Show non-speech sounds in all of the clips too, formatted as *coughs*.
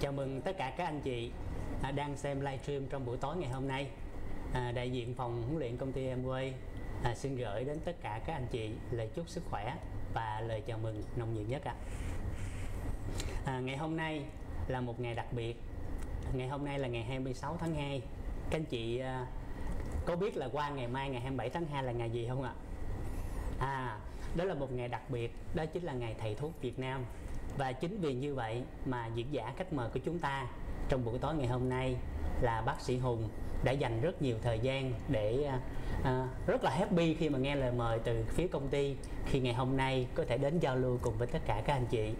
Chào mừng tất cả các anh chị à, đang xem livestream trong buổi tối ngày hôm nay. À, đại diện phòng huấn luyện công ty Amway à, xin gửi đến tất cả các anh chị lời chúc sức khỏe và lời chào mừng nồng nhiệt nhất ạ. À, ngày hôm nay là một ngày đặc biệt. Ngày hôm nay là ngày 26 tháng 2. Các anh chị à, có biết là qua ngày mai ngày 27 tháng 2 là ngày gì không ạ? À, đó là một ngày đặc biệt, đó chính là ngày thầy thuốc Việt Nam. Và chính vì như vậy mà diễn giả khách mời của chúng ta trong buổi tối ngày hôm nay là bác sĩ Hùng đã dành rất nhiều thời gian để à, à, rất là happy khi mà nghe lời mời từ phía công ty khi ngày hôm nay có thể đến giao lưu cùng với tất cả các anh chị.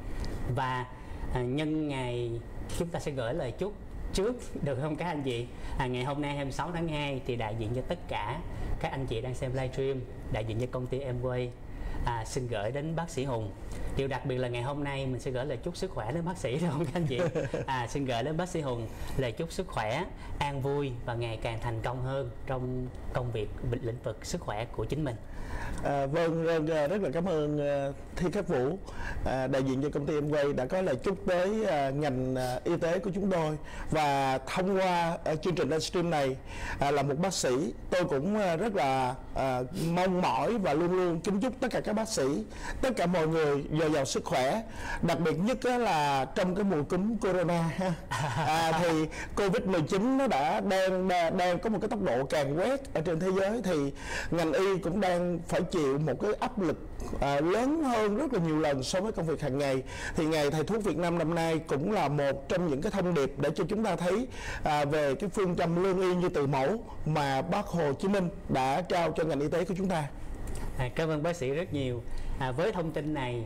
Và à, nhân ngày chúng ta sẽ gửi lời chúc trước được không các anh chị? À, ngày hôm nay 26 tháng 2 thì đại diện cho tất cả các anh chị đang xem livestream đại diện cho công ty Amway à, xin gửi đến bác sĩ Hùng. Điều đặc biệt là ngày hôm nay mình sẽ gửi lời chúc sức khỏe đến bác sĩ *laughs* đúng không các anh chị? À xin gửi đến bác sĩ Hùng lời chúc sức khỏe an vui và ngày càng thành công hơn trong công việc lĩnh vực sức khỏe của chính mình. À, vâng, vâng à, rất là cảm ơn à, Thi Khắc Vũ, à, đại diện cho công ty Amway đã có lời chúc tới à, ngành à, y tế của chúng tôi và thông qua à, chương trình livestream này à, là một bác sĩ tôi cũng à, rất là à, mong mỏi và luôn luôn kính chúc tất cả các bác sĩ, tất cả mọi người dồi dào sức khỏe, đặc biệt nhất á là trong cái mùa cúm corona ha. À, thì Covid 19 nó đã đang, đang có một cái tốc độ càng quét ở trên thế giới thì ngành y cũng đang phải chịu một cái áp lực à, lớn hơn rất là nhiều lần so với công việc hàng ngày thì ngày thầy thuốc Việt Nam năm nay cũng là một trong những cái thông điệp để cho chúng ta thấy à, về cái phương châm lương y như từ mẫu mà bác Hồ Chí Minh đã trao cho ngành y tế của chúng ta. À, cảm ơn bác sĩ rất nhiều. À, với thông tin này,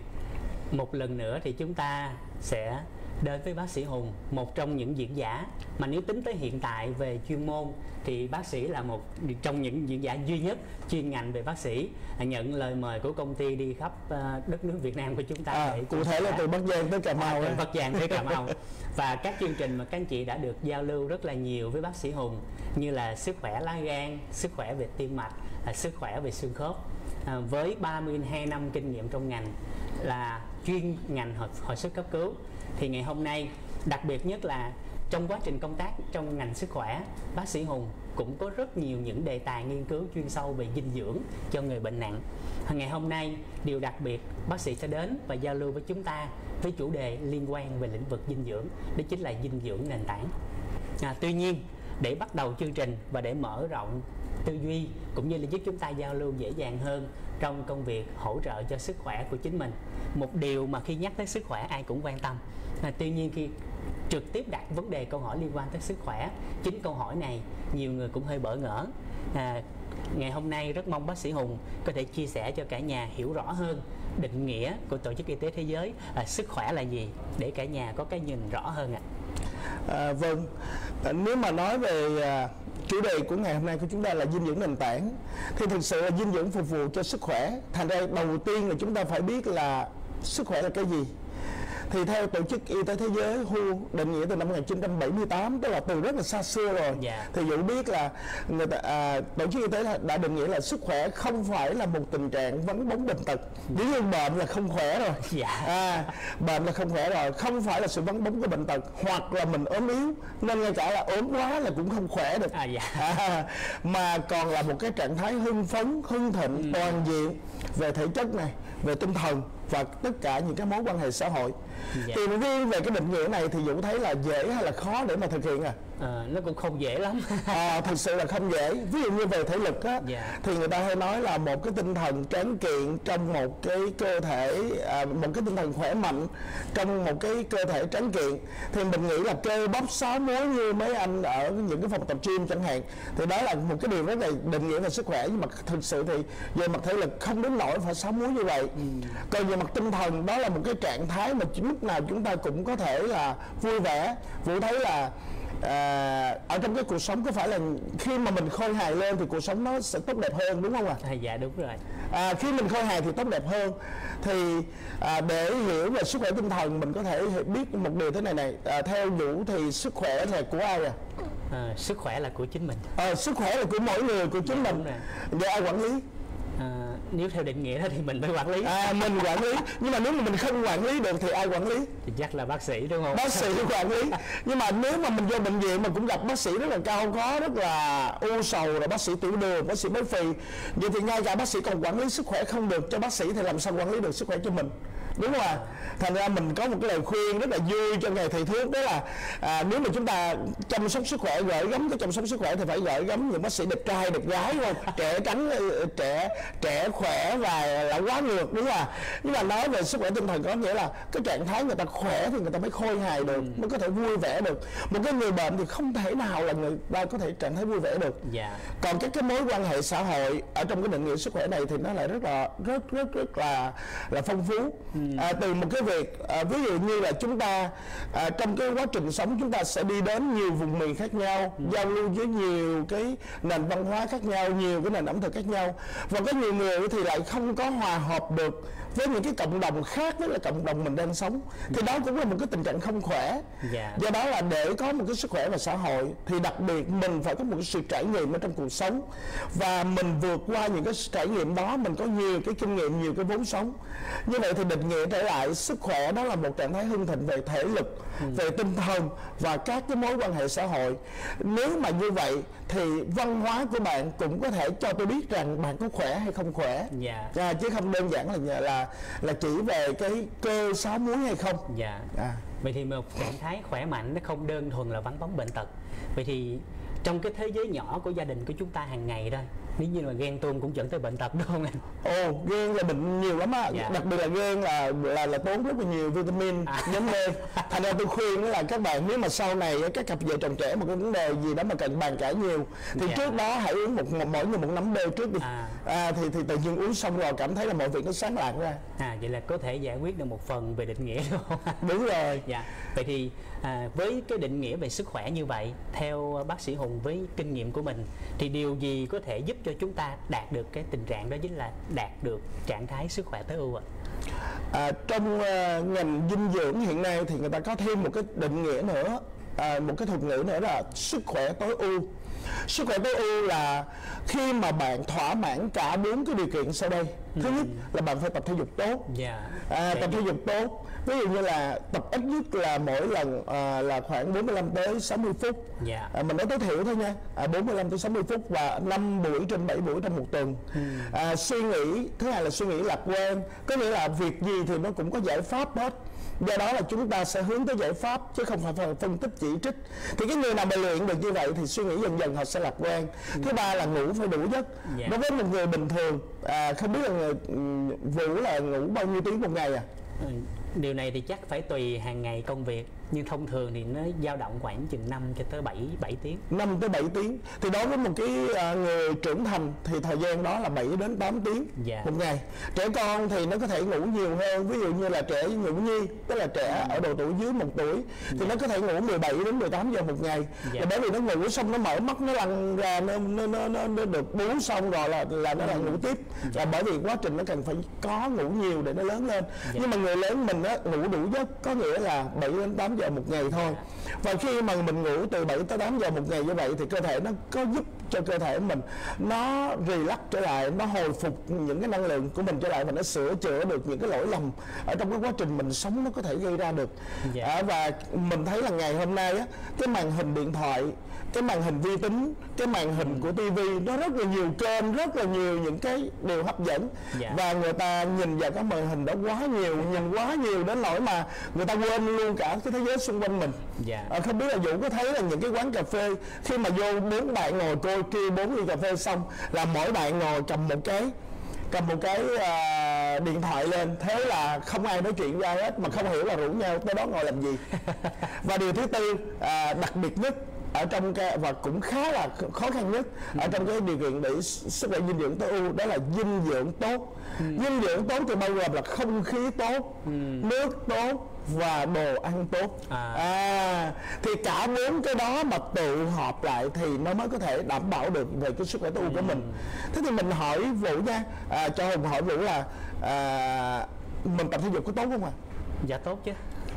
một lần nữa thì chúng ta sẽ đến với bác sĩ Hùng, một trong những diễn giả mà nếu tính tới hiện tại về chuyên môn thì bác sĩ là một trong những diễn giả duy nhất chuyên ngành về bác sĩ nhận lời mời của công ty đi khắp à, đất nước Việt Nam của chúng ta. À, cụ thể là từ Bắc Giang tới Cà Mau. À, từ Bắc Giang tới Cà Mau *laughs* và các chương trình mà các anh chị đã được giao lưu rất là nhiều với bác sĩ Hùng như là sức khỏe lá gan, sức khỏe về tim mạch, à, sức khỏe về xương khớp à, với 32 năm kinh nghiệm trong ngành là chuyên ngành hồi, hồi sức cấp cứu thì ngày hôm nay đặc biệt nhất là trong quá trình công tác trong ngành sức khỏe bác sĩ Hùng cũng có rất nhiều những đề tài nghiên cứu chuyên sâu về dinh dưỡng cho người bệnh nặng. Ngày hôm nay điều đặc biệt bác sĩ sẽ đến và giao lưu với chúng ta với chủ đề liên quan về lĩnh vực dinh dưỡng đó chính là dinh dưỡng nền tảng. À, tuy nhiên để bắt đầu chương trình và để mở rộng tư duy cũng như là giúp chúng ta giao lưu dễ dàng hơn trong công việc hỗ trợ cho sức khỏe của chính mình một điều mà khi nhắc tới sức khỏe ai cũng quan tâm à, tuy nhiên khi trực tiếp đặt vấn đề câu hỏi liên quan tới sức khỏe chính câu hỏi này nhiều người cũng hơi bỡ ngỡ à, ngày hôm nay rất mong bác sĩ Hùng có thể chia sẻ cho cả nhà hiểu rõ hơn định nghĩa của tổ chức y tế thế giới à, sức khỏe là gì để cả nhà có cái nhìn rõ hơn ạ À, vâng, à, nếu mà nói về à, chủ đề của ngày hôm nay của chúng ta là dinh dưỡng nền tảng thì thực sự là dinh dưỡng phục vụ cho sức khỏe. Thành ra đầu tiên là chúng ta phải biết là sức khỏe là cái gì. Thì theo Tổ chức Y tế Thế giới WHO định nghĩa từ năm 1978 tức là từ rất là xa xưa rồi. Dạ. Thì Dũng biết là người ta, à, Tổ chức Y tế đã định nghĩa là sức khỏe không phải là một tình trạng vắng bóng bệnh tật. Ví dụ bệnh là không khỏe rồi. Dạ. À, bệnh là không khỏe rồi, không phải là sự vắng bóng của bệnh tật hoặc là mình ốm yếu nên ngay cả là ốm quá là cũng không khỏe được. À, dạ. À, mà còn là một cái trạng thái hưng phấn, hưng thịnh toàn diện về thể chất này, về tinh thần và tất cả những cái mối quan hệ xã hội. Dạ. Thì riêng về cái định nghĩa này thì Dũng thấy là dễ hay là khó để mà thực hiện à? Ờ, nó cũng không dễ lắm. *laughs* À, thực sự là không dễ. Ví dụ như về thể lực á Dạ. thì người ta hay nói là một cái tinh thần tráng kiện trong một cái cơ thể à, một cái tinh thần khỏe mạnh trong một cái cơ thể tráng kiện. Thì mình nghĩ là cơ bắp sáu múi như mấy anh ở những cái phòng tập gym chẳng hạn thì đó là một cái điều rất là định nghĩa về sức khỏe. Nhưng mà thực sự thì về mặt thể lực không đến nỗi phải sáu múi như vậy. Còn về mặt tinh thần đó là một cái trạng thái mà lúc nào chúng ta cũng có thể là vui vẻ. Vũ thấy là à, ở trong cái cuộc sống có phải là khi mà mình khôi hài lên thì cuộc sống nó sẽ tốt đẹp hơn đúng không ạ? à, dạ đúng rồi À, khi mình khôi hài thì tốt đẹp hơn thì à, để hiểu về sức khỏe tinh thần mình có thể biết một điều thế này này à, theo Vũ thì sức khỏe là của ai à? Ờ, sức khỏe là của chính mình à sức khỏe là của mỗi người của chính mình đúng rồi. do ai quản lý Ờ, nếu theo định nghĩa đó thì mình phải quản lý. À mình quản lý. Nhưng mà nếu mà mình không quản lý được thì ai quản lý? Thì chắc là bác sĩ đúng không? Bác sĩ *laughs* quản lý. Nhưng mà nếu mà mình vô bệnh viện mà cũng gặp bác sĩ rất là cao có rất là u sầu rồi bác sĩ tiểu đường bác sĩ béo phì. Vậy thì ngay cả bác sĩ còn quản lý sức khỏe không được cho bác sĩ thì làm sao quản lý được sức khỏe cho mình đúng không ạ thành ra mình có một cái lời khuyên rất là vui cho ngày thầy thuốc đó là à, nếu mà chúng ta chăm sóc sức khỏe gửi gắm cái chăm sóc sức khỏe thì phải gửi gắm những bác sĩ đẹp trai đẹp gái không? Trẻ trắng ờ, trẻ trẻ khỏe và là quá ngược đúng không? Ạ nhưng mà nói về sức khỏe tinh thần có nghĩa là cái trạng thái người ta khỏe thì người ta mới khôi hài được mới có thể vui vẻ được. Một cái người bệnh thì không thể nào là người ta có thể trạng thái vui vẻ được. Dạ. Còn các cái mối quan hệ xã hội ở trong cái định nghĩa sức khỏe này thì nó lại rất là rất rất rất là là phong phú à, từ một cái việc à, ví dụ như là chúng ta à, trong cái quá trình sống chúng ta sẽ đi đến nhiều vùng miền khác nhau giao lưu với nhiều cái nền văn hóa khác nhau nhiều cái nền ẩm thực khác nhau. Và có nhiều người thì lại không có hòa hợp được với những cái cộng đồng khác với là cộng đồng mình đang sống. Thì đó cũng là một cái tình trạng không khỏe. Dạ. do đó là để có một cái sức khỏe và xã hội thì đặc biệt mình phải có một cái sự trải nghiệm ở trong cuộc sống. Và mình vượt qua những cái trải nghiệm đó mình có nhiều cái kinh nghiệm nhiều cái vốn sống. Như vậy thì định nghĩa trở lại sức khỏe đó là một trạng thái hưng thịnh về thể lực về tinh thần và các cái mối quan hệ xã hội. Nếu mà như vậy thì văn hóa của bạn cũng có thể cho tôi biết rằng bạn có khỏe hay không khỏe. Dạ. à, chứ không đơn giản là là là chỉ về cái cơ sáu múi hay không? Dạ. À. vậy thì một trạng thái khỏe mạnh nó không đơn thuần là vắng bóng bệnh tật. Vậy thì trong cái thế giới nhỏ của gia đình của chúng ta hàng ngày thôi nếu như mà ghen tuông cũng dẫn tới bệnh tật đúng không anh Ồ, ghen là bệnh nhiều lắm á, Dạ. đặc biệt là ghen là là là tốn rất là nhiều vitamin À. *laughs* nhóm B. Thành ra tôi khuyên là các bạn nếu mà sau này các cặp vợ chồng trẻ một cái vấn đề gì đó mà cần bàn cãi nhiều thì Dạ. trước đó hãy uống một, một mỗi người một nắm B trước đi. À. À, thì thì tự nhiên uống xong rồi cảm thấy là mọi việc nó sáng lạc ra. à vậy là có thể giải quyết được một phần về định nghĩa đúng không? Đúng rồi. dạ vậy thì à, với cái định nghĩa về sức khỏe như vậy theo bác sĩ hùng với kinh nghiệm của mình thì điều gì có thể giúp cho chúng ta đạt được cái tình trạng đó chính là đạt được trạng thái sức khỏe tối ưu ạ? À, trong ờ, ngành dinh dưỡng hiện nay thì người ta có thêm một cái định nghĩa nữa à, một cái thuật ngữ nữa là sức khỏe tối ưu. Sức khỏe tối ưu là khi mà bạn thỏa mãn cả bốn cái điều kiện sau đây. Thứ nhất là bạn phải tập thể dục tốt. Dạ. À, Để tập thể dục tốt ví dụ như là tập ít nhất là mỗi lần à, là khoảng 45 tới 60 phút. Dạ. à, mình nói tối thiểu thôi nha. À, 45 tới 60 phút và 5 buổi trên 7 buổi trong một tuần. À, suy nghĩ thứ hai là suy nghĩ lạc quan. Có nghĩa là việc gì thì nó cũng có giải pháp hết. Do đó là chúng ta sẽ hướng tới giải pháp chứ không phải phân- phân tích chỉ trích. Thì cái người nào mà luyện được như vậy thì suy nghĩ dần dần họ sẽ lạc quan. Thứ ba là ngủ phải đủ giấc. Dạ. đối với một người bình thường à, không biết là người ừm, vũ là ngủ bao nhiêu tiếng một ngày à? Ừ, điều này thì chắc phải tùy hàng ngày công việc nhưng thông thường thì nó dao động khoảng chừng 5 cho tới 7 7 tiếng. 5 tới 7 tiếng. Thì đối với một cái à, người trưởng thành thì thời gian đó là 7 đến 8 tiếng Dạ. một ngày. Trẻ con thì nó có thể ngủ nhiều hơn ví dụ như là trẻ ngủ nhi tức là trẻ ở độ tuổi dưới một tuổi thì nó có thể ngủ 17 đến 18 giờ một ngày. Dạ. bởi vì nó ngủ xong nó mở mắt nó lăn ra nó nó nó, nó, nó được bú xong rồi là là nó lại ngủ tiếp. Là bởi vì quá trình nó cần phải có ngủ nhiều để nó lớn lên. Nhưng mà người lớn mình á ngủ đủ giấc có nghĩa là 7 đến 8 giờ một ngày thôi và khi mà mình ngủ từ 7 tới 8 giờ một ngày như vậy thì cơ thể nó có giúp cho cơ thể mình nó relax trở lại nó hồi phục những cái năng lượng của mình trở lại và nó sửa chữa được những cái lỗi lầm ở trong cái quá trình mình sống nó có thể gây ra được Dạ. à, và mình thấy là ngày hôm nay á cái màn hình điện thoại cái màn hình vi tính cái màn hình của tivi nó rất là nhiều kênh rất là nhiều những cái điều hấp dẫn Dạ. và người ta nhìn vào cái màn hình đó quá nhiều nhìn quá nhiều đến nỗi mà người ta quên luôn cả cái thế giới xung quanh mình Dạ. à, không biết là Vũ có thấy là những cái quán cà phê khi mà vô bốn bạn ngồi cô kêu bốn ly cà phê xong là mỗi bạn ngồi cầm một cái cầm một cái à, điện thoại lên thế là không ai nói chuyện ra hết mà không hiểu là rủ nhau tới đó ngồi làm gì *laughs* và điều thứ tư à, đặc biệt nhất ở trong cái và cũng khá là khó khăn nhất ở trong cái điều kiện để sức khỏe dinh dưỡng tối ưu đó là dinh dưỡng tốt. Dinh dưỡng tốt thì bao gồm là không khí tốt nước tốt và đồ ăn tốt. À. à thì cả bốn cái đó mà tụ họp lại thì nó mới có thể đảm bảo được về cái sức khỏe tối ưu của mình. Thế thì mình hỏi vũ nha. À, cho hùng hỏi vũ là à, mình tập thể dục có tốt không ạ? Dạ tốt chứ.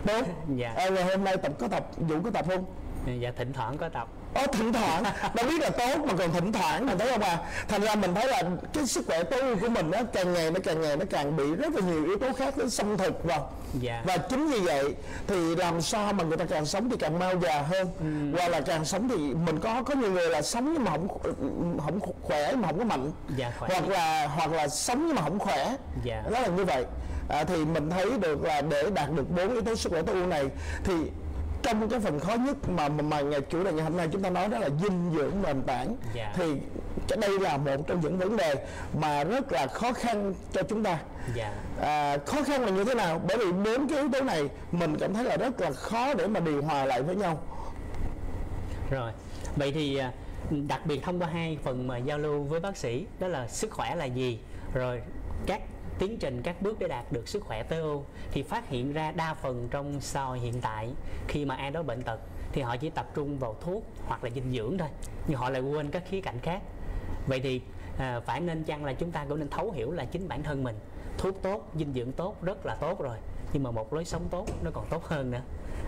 Tốt. *laughs* Dạ. à, ngày hôm nay tập có tập vũ có tập không dạ thỉnh thoảng có tập Ồ, thỉnh thoảng đã biết là tốt mà còn thỉnh thoảng mình thấy không à thành ra mình thấy là cái sức khỏe tối của mình nó càng ngày nó càng ngày nó càng bị rất là nhiều yếu tố khác nó xâm thực vào Dạ. và chính vì vậy thì làm sao mà người ta càng sống thì càng mau già hơn Ừ. hoặc là càng sống thì mình có có nhiều người là sống nhưng mà không không khỏe mà không có mạnh Dạ, khỏe. hoặc là hoặc là sống nhưng mà không khỏe Dạ. đó là như vậy à, thì mình thấy được là để đạt được bốn yếu tố sức khỏe tối ưu này thì trong cái phần khó nhất mà mà, mà ngày chủ đề ngày hôm nay chúng ta nói đó là dinh dưỡng nền tảng. Dạ. thì cái đây là một trong những vấn đề mà rất là khó khăn cho chúng ta. Dạ. À, khó khăn là như thế nào? Bởi vì bốn cái yếu tố này mình cảm thấy là rất là khó để mà điều hòa lại với nhau. Rồi, vậy thì à, đặc biệt thông qua hai phần mà giao lưu với bác sĩ đó là sức khỏe là gì, rồi các tiến trình các bước để đạt được sức khỏe tối ưu thì phát hiện ra đa phần trong xã hội hiện tại. Khi mà ai đó bệnh tật thì họ chỉ tập trung vào thuốc hoặc là dinh dưỡng thôi nhưng họ lại quên các khía cạnh khác. Vậy thì à, phải nên chăng là chúng ta cũng nên thấu hiểu là chính bản thân mình. Thuốc tốt dinh dưỡng tốt rất là tốt rồi nhưng mà một lối sống tốt nó còn tốt hơn nữa.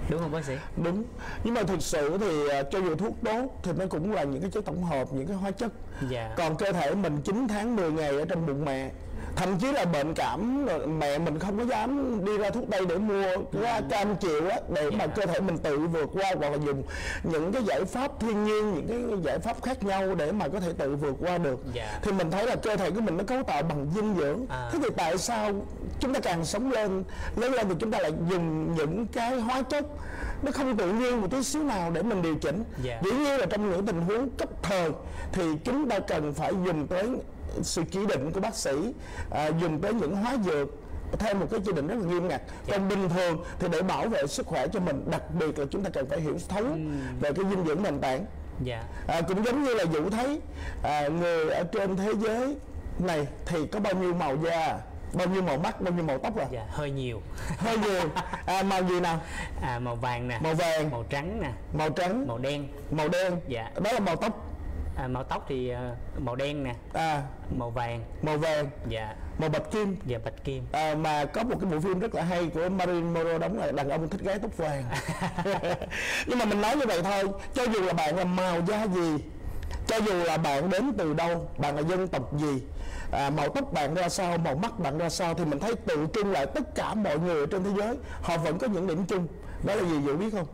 Đúng không bác sĩ? Đúng. Nhưng mà thực sự thì à, cho dù thuốc tốt thì nó cũng là những cái chất tổng hợp những cái hóa chất. Dạ. Còn cơ thể mình 9 tháng 10 ngày ở trong bụng mẹ thậm chí là bệnh cảm mẹ mình không có dám đi ra thuốc tây để mua ra cam chịu á để mà cơ thể mình tự vượt qua hoặc là dùng những cái giải pháp thiên nhiên những cái giải pháp khác nhau để mà có thể tự vượt qua được Dạ. thì mình thấy là cơ thể của mình nó cấu tạo bằng dinh dưỡng À. thế thì tại sao chúng ta càng sống lên lớn lên thì chúng ta lại dùng những cái hóa chất nó không tự nhiên một tí xíu nào để mình điều chỉnh Dạ. dĩ nhiên là trong những tình huống cấp thời thì chúng ta cần phải dùng tới sự chỉ định của bác sĩ à, dùng tới những hóa dược theo một cái chỉ định rất là nghiêm ngặt. Còn bình thường thì để bảo vệ sức khỏe cho mình đặc biệt là chúng ta cần phải hiểu thấu về cái dinh dưỡng nền tảng. Dạ. À, cũng giống như là Vũ thấy à, người ở trên thế giới này thì có bao nhiêu màu da bao nhiêu màu mắt bao nhiêu màu tóc à dạ hơi nhiều. Hơi nhiều. À, màu gì nào? À, màu vàng nè. Màu vàng. Màu trắng nè. Màu trắng. Màu đen. Màu đen. Dạ. đó là màu tóc à, màu tóc thì ờ, màu đen nè. À, màu vàng. Màu vàng. Dạ. Màu bạch kim. Và bạch kim. À, mà có một cái bộ phim rất là hay của Marilyn Monroe đóng là đàn ông thích gái tóc vàng. *laughs* Nhưng mà mình nói như vậy thôi cho dù là bạn là màu da gì cho dù là bạn đến từ đâu bạn là dân tộc gì à, màu tóc bạn ra sao màu mắt bạn ra sao thì mình thấy tự trung lại tất cả mọi người trên thế giới họ vẫn có những điểm chung. Đó là gì Vũ biết không?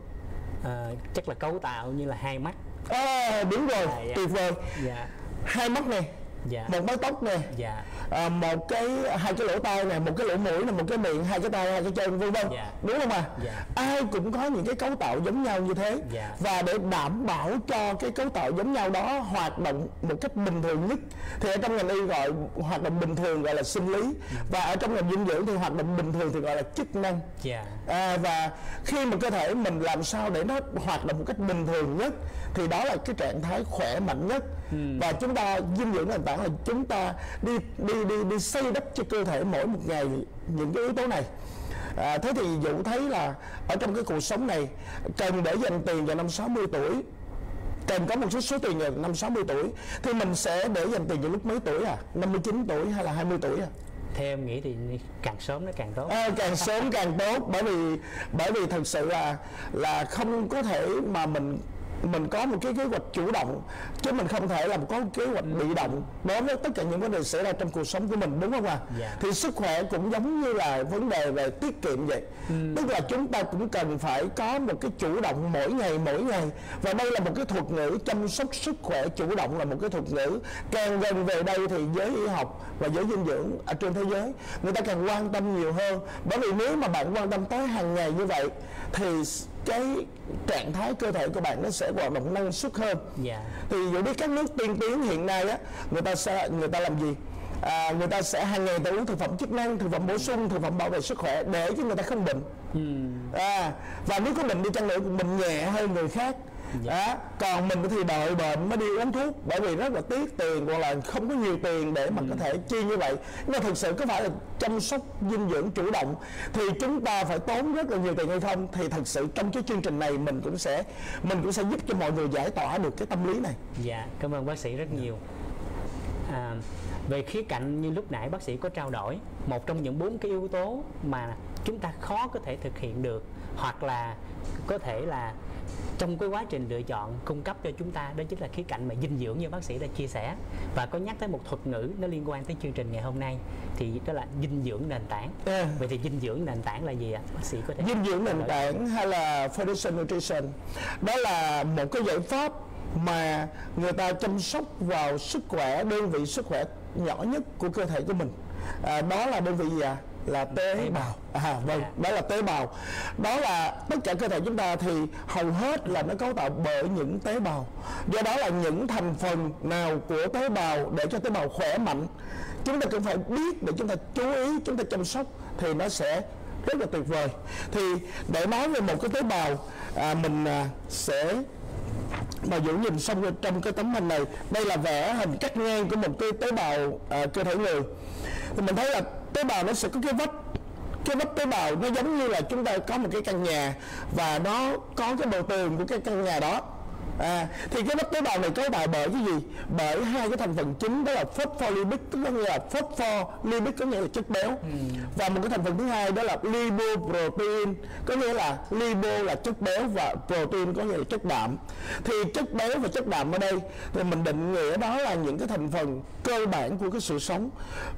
Ờ, chắc là cấu tạo như là hai mắt à, đúng rồi À, dạ. tuyệt vời. Dạ. Hai mắt này dạ. một mái tóc này dạ. à, một cái hai cái lỗ tai này một cái lỗ mũi này một cái miệng hai cái tay hai cái chân vân vân. Dạ. đúng không ạ? Dạ. ai cũng có những cái cấu tạo giống nhau như thế. Dạ. và để đảm bảo cho cái cấu tạo giống nhau đó hoạt động một cách bình thường nhất thì ở trong ngành y gọi hoạt động bình thường gọi là sinh lý. Và ở trong ngành dinh dưỡng thì hoạt động bình thường thì gọi là chức năng. Dạ. À, và khi mà cơ thể mình làm sao để nó hoạt động một cách bình thường nhất thì đó là cái trạng thái khỏe mạnh nhất. Và chúng ta dinh dưỡng nền tảng là chúng ta đi đi đi đi xây đắp cho cơ thể mỗi một ngày những cái yếu tố này. À, thế thì Vũ thấy là ở trong cái cuộc sống này cần để dành tiền vào năm 60 tuổi cần có một số số tiền vào năm 60 tuổi thì mình sẽ để dành tiền vào lúc mấy tuổi à? 59 tuổi hay là 20 tuổi à? Theo em nghĩ thì càng sớm nó càng tốt. Ờ, càng sớm càng tốt bởi vì bởi vì thật sự là là không có thể mà mình mình có một cái kế hoạch chủ động chứ mình không thể là có kế hoạch bị động đối với tất cả những vấn đề xảy ra trong cuộc sống của mình đúng không ạ? Dạ. thì sức khỏe cũng giống như là vấn đề về tiết kiệm vậy. Tức là chúng ta cũng cần phải có một cái chủ động mỗi ngày mỗi ngày. Và đây là một cái thuật ngữ chăm sóc sức khỏe chủ động là một cái thuật ngữ càng gần về đây thì giới y học và giới dinh dưỡng ở trên thế giới người ta càng quan tâm nhiều hơn. Bởi vì nếu mà bạn quan tâm tới hàng ngày như vậy thì cái trạng thái cơ thể của bạn nó sẽ hoạt động năng suất hơn. Dạ. Thì dù biết các nước tiên tiến hiện nay á người ta sẽ người ta làm gì? À, người ta sẽ hàng ngày ta uống thực phẩm chức năng thực phẩm bổ sung thực phẩm bảo vệ sức khỏe để cho người ta không bệnh. À, và nếu có bệnh đi chăng nữa bệnh nhẹ hơn người khác à, còn mình thì đợi bệnh mới đi uống thuốc bởi vì rất là tiếc tiền hoặc là không có nhiều tiền để mà có thể chi như vậy. Nhưng thực sự có phải là chăm sóc dinh dưỡng chủ động thì chúng ta phải tốn rất là nhiều tiền hay không? Thì thật sự trong cái chương trình này mình cũng sẽ mình cũng sẽ giúp cho mọi người giải tỏa được cái tâm lý này. Dạ cảm ơn bác sĩ rất nhiều. À, về khía cạnh như lúc nãy bác sĩ có trao đổi một trong những bốn cái yếu tố mà chúng ta khó có thể thực hiện được hoặc là có thể là trong cái quá trình lựa chọn cung cấp cho chúng ta đó chính là khía cạnh mà dinh dưỡng như bác sĩ đã chia sẻ. Và có nhắc tới một thuật ngữ nó liên quan tới chương trình ngày hôm nay thì đó là dinh dưỡng nền tảng. À. vậy thì dinh dưỡng nền tảng là gì ạ? Bác sĩ có thể dinh dưỡng nền tảng hay là foundation nutrition? Đó là một cái giải pháp mà người ta chăm sóc vào sức khỏe đơn vị sức khỏe nhỏ nhất của cơ thể của mình. À, đó là đơn vị gì ạ là tế bào. à vâng Dạ. đó là tế bào. Đó là tất cả cơ thể chúng ta thì hầu hết là nó cấu tạo bởi những tế bào. Do đó là những thành phần nào của tế bào để cho tế bào khỏe mạnh chúng ta cũng phải biết để chúng ta chú ý chúng ta chăm sóc thì nó sẽ rất là tuyệt vời. Thì để nói về một cái tế bào à, mình à, sẽ mà Vũ nhìn xong trong cái tấm hình này đây là vẽ hình cắt ngang của một cái tế bào à, cơ thể người. Thì mình thấy là tế bào nó sẽ có cái vách cái vách tế bào nó giống như là chúng ta có một cái căn nhà và nó có cái bờ tường của cái căn nhà đó. À, thì cái tế bào này cấu tạo bởi cái gì? Bởi hai cái thành phần chính đó là phospholipid tức có nghĩa là phospholipid có nghĩa là chất béo. Ừ. và một cái thành phần thứ hai đó là lipoprotein có nghĩa là lipo là chất béo và protein có nghĩa là chất đạm. Thì chất béo và chất đạm ở đây thì mình định nghĩa đó là những cái thành phần cơ bản của cái sự sống.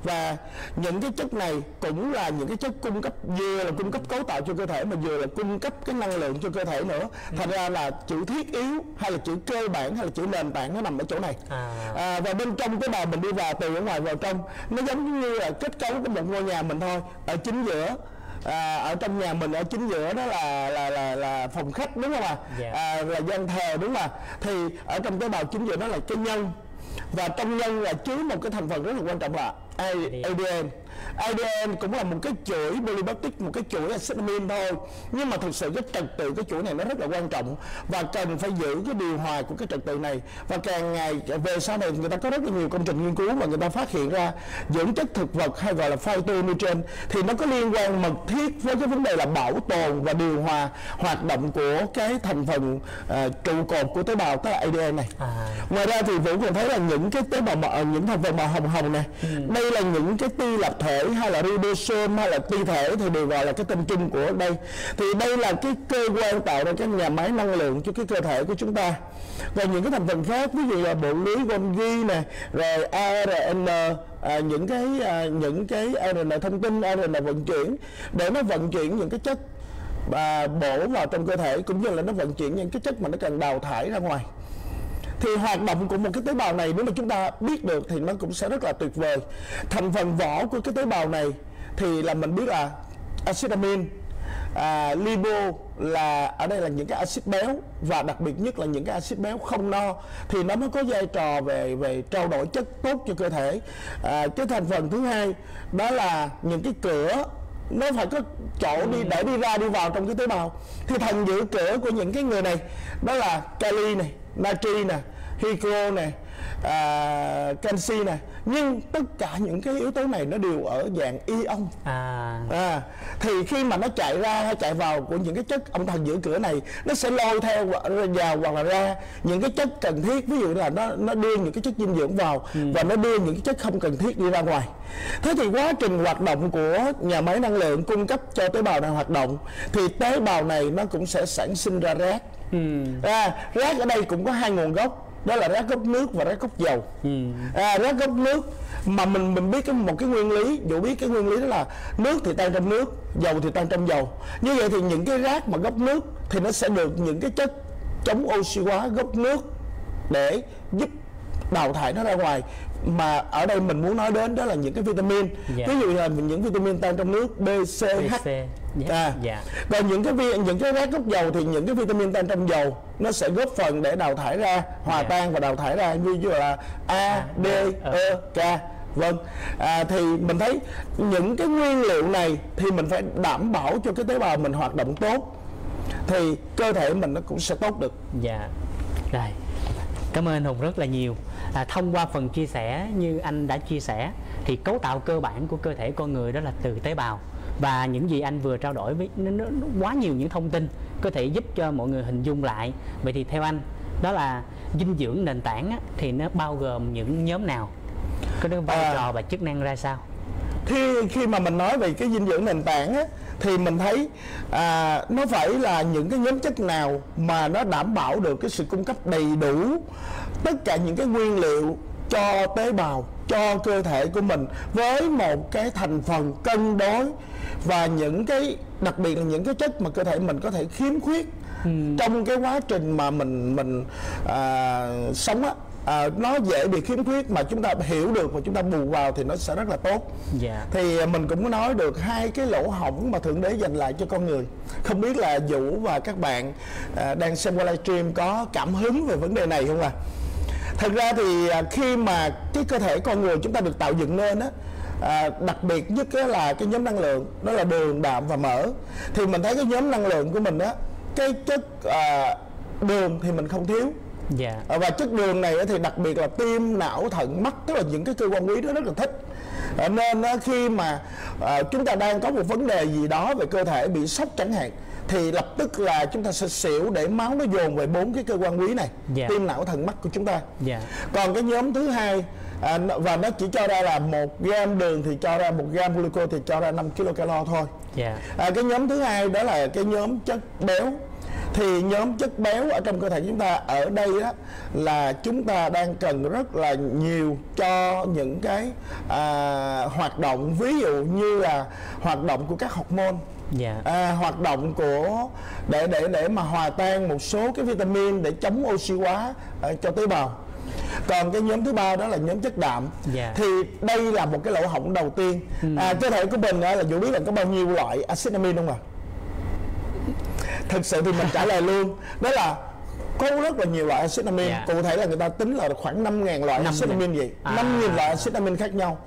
Và những cái chất này cũng là những cái chất cung cấp vừa là cung cấp cấu tạo cho cơ thể mà vừa là cung cấp cái năng lượng cho cơ thể nữa. Thành ra là chữ thiết yếu hay là chữ cơ bản hay là chữ nền tảng nó nằm ở chỗ này. À. à, và bên trong cái bào mình đi vào từ ở ngoài vào trong nó giống như là kết cấu của một ngôi nhà mình thôi ở chính giữa. À, ở trong nhà mình ở chính giữa đó là là là, là phòng khách đúng không ạ? Dạ. à, là gian thờ đúng không ạ? Thì ở trong tế bào chính giữa đó là cái nhân. Và trong nhân là chứa một cái thành phần rất là quan trọng là ADN ADN cũng là một cái chuỗi polypeptide một cái chuỗi acetamin thôi. Nhưng mà thực sự cái trật tự cái chuỗi này nó rất là quan trọng và cần phải giữ cái điều hòa của cái trật tự này. Và càng ngày về sau này người ta có rất là nhiều công trình nghiên cứu và người ta phát hiện ra dưỡng chất thực vật hay gọi là phytonutrient thì nó có liên quan mật thiết với cái vấn đề là bảo tồn và điều hòa hoạt động của cái thành phần à, trụ cột của tế bào tức là ADN này. À. ngoài ra thì vũ còn thấy là những cái tế bào màu những thành phần màu hồng hồng này. Đây là những cái ti lập thể hay là ribosome hay là ti thể thì đều gọi là cái tên chung của đây. Thì đây là cái cơ quan tạo ra cái nhà máy năng lượng cho cái cơ thể của chúng ta. Và những cái thành phần khác ví dụ là bộ lưới Golgi nè rồi ARN à, những cái à, những cái RNA thông tin RNA vận chuyển để nó vận chuyển những cái chất và bổ vào trong cơ thể cũng như là nó vận chuyển những cái chất mà nó cần đào thải ra ngoài thì hoạt động của một cái tế bào này nếu mà chúng ta biết được thì nó cũng sẽ rất là tuyệt vời. Thành phần vỏ của cái tế bào này thì là mình biết là acetamin à, lipo là ở đây là những cái axit béo và đặc biệt nhất là những cái axit béo không no. Thì nó mới có vai trò về về trao đổi chất tốt cho cơ thể. À, cái thành phần thứ hai đó là những cái cửa nó phải có chỗ đi để đi ra đi vào trong cái tế bào. Thì thành giữ cửa của những cái người này đó là kali này natri nè hydro nè à, canxi nè. Nhưng tất cả những cái yếu tố này nó đều ở dạng ion. À. À, thì khi mà nó chạy ra hay chạy vào của những cái chất âm thần giữ cửa này nó sẽ lôi theo và- vào hoặc là ra những cái chất cần thiết. Ví dụ là nó nó đưa những cái chất dinh dưỡng vào và nó đưa những cái chất không cần thiết đi ra ngoài. Thế thì quá trình hoạt động của nhà máy năng lượng cung cấp cho tế bào này hoạt động thì tế bào này nó cũng sẽ sản sinh ra rác à, rác ở đây cũng có hai nguồn gốc đó là rác gốc nước và rác gốc dầu. À, rác gốc nước mà mình mình biết cái một cái nguyên lý dụ biết cái nguyên lý đó là nước thì tan trong nước dầu thì tan trong dầu. Như vậy thì những cái rác mà gốc nước thì nó sẽ được những cái chất chống oxy hóa gốc nước để giúp đào thải nó ra ngoài. Mà ở đây mình muốn nói đến đó là những cái vitamin. Dạ. ví dụ là những vitamin tan trong nước B, C, H dạ, à, dạ. còn những cái vi, những cái rác gốc dầu thì những cái vitamin tan trong dầu nó sẽ góp phần để đào thải ra hòa Dạ. tan và đào thải ra như như là A, D, E, K vâng à, thì mình thấy những cái nguyên liệu này thì mình phải đảm bảo cho cái tế bào mình hoạt động tốt thì cơ thể mình nó cũng sẽ tốt được Dạ. Rồi. Cảm ơn anh Hùng rất là nhiều. À, thông qua phần chia sẻ như anh đã chia sẻ thì cấu tạo cơ bản của cơ thể con người đó là từ tế bào và những gì anh vừa trao đổi với nó, nó, nó quá nhiều những thông tin có thể giúp cho mọi người hình dung lại. Vậy thì theo anh đó là dinh dưỡng nền tảng á, thì nó bao gồm những nhóm nào? Có cái vai À. trò và chức năng ra sao? khi khi mà mình nói về cái dinh dưỡng nền tảng á, thì mình thấy à, nó phải là những cái nhóm chất nào mà nó đảm bảo được cái sự cung cấp đầy đủ tất cả những cái nguyên liệu cho tế bào cho cơ thể của mình với một cái thành phần cân đối và những cái đặc biệt là những cái chất mà cơ thể mình có thể khiếm khuyết trong cái quá trình mà mình mình à, sống á à, nó dễ bị khiếm khuyết mà chúng ta hiểu được và chúng ta bù vào thì nó sẽ rất là tốt. Dạ. thì à, mình cũng có nói được hai cái lỗ hổng mà thượng đế dành lại cho con người. Không biết là vũ và các bạn à, đang xem qua livestream có cảm hứng về vấn đề này không ạ? Thật ra thì à, khi mà cái cơ thể con người chúng ta được tạo dựng nên á à, đặc biệt nhất á là cái nhóm năng lượng đó là đường đạm và mỡ thì mình thấy cái nhóm năng lượng của mình á cái chất à, đường thì mình không thiếu Dạ. À, và chất đường này thì đặc biệt là tim não thận mắt tức là những cái cơ quan quý đó rất là thích À, nên á, khi mà à, chúng ta đang có một vấn đề gì đó về cơ thể bị sốc chẳng hạn thì lập tức là chúng ta sẽ xỉu để máu nó dồn về bốn cái cơ quan quý này Dạ. tim não thận mắt của chúng ta Dạ. còn cái nhóm thứ hai à, và nó chỉ cho ra là một gram đường thì cho ra một gram glucose thì cho ra 5 kcal thôi Dạ. à, cái nhóm thứ hai đó là cái nhóm chất béo thì nhóm chất béo ở trong cơ thể chúng ta ở đây đó là chúng ta đang cần rất là nhiều cho những cái à, hoạt động ví dụ như là hoạt động của các hormone Dạ. à, hoạt động của để để để mà hòa tan một số cái vitamin để chống oxy hóa ờ, cho tế bào còn cái nhóm thứ ba đó là nhóm chất đạm Dạ. thì đây là một cái lỗ hổng đầu tiên à, cơ thể của mình là dù biết là có bao nhiêu loại axit amin không ạ thực sự thì mình trả lời luôn *laughs* đó là có rất là nhiều loại axit amin Dạ. cụ thể là người ta tính là khoảng 5.000 loại axit 5.000. amin gì À. 5.000 loại axit amin khác nhau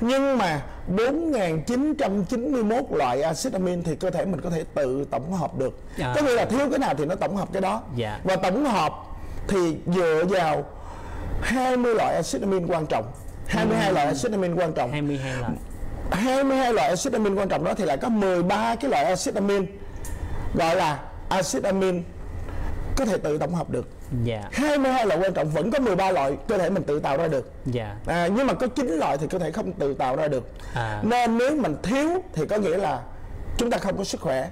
nhưng mà 4.991 loại axit amin thì cơ thể mình có thể tự tổng hợp được À. có nghĩa là thiếu cái nào thì nó tổng hợp cái đó Dạ. và tổng hợp thì dựa vào 20 loại axit amin quan trọng 22 loại axit amin quan trọng 22 loại. 22 loại axit amin quan trọng đó thì lại có 13 cái loại axit amin gọi là axit amin có thể tự tổng hợp được Dạ. 22 loại quan trọng vẫn có 13 loại cơ thể mình tự tạo ra được Dạ. à, nhưng mà có 9 loại thì cơ thể không tự tạo ra được À. nên nếu mình thiếu thì có nghĩa là chúng ta không có sức khỏe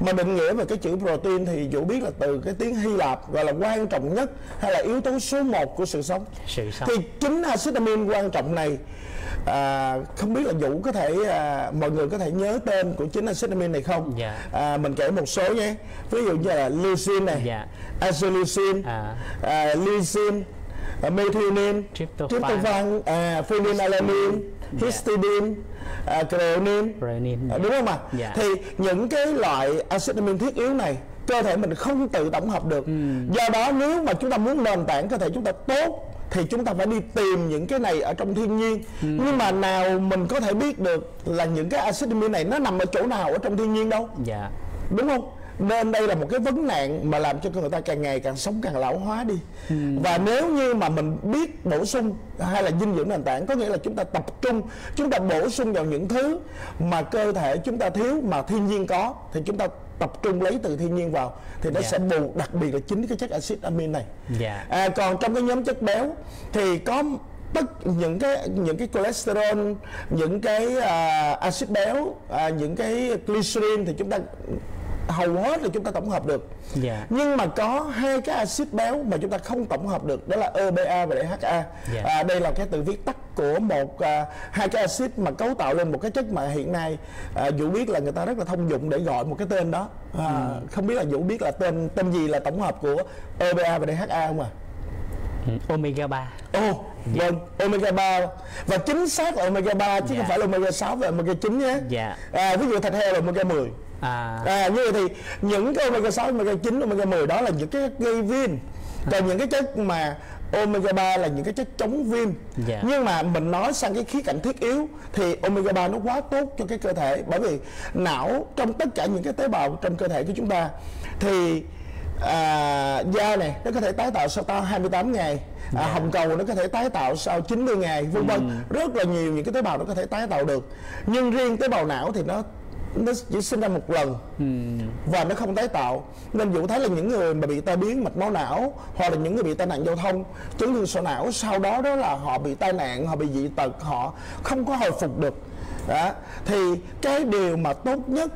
mà định nghĩa về cái chữ protein thì Vũ biết là từ cái tiếng Hy Lạp gọi là quan trọng nhất hay là yếu tố số 1 của sự sống Sự sống. thì chính axit amin quan trọng này à, không biết là Vũ có thể à, mọi người có thể nhớ tên của chính axit amin này không Dạ. à, mình kể một số nhé ví dụ như là leucine này Dạ. isoleucine À. à, leucine à, methionine Tryptophan. tryptophan à, phenylalanine histidine à, creatinine Renin. À, đúng không ạ? Dạ. Thì những cái loại axit amin thiết yếu này cơ thể mình không tự tổng hợp được. Ừ. Do đó nếu mà chúng ta muốn nền tảng cơ thể chúng ta tốt thì chúng ta phải đi tìm những cái này ở trong thiên nhiên. Ừ. Nhưng mà nào mình có thể biết được là những cái axit amin này nó nằm ở chỗ nào ở trong thiên nhiên đâu, Dạ. đúng không? Nên đây là một cái vấn nạn mà làm cho người ta càng ngày càng sống càng lão hóa đi. Ừ. Và nếu như mà mình biết bổ sung hay là dinh dưỡng nền tảng có nghĩa là chúng ta tập trung, chúng ta bổ sung vào những thứ mà cơ thể chúng ta thiếu mà thiên nhiên có thì chúng ta tập trung lấy từ thiên nhiên vào thì nó Dạ. sẽ bù đặc biệt là chính cái chất axit amin này. Dạ. À, còn trong cái nhóm chất béo thì có tất những cái những cái cholesterol, những cái à, axit béo, à, những cái glycerin thì chúng ta hầu hết là chúng ta tổng hợp được. Dạ. Nhưng mà có hai cái axit béo mà chúng ta không tổng hợp được đó là EPA và DHA. Dạ. À, đây là cái từ viết tắt của một à, hai cái axit mà cấu tạo lên một cái chất mà hiện nay à, Vũ biết là người ta rất là thông dụng để gọi một cái tên đó. À, Ừ. Không biết là Vũ biết là tên tên gì là tổng hợp của EPA và DHA không à? Ừ, Omega 3. Ồ, vâng, omega 3 và chính xác là omega 3 chứ Dạ. không phải là omega 6 và omega 9 nhé. Dạ. À, ví dụ thịt heo là omega 10. À. À, như vậy thì những cái omega 6, omega 9, omega 10 đó là những cái gây viêm. Còn những cái chất mà omega 3 là những cái chất chống viêm. Dạ. Nhưng mà mình nói sang cái khía cạnh thiết yếu thì omega 3 nó quá tốt cho cái cơ thể bởi vì não trong tất cả những cái tế bào trong cơ thể của chúng ta thì à, da này nó có thể tái tạo sau ta 28 ngày à, hồng cầu nó có thể tái tạo sau 90 ngày vân vân rất là nhiều những cái tế bào nó có thể tái tạo được nhưng riêng tế bào não thì nó nó chỉ sinh ra một lần. Và nó không tái tạo. Nên Vũ thấy là những người mà bị tai biến mạch máu não hoặc là những người bị tai nạn giao thông chấn thương sọ não sau đó đó là họ bị tai nạn họ bị dị tật họ không có hồi phục được. Đó. thì cái điều mà tốt nhất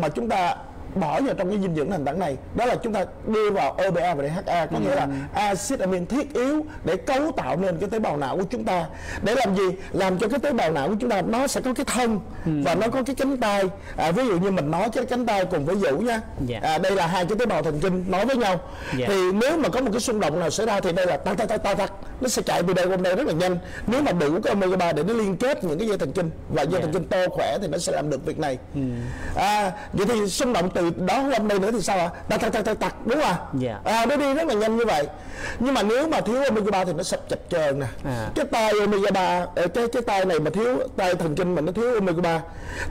mà chúng ta bỏ vào trong cái dinh dưỡng nền tảng này. Đó là chúng ta đưa vào EPA và DHA có nghĩa là axit amin thiết yếu để cấu tạo nên cái tế bào não của chúng ta. Để làm gì? Làm cho cái tế bào não của chúng ta nó sẽ có cái thân và nó có cái cánh tay. À, ví dụ như mình nói cái cánh tay cùng với vũ nha. Dạ. à, đây là hai cái tế bào thần kinh nói với nhau. Dạ. thì nếu mà có một cái xung động nào xảy ra thì đây là ta ta ta ta nó sẽ chạy từ đây qua đây rất là nhanh nếu mà đủ cái omega 3 để nó liên kết những cái dây thần kinh và dây Dạ. thần kinh to khỏe thì nó sẽ làm được việc này à, vậy thì xung động từ đó qua đây nữa thì sao ạ ta ta ta ta ta đúng không ạ Dạ. à, nó đi rất là nhanh như vậy nhưng mà nếu mà thiếu omega 3 thì nó sập chập chờn nè À. cái tay omega 3 ờ, cái cái tay này mà thiếu tay thần kinh mà nó thiếu omega 3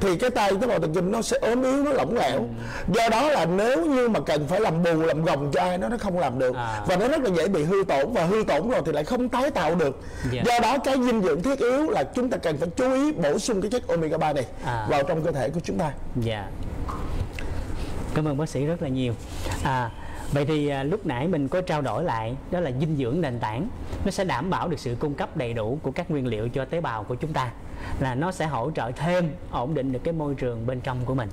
thì cái tay tế bào thần kinh nó sẽ ốm yếu nó lỏng lẻo Ừ. do đó là nếu như mà cần phải làm bù làm gồng cho ai nó nó không làm được À. và nó rất là dễ bị hư tổn và hư tổn rồi thì lại không tái tạo được Dạ. do đó cái dinh dưỡng thiết yếu là chúng ta cần phải chú ý bổ sung cái chất omega 3 này À. vào trong cơ thể của chúng ta Dạ. cảm ơn bác sĩ rất là nhiều à, vậy thì à, lúc nãy mình có trao đổi lại đó là dinh dưỡng nền tảng nó sẽ đảm bảo được sự cung cấp đầy đủ của các nguyên liệu cho tế bào của chúng ta là nó sẽ hỗ trợ thêm ổn định được cái môi trường bên trong của mình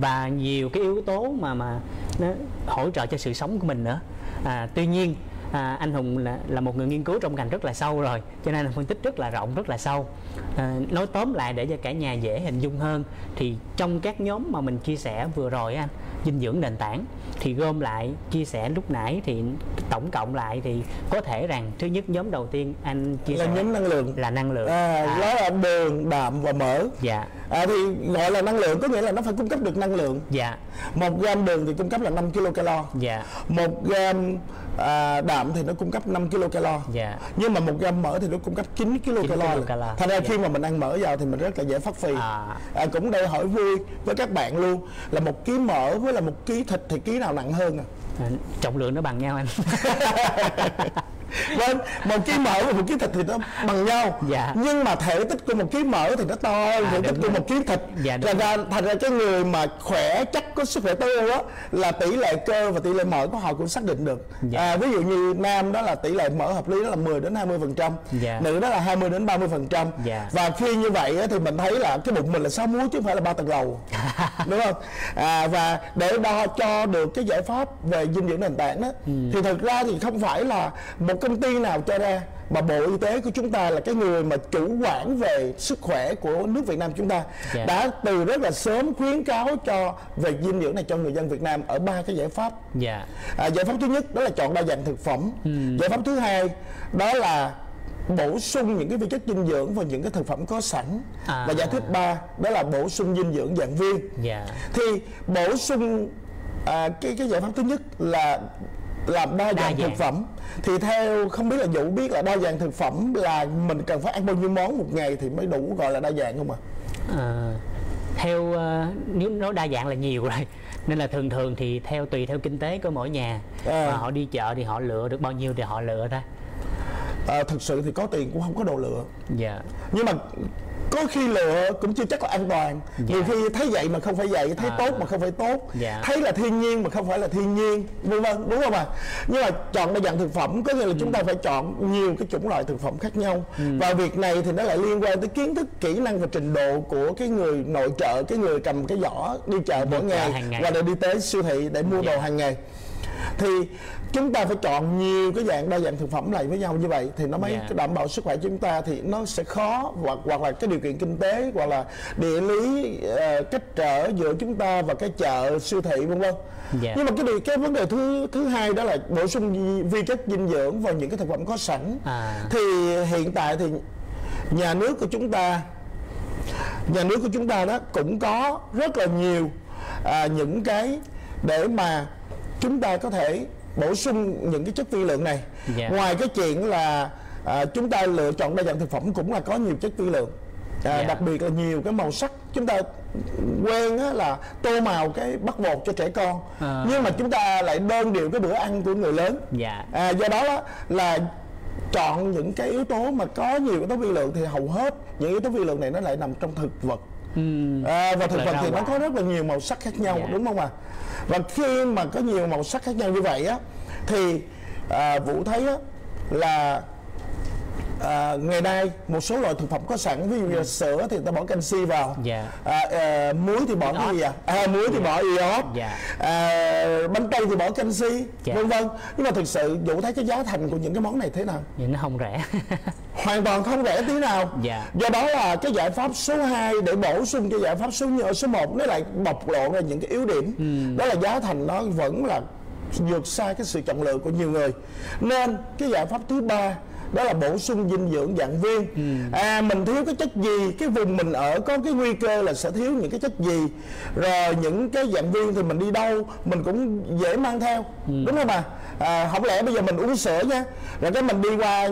và nhiều cái yếu tố mà mà nó hỗ trợ cho sự sống của mình nữa à, tuy nhiên à, anh Hùng là, là một người nghiên cứu trong ngành rất là sâu rồi cho nên là phân tích rất là rộng rất là sâu. À, nói tóm lại để cho cả nhà dễ hình dung hơn thì trong các nhóm mà mình chia sẻ vừa rồi anh dinh dưỡng nền tảng thì gom lại chia sẻ lúc nãy thì tổng cộng lại thì có thể rằng thứ nhất nhóm đầu tiên anh chia là sẻ nhóm năng lượng. là năng lượng. À, À, đó là đường đạm và mỡ. Dạ. À, thì gọi là năng lượng có nghĩa là nó phải cung cấp được năng lượng. Dạ. Một gram đường thì cung cấp là 5 kcal dạ. Một gram à, đạm thì nó cung cấp 5 kcal dạ nhưng mà một gram mỡ thì nó cung cấp 9 kcal kcal. thành ra Dạ. khi mà mình ăn mỡ vào thì mình rất là dễ phát phì À. à, cũng đây hỏi vui với các bạn luôn là một ký mỡ với là một ký thịt thì ký nào nặng hơn à? à, trọng lượng nó bằng nhau anh *laughs* *laughs* *laughs* vâng một ký mỡ và một ký thịt thì nó bằng nhau Dạ. nhưng mà thể tích của một ký mỡ thì nó to hơn thể đúng tích của một ký thịt Dạ, thành ra thành ra cái người mà khỏe chắc có sức khỏe tốt á là tỷ lệ cơ và tỷ lệ mỡ của họ cũng xác định được Dạ. à, ví dụ như nam đó là tỷ lệ mỡ hợp lý đó là 10 đến 20 phần trăm Dạ. nữ đó là 20 đến 30 phần trăm Dạ. và khi như vậy á, thì mình thấy là cái bụng mình là sáu múi chứ không phải là ba tầng lầu *laughs* đúng không à, và để đo cho được cái giải pháp về dinh dưỡng nền tảng đó Ừ. thì thực ra thì không phải là một công ty nào cho ra mà bộ y tế của chúng ta là cái người mà chủ quản về sức khỏe của nước Việt Nam chúng ta Dạ. đã từ rất là sớm khuyến cáo cho về dinh dưỡng này cho người dân Việt Nam ở ba cái giải pháp. Dạ. À, giải pháp thứ nhất đó là chọn đa dạng thực phẩm. Giải pháp thứ hai đó là bổ sung những cái vi chất dinh dưỡng vào những cái thực phẩm có sẵn. À. và giải thứ ba đó là bổ sung dinh dưỡng dạng viên. Dạ. Thì bổ sung à, cái cái giải pháp thứ nhất là làm đa dạng, dạng. thực phẩm thì theo không biết là Vũ biết là đa dạng thực phẩm là mình cần phải ăn bao nhiêu món một ngày thì mới đủ gọi là đa dạng không ạ? Ờ, theo ờ, nếu nó đa dạng là nhiều rồi *laughs* nên là thường thường thì theo tùy theo kinh tế của mỗi nhà À. mà họ đi chợ thì họ lựa được bao nhiêu thì họ lựa ra À, thực sự thì có tiền cũng không có đồ lựa dạ nhưng mà có khi lựa cũng chưa chắc là an toàn Dạ. nhiều khi thấy vậy mà không phải vậy thấy À. tốt mà không phải tốt Dạ. thấy là thiên nhiên mà không phải là thiên nhiên vân vân đúng không ạ nhưng mà chọn đa dạng thực phẩm có nghĩa là chúng ta phải chọn nhiều cái chủng loại thực phẩm khác nhau và việc này thì nó lại liên quan tới kiến thức kỹ năng và trình độ của cái người nội trợ cái người cầm cái giỏ đi chợ mỗi ngày ngày. và để đi tới siêu thị để mua Dạ. đồ hàng ngày thì chúng ta phải chọn nhiều cái dạng đa dạng thực phẩm lại với nhau như vậy thì nó mới Dạ. đảm bảo sức khỏe chúng ta thì nó sẽ khó hoặc hoặc là cái điều kiện kinh tế hoặc là địa lý ờ, cách trở giữa chúng ta và cái chợ siêu thị vân vân Dạ. nhưng mà cái điều cái vấn đề thứ thứ hai đó là bổ sung vi, vi chất dinh dưỡng vào những cái thực phẩm có sẵn À. thì hiện tại thì nhà nước của chúng ta nhà nước của chúng ta đó cũng có rất là nhiều à, những cái để mà chúng ta có thể bổ sung những cái chất vi lượng này. Dạ. ngoài cái chuyện là à, chúng ta lựa chọn đa dạng thực phẩm cũng là có nhiều chất vi lượng. À, Dạ. đặc biệt là nhiều cái màu sắc. Chúng ta quen á, là tô màu cái bắt bột cho trẻ con. À. nhưng mà chúng ta lại đơn điệu cái bữa ăn của người lớn. Dạ. À, do đó đó là chọn những cái yếu tố mà có nhiều yếu tố vi lượng thì hầu hết những yếu tố vi lượng này nó lại nằm trong thực vật à, và thực vật thì nó có rất là nhiều màu sắc khác nhau Dạ. đúng không ạ? Và khi mà có nhiều màu sắc khác nhau như vậy á thì à, vũ thấy á là à, ngày nay một số loại thực phẩm có sẵn ví dụ như là sữa thì ta bỏ canxi vào. Dạ. à, à, muối thì bỏ cái gì à, à muối thì bỏ iốt Dạ. à, bánh cây thì bỏ canxi Dạ. vân vân. Nhưng mà thực sự vũ thấy cái giá thành của những cái món này thế nào? Nhưng nó không rẻ. *laughs* Hoàn toàn không rẻ tí nào. Dạ. do đó là cái giải pháp số 2 để bổ sung cái giải pháp số như ở số 1 nó lại bộc lộ ra những cái yếu điểm. Đó là giá thành nó vẫn là vượt xa cái sự chọn lựa của nhiều người. Nên cái giải pháp thứ ba đó là bổ sung dinh dưỡng dạng viên. À mình thiếu cái chất gì cái vùng mình ở có cái nguy cơ là sẽ thiếu những cái chất gì. Rồi những cái dạng viên thì mình đi đâu mình cũng dễ mang theo. Đúng không ạ à, không lẽ bây giờ mình uống sữa nha. Rồi cái mình đi qua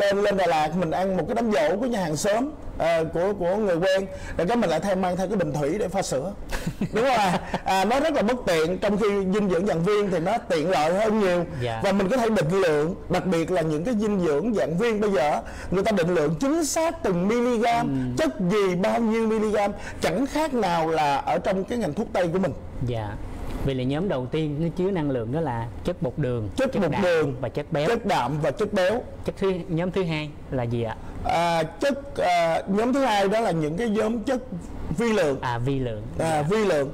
lên lên Đà Lạt mình ăn một cái đám dỗ của nhà hàng xóm à, của của người quen. Rồi cái mình lại theo mang theo cái bình thủy để pha sữa. *laughs* Đúng không ạ? À, nó rất là bất tiện. Trong khi dinh dưỡng dạng viên thì nó tiện lợi hơn nhiều. Dạ. và mình có thể định lượng đặc biệt là những cái dinh dưỡng dạng viên bây giờ người ta định lượng chính xác từng mg chất gì bao nhiêu mg chẳng khác nào là ở trong cái ngành thuốc tây của mình. Dạ. Vì là nhóm đầu tiên nó chứa năng lượng đó là chất bột đường Chất bột đạm đường, và chất béo. chất đạm và chất béo. Chất thứ nhóm thứ hai là gì ạ à, chất à, nhóm thứ hai đó là những cái nhóm chất vi lượng. À vi lượng. À, vi lượng.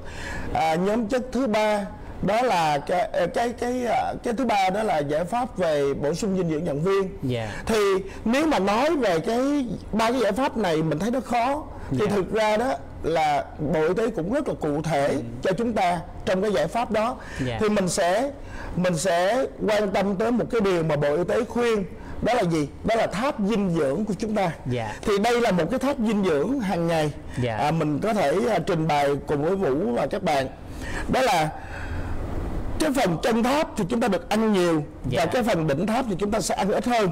À, nhóm chất thứ ba đó là cái cái cái à, cái thứ ba đó là giải pháp về bổ sung dinh dưỡng nhận viên. Dạ. thì nếu mà nói về cái ba cái giải pháp này mình thấy nó khó. Thì Dạ. thực ra đó là bộ y tế cũng rất là cụ thể cho chúng ta trong cái giải pháp đó. Dạ. thì mình sẽ mình sẽ quan tâm tới một cái điều mà bộ y tế khuyên đó là gì? Đó là tháp dinh dưỡng của chúng ta. Dạ. thì đây là một cái tháp dinh dưỡng hàng ngày. Dạ. à, mình có thể à, trình bày cùng với Vũ và các bạn. Đó là cái phần chân tháp thì chúng ta được ăn nhiều Dạ. và cái phần đỉnh tháp thì chúng ta sẽ ăn ít hơn.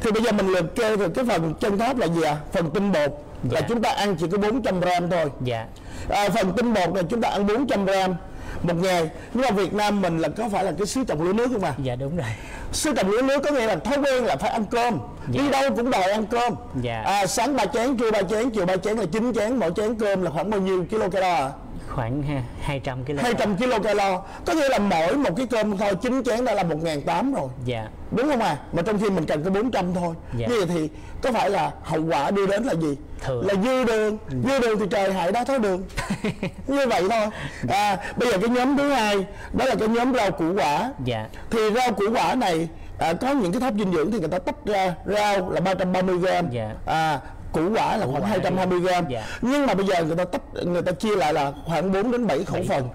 Thì bây giờ mình liệt kê rồi cái phần chân tháp là gì ạ? Phần tinh bột. Là Dạ. chúng ta ăn chỉ có 400 gram thôi. Dạ. À, phần tinh bột này chúng ta ăn 400 gram một ngày nhưng mà Việt Nam mình là có phải là cái xứ trồng lúa nước không à dạ đúng rồi xứ trồng lúa nước có nghĩa là thói quen là phải ăn cơm Dạ. đi đâu cũng đòi ăn cơm Dạ. à, sáng ba chén trưa ba chén chiều ba chén là chín chén mỗi chén cơm là khoảng bao nhiêu kcal à? Khoảng ha, 200 kg 200 kcal có nghĩa là mỗi một cái cơm thôi chín chén đã là 1.800 rồi. Dạ. Đúng không à? Mà trong khi mình cần có 400 thôi. Dạ. như vậy thì có phải là hậu quả đưa đến là gì? Thừa. là dư đường. Dư đường thì trời hại đá thói đường. *laughs* Như vậy thôi. À bây giờ cái nhóm thứ hai đó là cái nhóm rau củ quả. Dạ. Thì rau củ quả này à, có những cái tháp dinh dưỡng thì người ta tách ra. Rau là 330 gram. Dạ. à, củ quả là khoảng quả 220 gram Dạ. nhưng mà bây giờ người ta tách người ta chia lại là khoảng 4 đến 7 khẩu Bảy. phần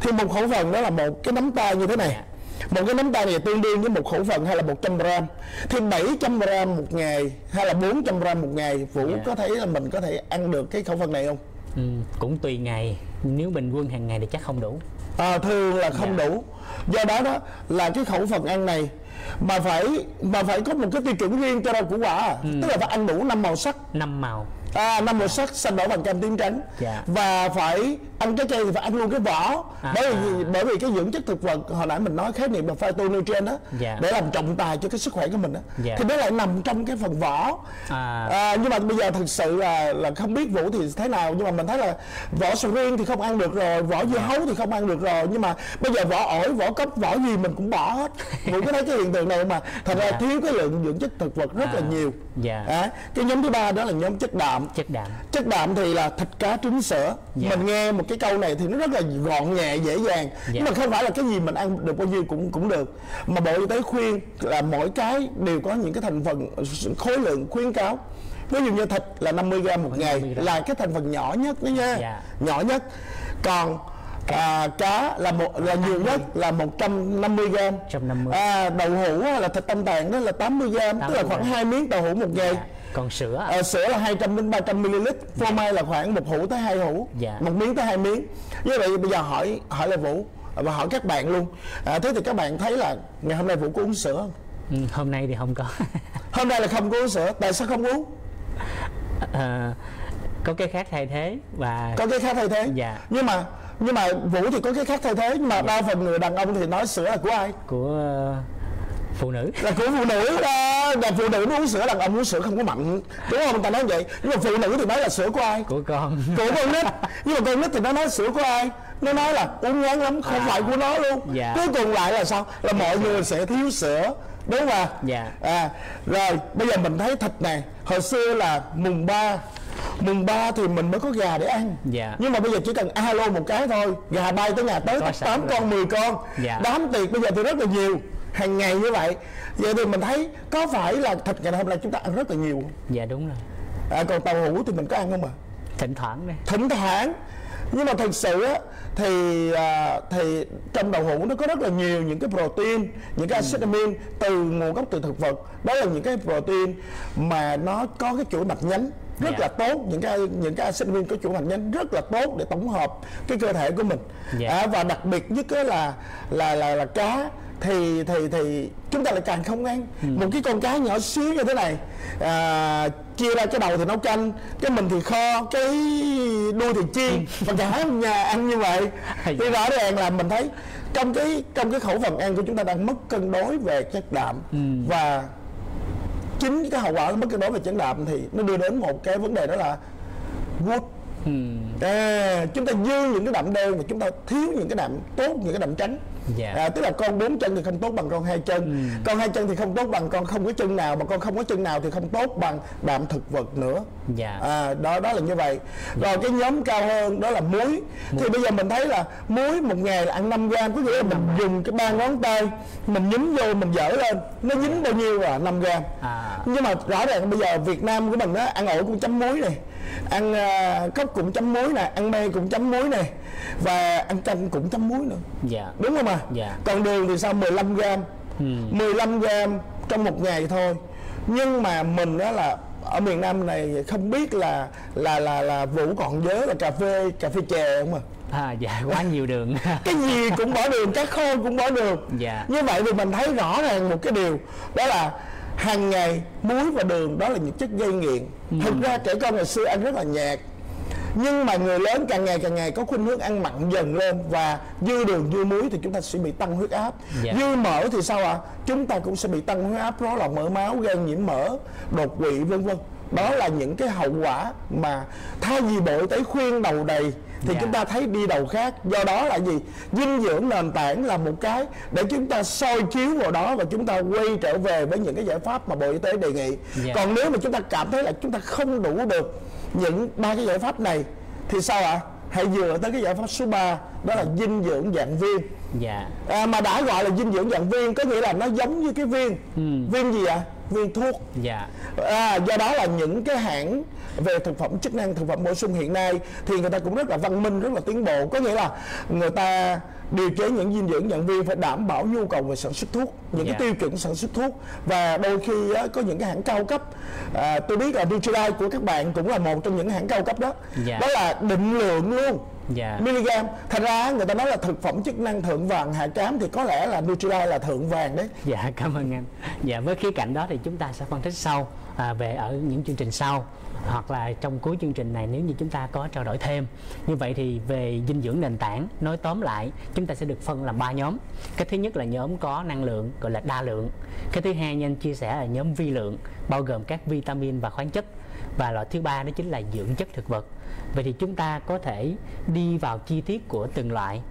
thì một khẩu phần đó là một cái nắm tay như thế này Dạ. một cái nắm tay này tương đương với một khẩu phần hay là 100 gram thì 700 gram một ngày hay là 400 gram một ngày Vũ Dạ. có thể là mình có thể ăn được cái khẩu phần này không ừ, cũng tùy ngày nếu bình quân hàng ngày thì chắc không đủ à, thường là không Dạ. đủ do đó đó là cái khẩu phần ăn này mà phải mà phải có một cái tiêu chuẩn riêng cho rau củ quả. Ừ. tức là phải ăn đủ năm màu sắc năm màu à, năm màu sắc xanh đỏ vàng cam tím trắng Dạ. và phải ăn trái cây thì phải ăn luôn cái vỏ À, bởi à. vì bởi vì cái dưỡng chất thực vật hồi nãy mình nói khái niệm là phytonutrient đó Dạ. để làm trọng tài cho cái sức khỏe của mình đó Dạ. thì nó lại nằm trong cái phần vỏ À. À, nhưng mà bây giờ thực sự là là không biết vũ thì thế nào nhưng mà mình thấy là vỏ sầu riêng thì không ăn được rồi vỏ dưa hấu thì không ăn được rồi nhưng mà bây giờ vỏ ổi vỏ cốc vỏ gì mình cũng bỏ hết vũ có thấy cái hiện tượng này mà thật ra Dạ. thiếu cái lượng dưỡng chất thực vật rất là À, nhiều dạ. à, cái nhóm thứ ba đó là nhóm chất đạm chất đạm. Chất đạm thì là thịt cá trứng sữa. Dạ. mình nghe một cái câu này thì nó rất là gọn nhẹ dễ dàng. Nhưng mà không phải là cái gì mình ăn được bao nhiêu cũng cũng được. Mà bộ y tế khuyên là mỗi cái đều có những cái thành phần khối lượng khuyến cáo. Ví dụ như thịt là 50 gram một ngày 50 gram. là cái thành phần nhỏ nhất đó nha. Dạ. nhỏ nhất. Còn à, cá là một là nhiều nhất là 150 gram. 150. à, đậu hũ là thịt tâm tạng đó là 80 gram tức là 80 khoảng hai miếng đậu hũ một ngày. Dạ. Còn sữa Ờ, sữa là 200 đến 300 ml, phô mai là khoảng một hũ tới hai hũ, Dạ. một miếng tới hai miếng. Như vậy bây giờ hỏi hỏi là Vũ và hỏi các bạn luôn. À, thế thì các bạn thấy là ngày hôm nay Vũ có uống sữa không? ừ, hôm nay thì không có *laughs* Hôm nay là không có uống sữa, tại sao không uống? Ờ, có cái khác thay thế và Có cái khác thay thế. Dạ. Nhưng mà nhưng mà Vũ thì có cái khác thay thế nhưng mà đa phần người đàn ông thì nói sữa là của ai? của ờ, phụ nữ Là của phụ nữ đó. Là phụ nữ nó uống sữa, đàn ông uống sữa không có mạnh. Đúng không? Người ta nói vậy. Nhưng mà phụ nữ thì nói là sữa của ai? của con của con nít nhưng mà con nít thì nó nói sữa của ai nó nói là uống ngán lắm không À. phải của nó luôn Dạ. cuối cùng lại là sao là mọi người sẽ thiếu sữa đúng không Dạ. à rồi bây giờ mình thấy thịt này hồi xưa là mùng 3 mùng 3 thì mình mới có gà để ăn Dạ. nhưng mà bây giờ chỉ cần alo một cái thôi gà bay tới nhà tới Có tất sẵn 8 rồi. con 10 con Dạ. đám tiệc bây giờ thì rất là nhiều hàng ngày như vậy. Vậy thì mình thấy có phải là thịt ngày hôm nay chúng ta ăn rất là nhiều không? dạ đúng rồi. À, còn tàu hũ thì mình có ăn không ạ? Thỉnh thoảng đây thỉnh thoảng. Nhưng mà thực sự á thì à, thì trong đậu hũ nó có rất là nhiều những cái protein những cái acid amin từ nguồn gốc từ thực vật. Đó là những cái protein mà nó có cái chuỗi mạch nhánh rất Dạ. là tốt. Những cái những cái acid amin có chuỗi mạch nhánh rất là tốt để tổng hợp cái cơ thể của mình. Dạ. à, và đặc biệt nhất là là là là cá thì thì thì chúng ta lại càng không ăn. Một cái con cá nhỏ xíu như thế này à, chia ra cái đầu thì nấu canh cái mình thì kho cái đuôi thì chiên. Và cả nhà ăn như vậy. Thì rõ ràng là mình thấy trong cái trong cái khẩu phần ăn của chúng ta đang mất cân đối về chất đạm. Và chính cái hậu quả mất cân đối về chất đạm thì nó đưa đến một cái vấn đề đó là gút Ừ. à, chúng ta dư những cái đạm đen và chúng ta thiếu những cái đạm tốt những cái đạm trắng Dạ. à, tức là con bốn chân thì không tốt bằng con hai chân. Con hai chân thì không tốt bằng con không có chân nào mà con không có chân nào thì không tốt bằng đạm thực vật nữa. Dạ. à, đó đó là như vậy. Rồi cái nhóm cao hơn đó là muối. Thì bây giờ mình thấy là muối một ngày là ăn 5 gram có nghĩa là mình dùng cái ba ngón tay mình nhúng vô mình dở lên. Nó dính bao nhiêu là 5 gram. À. nhưng mà rõ ràng bây giờ Việt Nam của mình đó ăn ổi cũng chấm muối này ăn à, cốc cũng chấm muối nè ăn me cũng chấm muối này và ăn canh cũng chấm muối nữa Dạ. đúng không ạ Dạ. còn đường thì sao 15 gram Ừ. 15 gram trong một ngày thôi nhưng mà mình đó là ở miền Nam này không biết là là là là Vũ còn nhớ là cà phê cà phê chè không à À, dạ quá nhiều đường. *laughs* cái gì cũng bỏ đường cá khô cũng bỏ đường Dạ. như vậy thì mình thấy rõ ràng một cái điều đó là hàng ngày muối và đường đó là những chất gây nghiện. Ừ. thực ra trẻ con ngày xưa ăn rất là nhạt. Nhưng mà người lớn càng ngày càng ngày có khuynh hướng ăn mặn dần lên. Và dư đường dư muối thì chúng ta sẽ bị tăng huyết áp. Dạ. dư mỡ thì sao ạ? Chúng ta cũng sẽ bị tăng huyết áp rối loạn mỡ máu gan nhiễm mỡ đột quỵ vân vân. Đó là những cái hậu quả mà thay vì bộ y tế khuyên đầu đầy thì Dạ. chúng ta thấy đi đầu khác. Do đó là gì? Dinh dưỡng nền tảng là một cái để chúng ta soi chiếu vào đó và chúng ta quay trở về với những cái giải pháp mà bộ y tế đề nghị. Dạ. còn nếu mà chúng ta cảm thấy là chúng ta không đủ được những ba cái giải pháp này thì sao ạ? Hãy dựa tới cái giải pháp số 3 đó là dinh dưỡng dạng viên. Dạ. à, mà đã gọi là dinh dưỡng dạng viên có nghĩa là nó giống như cái viên. Viên gì ạ viên thuốc Dạ. À, do đó là những cái hãng về thực phẩm chức năng thực phẩm bổ sung hiện nay thì người ta cũng rất là văn minh rất là tiến bộ có nghĩa là người ta điều chế những dinh dưỡng dạng viên phải đảm bảo nhu cầu về sản xuất thuốc những Dạ. cái tiêu chuẩn sản xuất thuốc và đôi khi á, có những cái hãng cao cấp à, tôi biết là Nutrilite của các bạn cũng là một trong những hãng cao cấp đó Dạ. đó là định lượng luôn Dạ. mg thành ra người ta nói là thực phẩm chức năng thượng vàng hạ cám thì có lẽ là Nutrilite là thượng vàng đấy Dạ *laughs* cảm ơn anh. Dạ với khía cạnh đó thì chúng ta sẽ phân tích sau à, về ở những chương trình sau hoặc là trong cuối chương trình này nếu như chúng ta có trao đổi thêm. Như vậy thì về dinh dưỡng nền tảng nói tóm lại chúng ta sẽ được phân làm ba nhóm. Cái thứ nhất là nhóm có năng lượng gọi là đa lượng. Cái thứ hai như anh chia sẻ là nhóm vi lượng bao gồm các vitamin và khoáng chất và loại thứ ba đó chính là dưỡng chất thực vật. Vậy thì chúng ta có thể đi vào chi tiết của từng loại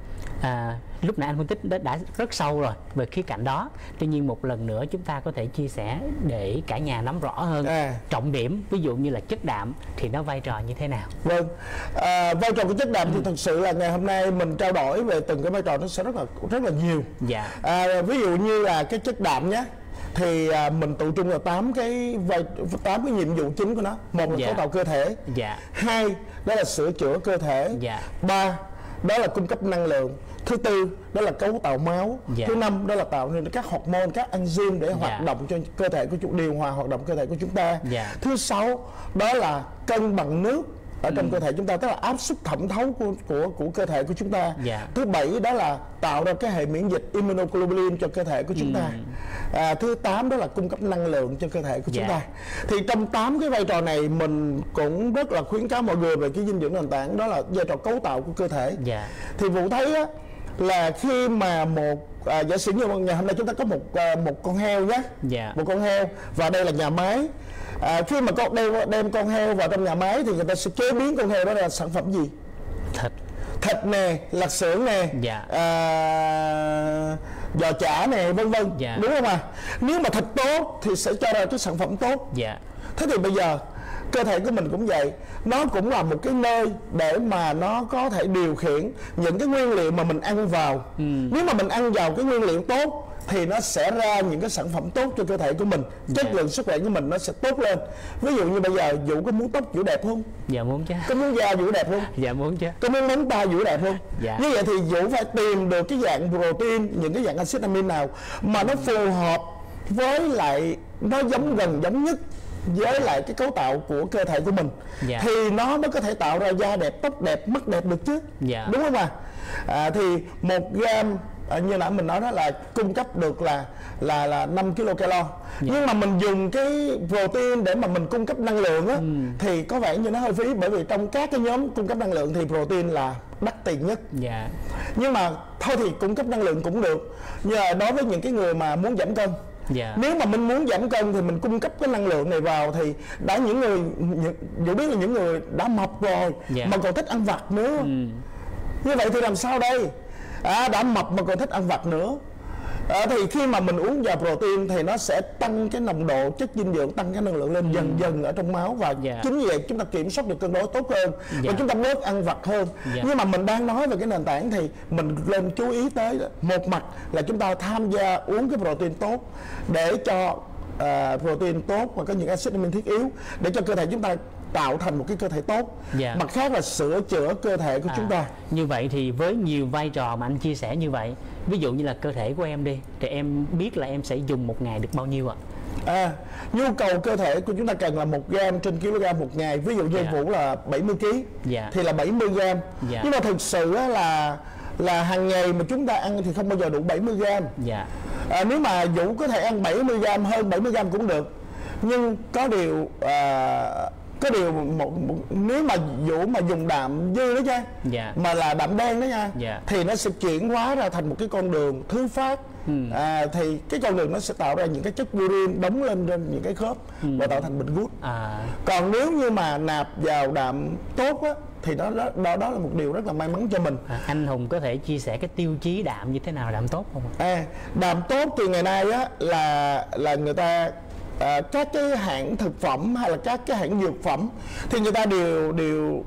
À, lúc nãy anh phân tích đã, đã rất sâu rồi về khía cạnh đó tuy nhiên một lần nữa chúng ta có thể chia sẻ để cả nhà nắm rõ hơn À. trọng điểm ví dụ như là chất đạm thì nó vai trò như thế nào Vâng, à, vai trò của chất đạm thì thực sự là ngày hôm nay mình trao đổi về từng cái vai trò nó sẽ rất là rất là nhiều. Dạ. À, ví dụ như là cái chất đạm nhé, thì à, mình tụ trung vào tám cái vai tám cái nhiệm vụ chính của nó. Một là Dạ. cấu tạo cơ thể, dạ hai đó là sửa chữa cơ thể, Dạ. ba đó là cung cấp năng lượng. Thứ tư đó là cấu tạo máu. Dạ. Thứ năm đó là tạo nên các hormone, các enzyme để hoạt Dạ. động cho cơ thể của chúng điều hòa hoạt động cơ thể của chúng ta. Dạ. Thứ sáu đó là cân bằng nước ở Ừ. trong cơ thể chúng ta tức là áp suất thẩm thấu của của của cơ thể của chúng ta. Dạ. Thứ bảy đó là tạo ra cái hệ miễn dịch immunoglobulin cho cơ thể của chúng ta. À, thứ tám đó là cung cấp năng lượng cho cơ thể của chúng Ừ. Dạ. ta. Thì trong tám cái vai trò này mình cũng rất là khuyến cáo mọi người về cái dinh dưỡng nền tảng đó là vai trò cấu tạo của cơ thể. Dạ. Thì vụ thấy á là khi mà một à, giả sử như ngày hôm nay chúng ta có một à, một con heo nhé Dạ. một con heo và đây là nhà máy à, khi mà con đem, đem con heo vào trong nhà máy thì người ta sẽ chế biến con heo đó là sản phẩm gì? Thịt. Thịt nè lạp xưởng nè Dạ. à, giò chả nè vân vân Dạ. đúng không ạ? Nếu mà thịt tốt thì sẽ cho ra cái sản phẩm tốt. Dạ. Thế thì bây giờ cơ thể của mình cũng vậy. Nó cũng là một cái nơi để mà nó có thể điều khiển những cái nguyên liệu mà mình ăn vào. Nếu mà mình ăn vào cái nguyên liệu tốt thì nó sẽ ra những cái sản phẩm tốt cho cơ thể của mình chất Dạ. lượng sức khỏe của mình nó sẽ tốt lên. Ví dụ như bây giờ Vũ có muốn tóc Vũ đẹp không? Dạ muốn chứ. Có muốn da Vũ đẹp không? Dạ muốn chứ. Có muốn móng tay Vũ đẹp không? Dạ. như vậy thì Vũ phải tìm được cái dạng protein những cái dạng axit amin nào mà nó phù hợp với lại nó giống gần giống nhất với lại cái cấu tạo của cơ thể của mình. Dạ. thì nó mới có thể tạo ra da đẹp tóc đẹp mắt đẹp được chứ. Dạ. đúng không ạ? À, thì một gram à, như nãy mình nói đó là cung cấp được là là là 5 kcal Dạ. nhưng mà mình dùng cái protein để mà mình cung cấp năng lượng á Ừ. thì có vẻ như nó hơi phí bởi vì trong các cái nhóm cung cấp năng lượng thì protein là đắt tiền nhất dạ nhưng mà thôi thì cung cấp năng lượng cũng được nhưng mà đối với những cái người mà muốn giảm cân Dạ. nếu mà mình muốn giảm cân thì mình cung cấp cái năng lượng này vào thì đã những người những, dù biết là những người đã mập rồi Dạ. mà còn thích ăn vặt nữa Ừ. như vậy thì làm sao đây à, đã mập mà còn thích ăn vặt nữa à, thì khi mà mình uống vào protein thì nó sẽ tăng cái nồng độ chất dinh dưỡng tăng cái năng lượng lên dần dần ở trong máu và Ừ. Dạ. chính vì vậy chúng ta kiểm soát được cân đối tốt hơn Dạ. và chúng ta bớt ăn vặt hơn Dạ. nhưng mà mình đang nói về cái nền tảng thì mình lên chú ý tới một mặt là chúng ta tham gia uống cái protein tốt để cho à, protein tốt và có những acid amin thiết yếu để cho cơ thể chúng ta tạo thành một cái cơ thể tốt Dạ. mặt khác là sửa chữa cơ thể của chúng ta À, như vậy thì với nhiều vai trò mà anh chia sẻ như vậy ví dụ như là cơ thể của em đi thì em biết là em sẽ dùng một ngày được bao nhiêu ạ À, nhu cầu cơ thể của chúng ta cần là 1 gram trên kg một ngày ví dụ như Dạ. Vũ là 70 kg Dạ. thì là 70 gram Dạ. nhưng mà thực sự là là hàng ngày mà chúng ta ăn thì không bao giờ đủ 70 gram dạ à, nếu mà Vũ có thể ăn 70 gram hơn 70 gram cũng được nhưng có điều à, có điều một, một nếu mà Vũ mà dùng đạm dư đó nha Dạ. mà là đạm đen đó nha Dạ. thì nó sẽ chuyển hóa ra thành một cái con đường thứ phát Ừ. à, thì cái con đường nó sẽ tạo ra những cái chất purin đóng lên trên những cái khớp Ừ. và tạo thành bệnh gút à còn nếu như mà nạp vào đạm tốt á thì đó đó đó, đó là một điều rất là may mắn cho mình À, anh Hùng có thể chia sẻ cái tiêu chí đạm như thế nào đạm tốt không? À, đạm tốt thì ngày nay á là là người ta à, các cái hãng thực phẩm hay là các cái hãng dược phẩm thì người ta đều đều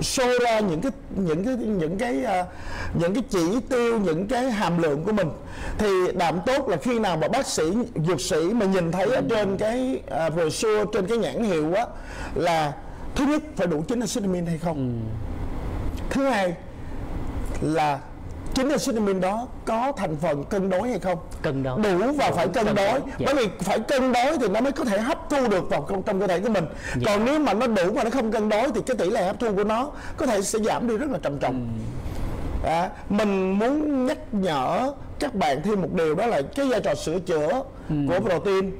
show ra những cái những cái những cái à, những cái chỉ tiêu những cái hàm lượng của mình. Thì đạm tốt là khi nào mà bác sĩ dược sĩ mà nhìn thấy ở trên cái à, brochure trên cái nhãn hiệu á là thứ nhất phải đủ chín acid amin hay không? Thứ hai là chính amin đó có thành phần cân đối hay không? Cân đối. Đủ và phải cân đối. dạ. bởi vì phải cân đối thì nó mới có thể hấp thu được vào trong, trong cơ thể của mình. Dạ. còn nếu mà nó đủ mà nó không cân đối thì cái tỷ lệ hấp thu của nó có thể sẽ giảm đi rất là trầm trọng. À, mình muốn nhắc nhở các bạn thêm một điều đó là cái vai trò sửa chữa của protein.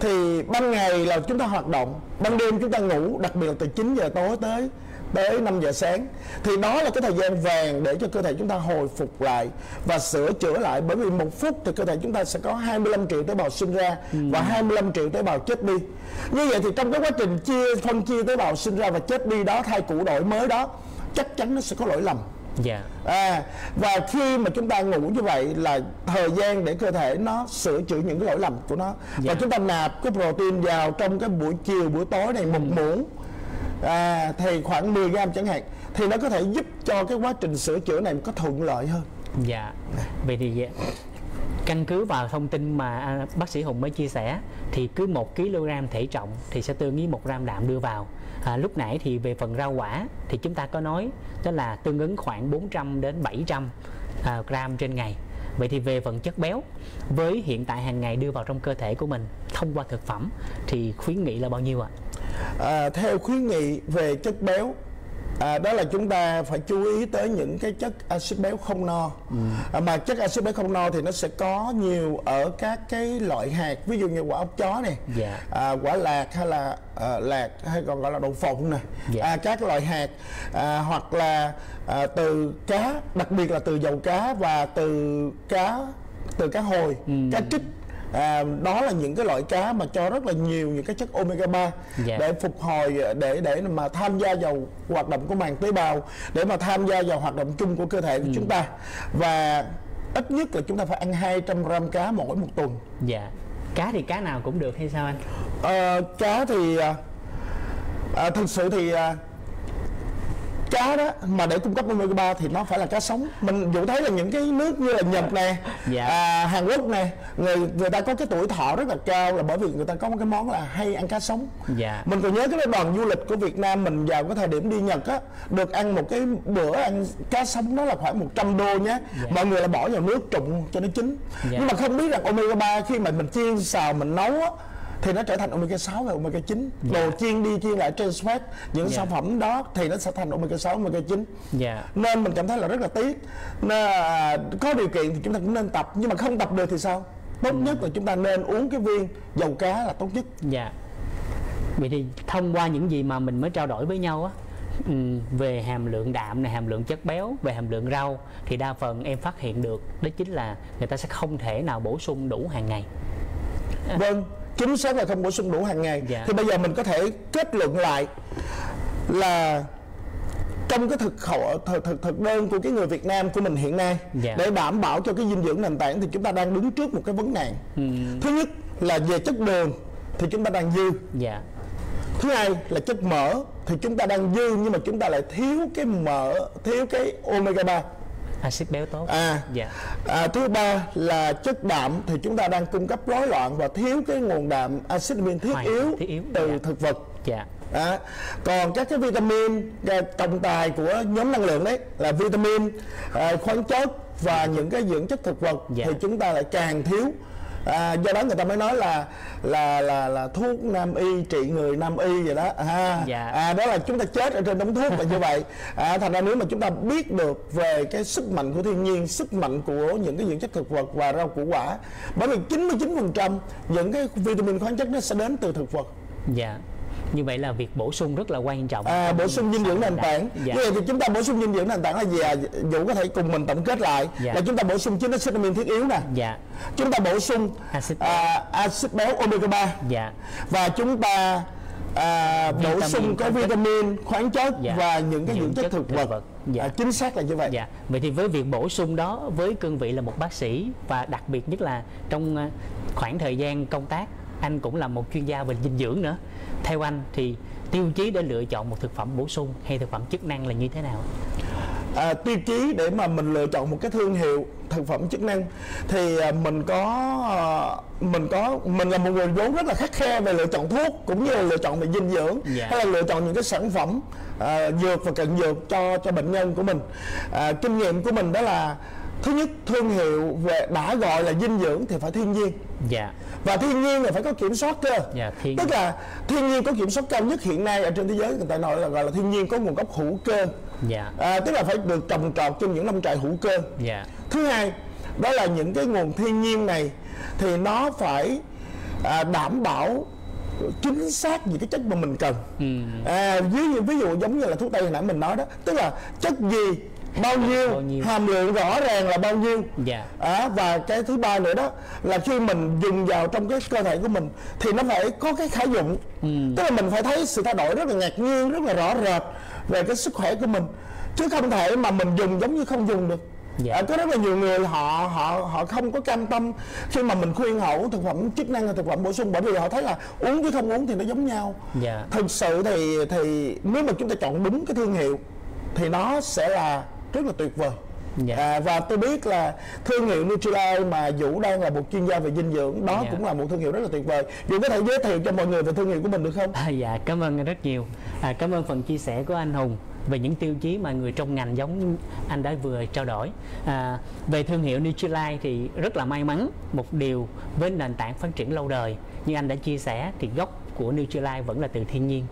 Thì ban ngày là chúng ta hoạt động ban đêm chúng ta ngủ đặc biệt là từ 9 giờ tối tới tới 5 giờ sáng. Thì đó là cái thời gian vàng để cho cơ thể chúng ta hồi phục lại và sửa chữa lại. Bởi vì một phút thì cơ thể chúng ta sẽ có 25 triệu tế bào sinh ra và 25 triệu tế bào chết đi. Như vậy thì trong cái quá trình chia phân chia tế bào sinh ra và chết đi đó thay củ đổi mới đó chắc chắn nó sẽ có lỗi lầm. Dạ. À, và khi mà chúng ta ngủ như vậy là thời gian để cơ thể nó sửa chữa những cái lỗi lầm của nó. Dạ. và chúng ta nạp cái protein vào trong cái buổi chiều buổi tối này một muỗng à, thì khoảng 10 gram chẳng hạn thì nó có thể giúp cho cái quá trình sửa chữa này có thuận lợi hơn. Dạ. Vậy thì vậy. căn cứ vào thông tin mà à, bác sĩ Hùng mới chia sẻ thì cứ 1 kg thể trọng thì sẽ tương ứng 1 gram đạm đưa vào. À, lúc nãy thì về phần rau quả thì chúng ta có nói đó là tương ứng khoảng 400 đến 700 à, gram trên ngày. Vậy thì về phần chất béo với hiện tại hàng ngày đưa vào trong cơ thể của mình thông qua thực phẩm thì khuyến nghị là bao nhiêu ạ? à, theo khuyến nghị về chất béo à, đó là chúng ta phải chú ý tới những cái chất axit béo không no. À, mà chất axit béo không no thì nó sẽ có nhiều ở các cái loại hạt ví dụ như quả ốc chó này Dạ. à, quả lạc hay là à, lạc hay còn gọi là đậu phộng này Dạ. à, các loại hạt à, hoặc là à, từ cá đặc biệt là từ dầu cá và từ cá từ cá hồi cá trích À, đó là những cái loại cá mà cho rất là nhiều những cái chất omega 3 Dạ. để phục hồi để để mà tham gia vào hoạt động của màng tế bào để mà tham gia vào hoạt động chung của cơ thể của chúng ta. Và ít nhất là chúng ta phải ăn 200 gram cá mỗi một tuần. Dạ. Cá thì cá nào cũng được hay sao anh? Ờ, cá thì à, à, thực sự thì à, cá đó mà để cung cấp omega 3 thì nó phải là cá sống mình dụ thấy là những cái nước như là Nhật nè Dạ. à, Hàn Quốc nè người người ta có cái tuổi thọ rất là cao là bởi vì người ta có một cái món là hay ăn cá sống Dạ. mình còn nhớ cái đoàn du lịch của Việt Nam mình vào cái thời điểm đi Nhật á được ăn một cái bữa ăn cá sống đó là khoảng 100 đô nhé Dạ. mọi người là bỏ vào nước trụng cho nó chín Dạ. nhưng mà không biết rằng omega 3 khi mà mình chiên xào mình nấu á thì nó trở thành omega 6 và omega 9 đồ chiên đi chiên lại trans fat những Dạ. sản phẩm đó thì nó sẽ thành omega 6 omega 9 dạ. Nên mình cảm thấy là rất là tiếc. Nên à, có điều kiện thì chúng ta cũng nên tập nhưng mà không tập được thì sao? Tốt nhất là chúng ta nên uống cái viên dầu cá là tốt nhất. Dạ. Vậy thì thông qua những gì mà mình mới trao đổi với nhau á ừm, về hàm lượng đạm này, hàm lượng chất béo, về hàm lượng rau thì đa phần em phát hiện được đó chính là người ta sẽ không thể nào bổ sung đủ hàng ngày. vâng chính xác là không bổ sung đủ hàng ngày Dạ. thì bây giờ mình có thể kết luận lại là trong cái thực khẩu thực, thực, thực đơn của cái người Việt Nam của mình hiện nay Dạ. để đảm bảo cho cái dinh dưỡng nền tảng thì chúng ta đang đứng trước một cái vấn nạn Ừ. thứ nhất là về chất đường thì chúng ta đang dư dạ thứ hai là chất mỡ thì chúng ta đang dư nhưng mà chúng ta lại thiếu cái mỡ thiếu cái omega 3 axit béo tốt. À, dạ. À thứ ba là chất đạm. Thì chúng ta đang cung cấp rối loạn và thiếu cái nguồn đạm axit amin thiết Hoàn yếu, thiết yếu, từ dạ. thực vật. Dạ. À, còn các cái vitamin à, trọng tài của nhóm năng lượng đấy là vitamin à, khoáng chất và những cái dưỡng chất thực vật. Dạ. thì chúng ta lại càng thiếu à, do đó người ta mới nói là là là là thuốc nam y trị người nam y vậy đó. À, Dạ. à đó là chúng ta chết ở trên đống thuốc là như vậy. À, thành ra nếu mà chúng ta biết được về cái sức mạnh của thiên nhiên sức mạnh của những cái dưỡng chất thực vật và rau củ quả bởi vì 99% những cái vitamin khoáng chất nó sẽ đến từ thực vật. Dạ như vậy là việc bổ sung rất là quan trọng À, bổ sung dinh dưỡng nền tảng. dạ Như vậy thì chúng ta bổ sung dinh dưỡng nền tảng là gì à? Vũ có thể cùng mình tổng kết lại Dạ. là chúng ta bổ sung chín axit amin thiết yếu nè. dạ Chúng ta bổ sung Axit à, axit béo omega 3 dạ và chúng ta à, bổ Vitamin, sung chất. vitamin, khoáng chất Dạ. và những cái dưỡng chất thực vật. vật. Dạ. À, chính xác là như vậy. Dạ, vậy thì với việc bổ sung đó với cương vị là một bác sĩ và đặc biệt nhất là trong ờ, khoảng thời gian công tác anh cũng là một chuyên gia về dinh dưỡng nữa. Theo anh thì tiêu chí để lựa chọn một thực phẩm bổ sung hay thực phẩm chức năng là như thế nào? à, tiêu chí để mà mình lựa chọn một cái thương hiệu thực phẩm chức năng thì à, mình có à, mình có mình là một người vốn rất là khắc khe về lựa chọn thuốc cũng như là lựa chọn về dinh dưỡng Dạ. hay là lựa chọn những cái sản phẩm à, dược và cận dược cho cho bệnh nhân của mình à, kinh nghiệm của mình đó là thứ nhất thương hiệu về đã gọi là dinh dưỡng thì phải thiên nhiên. Dạ, và thiên nhiên là phải có kiểm soát cơ. Dạ, thiên- tức là thiên nhiên có kiểm soát cao nhất hiện nay ở trên thế giới người ta nói là gọi là thiên nhiên có nguồn gốc hữu cơ. Dạ, à, tức là phải được trồng trọt trên những nông trại hữu cơ. Dạ, thứ hai đó là những cái nguồn thiên nhiên này thì nó phải à, đảm bảo chính xác những cái chất mà mình cần. Ừ. à, ví dụ ví dụ giống như là thuốc tây hồi nãy mình nói đó tức là chất gì bao nhiêu, Bao nhiêu. hàm lượng rõ ràng là bao nhiêu Dạ. à, và cái thứ ba nữa đó là khi mình dùng vào trong cái cơ thể của mình thì nó phải có cái khả dụng Ừ. tức là mình phải thấy sự thay đổi rất là ngạc nhiên rất là rõ rệt về cái sức khỏe của mình chứ không thể mà mình dùng giống như không dùng được Dạ. à, có rất là nhiều người họ họ họ không có cam tâm khi mà mình khuyên họ uống thực phẩm chức năng hay thực phẩm bổ sung bởi vì họ thấy là uống với không uống thì nó giống nhau Dạ. thực sự thì thì nếu mà chúng ta chọn đúng cái thương hiệu thì nó sẽ là rất là tuyệt vời Dạ. à, và tôi biết là thương hiệu Nutrilite mà Vũ đang là một chuyên gia về dinh dưỡng đó Dạ. cũng là một thương hiệu rất là tuyệt vời Vũ có thể giới thiệu cho mọi người về thương hiệu của mình được không À, dạ, cảm ơn anh rất nhiều. À, cảm ơn phần chia sẻ của anh Hùng về những tiêu chí mà người trong ngành giống anh đã vừa trao đổi. À, về thương hiệu Nutrilite thì rất là may mắn một điều với nền tảng phát triển lâu đời như anh đã chia sẻ thì gốc của Nutrilite vẫn là từ thiên nhiên.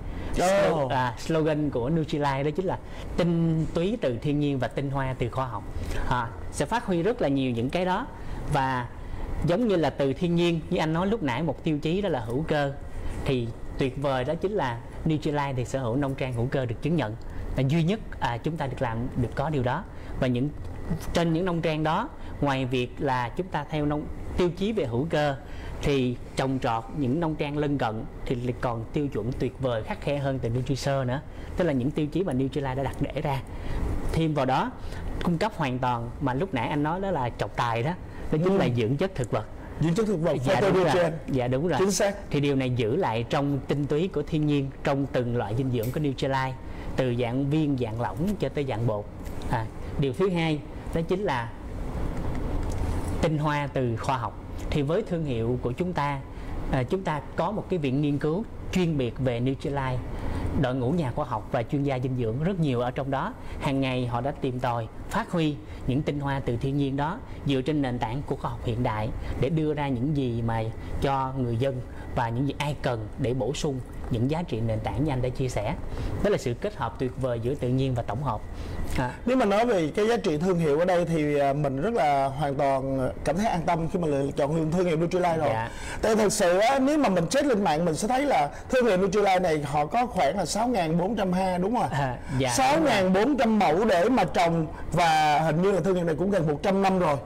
Oh. À, slogan của Nutrilite đó chính là tinh túy từ thiên nhiên và tinh hoa từ khoa học. À, sẽ phát huy rất là nhiều những cái đó và giống như là từ thiên nhiên như anh nói lúc nãy một tiêu chí đó là hữu cơ thì tuyệt vời đó chính là Nutrilite thì sở hữu nông trang hữu cơ được chứng nhận là duy nhất à, chúng ta được làm được có điều đó và những trên những nông trang đó ngoài việc là chúng ta theo nông tiêu chí về hữu cơ thì trồng trọt những nông trang lân cận thì còn tiêu chuẩn tuyệt vời khắc khe hơn từ Nutrisure nữa. Tức là những tiêu chí mà Nutrilite đã đặt để ra. Thêm vào đó cung cấp hoàn toàn mà lúc nãy anh nói đó là trọng tài đó đó chính là dưỡng chất thực vật. Dưỡng chất thực vật dạ đúng rồi. phytonutrient. Dạ đúng rồi. Chính xác. thì điều này giữ lại trong tinh túy của thiên nhiên trong từng loại dinh dưỡng của Nutrilite từ dạng viên dạng lỏng cho tới dạng bột. À, điều thứ hai đó chính là tinh hoa từ khoa học thì với thương hiệu của chúng ta à, chúng ta có một cái viện nghiên cứu chuyên biệt về Nutrilite đội ngũ nhà khoa học và chuyên gia dinh dưỡng rất nhiều ở trong đó. Hàng ngày họ đã tìm tòi phát huy những tinh hoa từ thiên nhiên đó dựa trên nền tảng của khoa học hiện đại để đưa ra những gì mà cho người dân và những gì ai cần để bổ sung những giá trị nền tảng như anh đã chia sẻ đó là sự kết hợp tuyệt vời giữa tự nhiên và tổng hợp à, Nếu mà nói về cái giá trị thương hiệu ở đây thì à, mình rất là hoàn toàn cảm thấy an tâm khi mà lựa chọn thương hiệu Nutrilite rồi. Dạ. Tại thật sự á, nếu mà mình check lên mạng mình sẽ thấy là thương hiệu Nutrilite này họ có khoảng là 6.400 ha đúng không ạ? À, dạ, 6.400 mẫu để mà trồng và hình như là thương hiệu này cũng gần 100 năm rồi.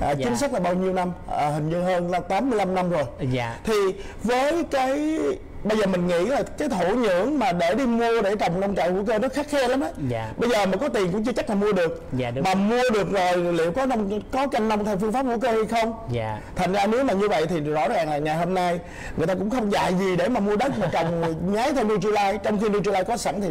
à, Dạ. chính xác là bao nhiêu năm à, hình như hơn là 85 năm rồi dạ thì với cái bây giờ mình nghĩ là cái thổ nhưỡng mà để đi mua để trồng nông trại hữu cơ nó khắc khe lắm á Dạ. bây giờ mà có tiền cũng chưa chắc là mua được Dạ, đúng. mà mua được rồi liệu có nông có canh nông theo phương pháp hữu cơ hay không dạ thành ra nếu mà như vậy thì rõ ràng là ngày hôm nay người ta cũng không dạy gì để mà mua đất mà trồng *laughs* nhái theo Nutrilite trong khi Nutrilite có sẵn thì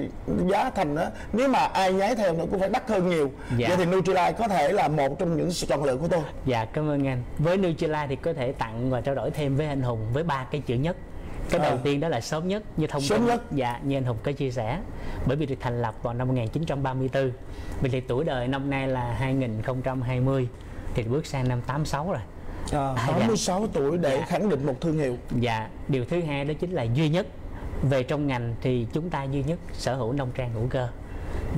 giá thành đó nếu mà ai nhái theo nó cũng phải đắt hơn nhiều Dạ. vậy thì Nutrilite có thể là một trong những sự chọn lựa của tôi Dạ cảm ơn anh. Với Nutrilite thì có thể tặng và trao đổi thêm với anh Hùng với ba cái chữ nhất. Cái đầu À. tiên đó là sớm nhất như thông Sớm tin nhất. dạ như anh Hùng có chia sẻ. Bởi vì được thành lập vào năm 1934. Vậy thì tuổi đời năm nay là 2020 thì bước sang năm 86 rồi. à, dạ. 86 tuổi để Dạ. khẳng định một thương hiệu Dạ, điều thứ hai đó chính là duy nhất. Về trong ngành thì chúng ta duy nhất sở hữu nông trang hữu cơ.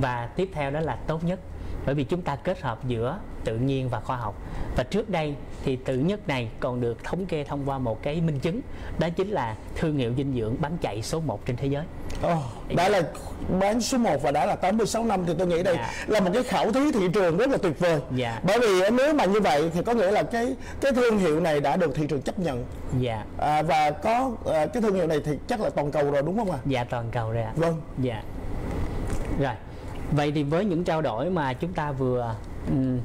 Và tiếp theo đó là tốt nhất. Bởi vì chúng ta kết hợp giữa tự nhiên và khoa học. Và trước đây thì tự nhất này còn được thống kê thông qua một cái minh chứng. Đó chính là thương hiệu dinh dưỡng bán chạy số 1 trên thế giới. Ồ, đã là bán số 1 và đã là 86 năm thì tôi nghĩ đây Dạ. là một cái khảo thí thị trường rất là tuyệt vời. Dạ. Bởi vì nếu mà như vậy thì có nghĩa là cái cái thương hiệu này đã được thị trường chấp nhận Dạ, à, và có à, cái thương hiệu này thì chắc là toàn cầu rồi đúng không ạ? dạ toàn cầu rồi ạ. Vâng. Dạ. Rồi. Vậy thì với những trao đổi mà chúng ta vừa ừm,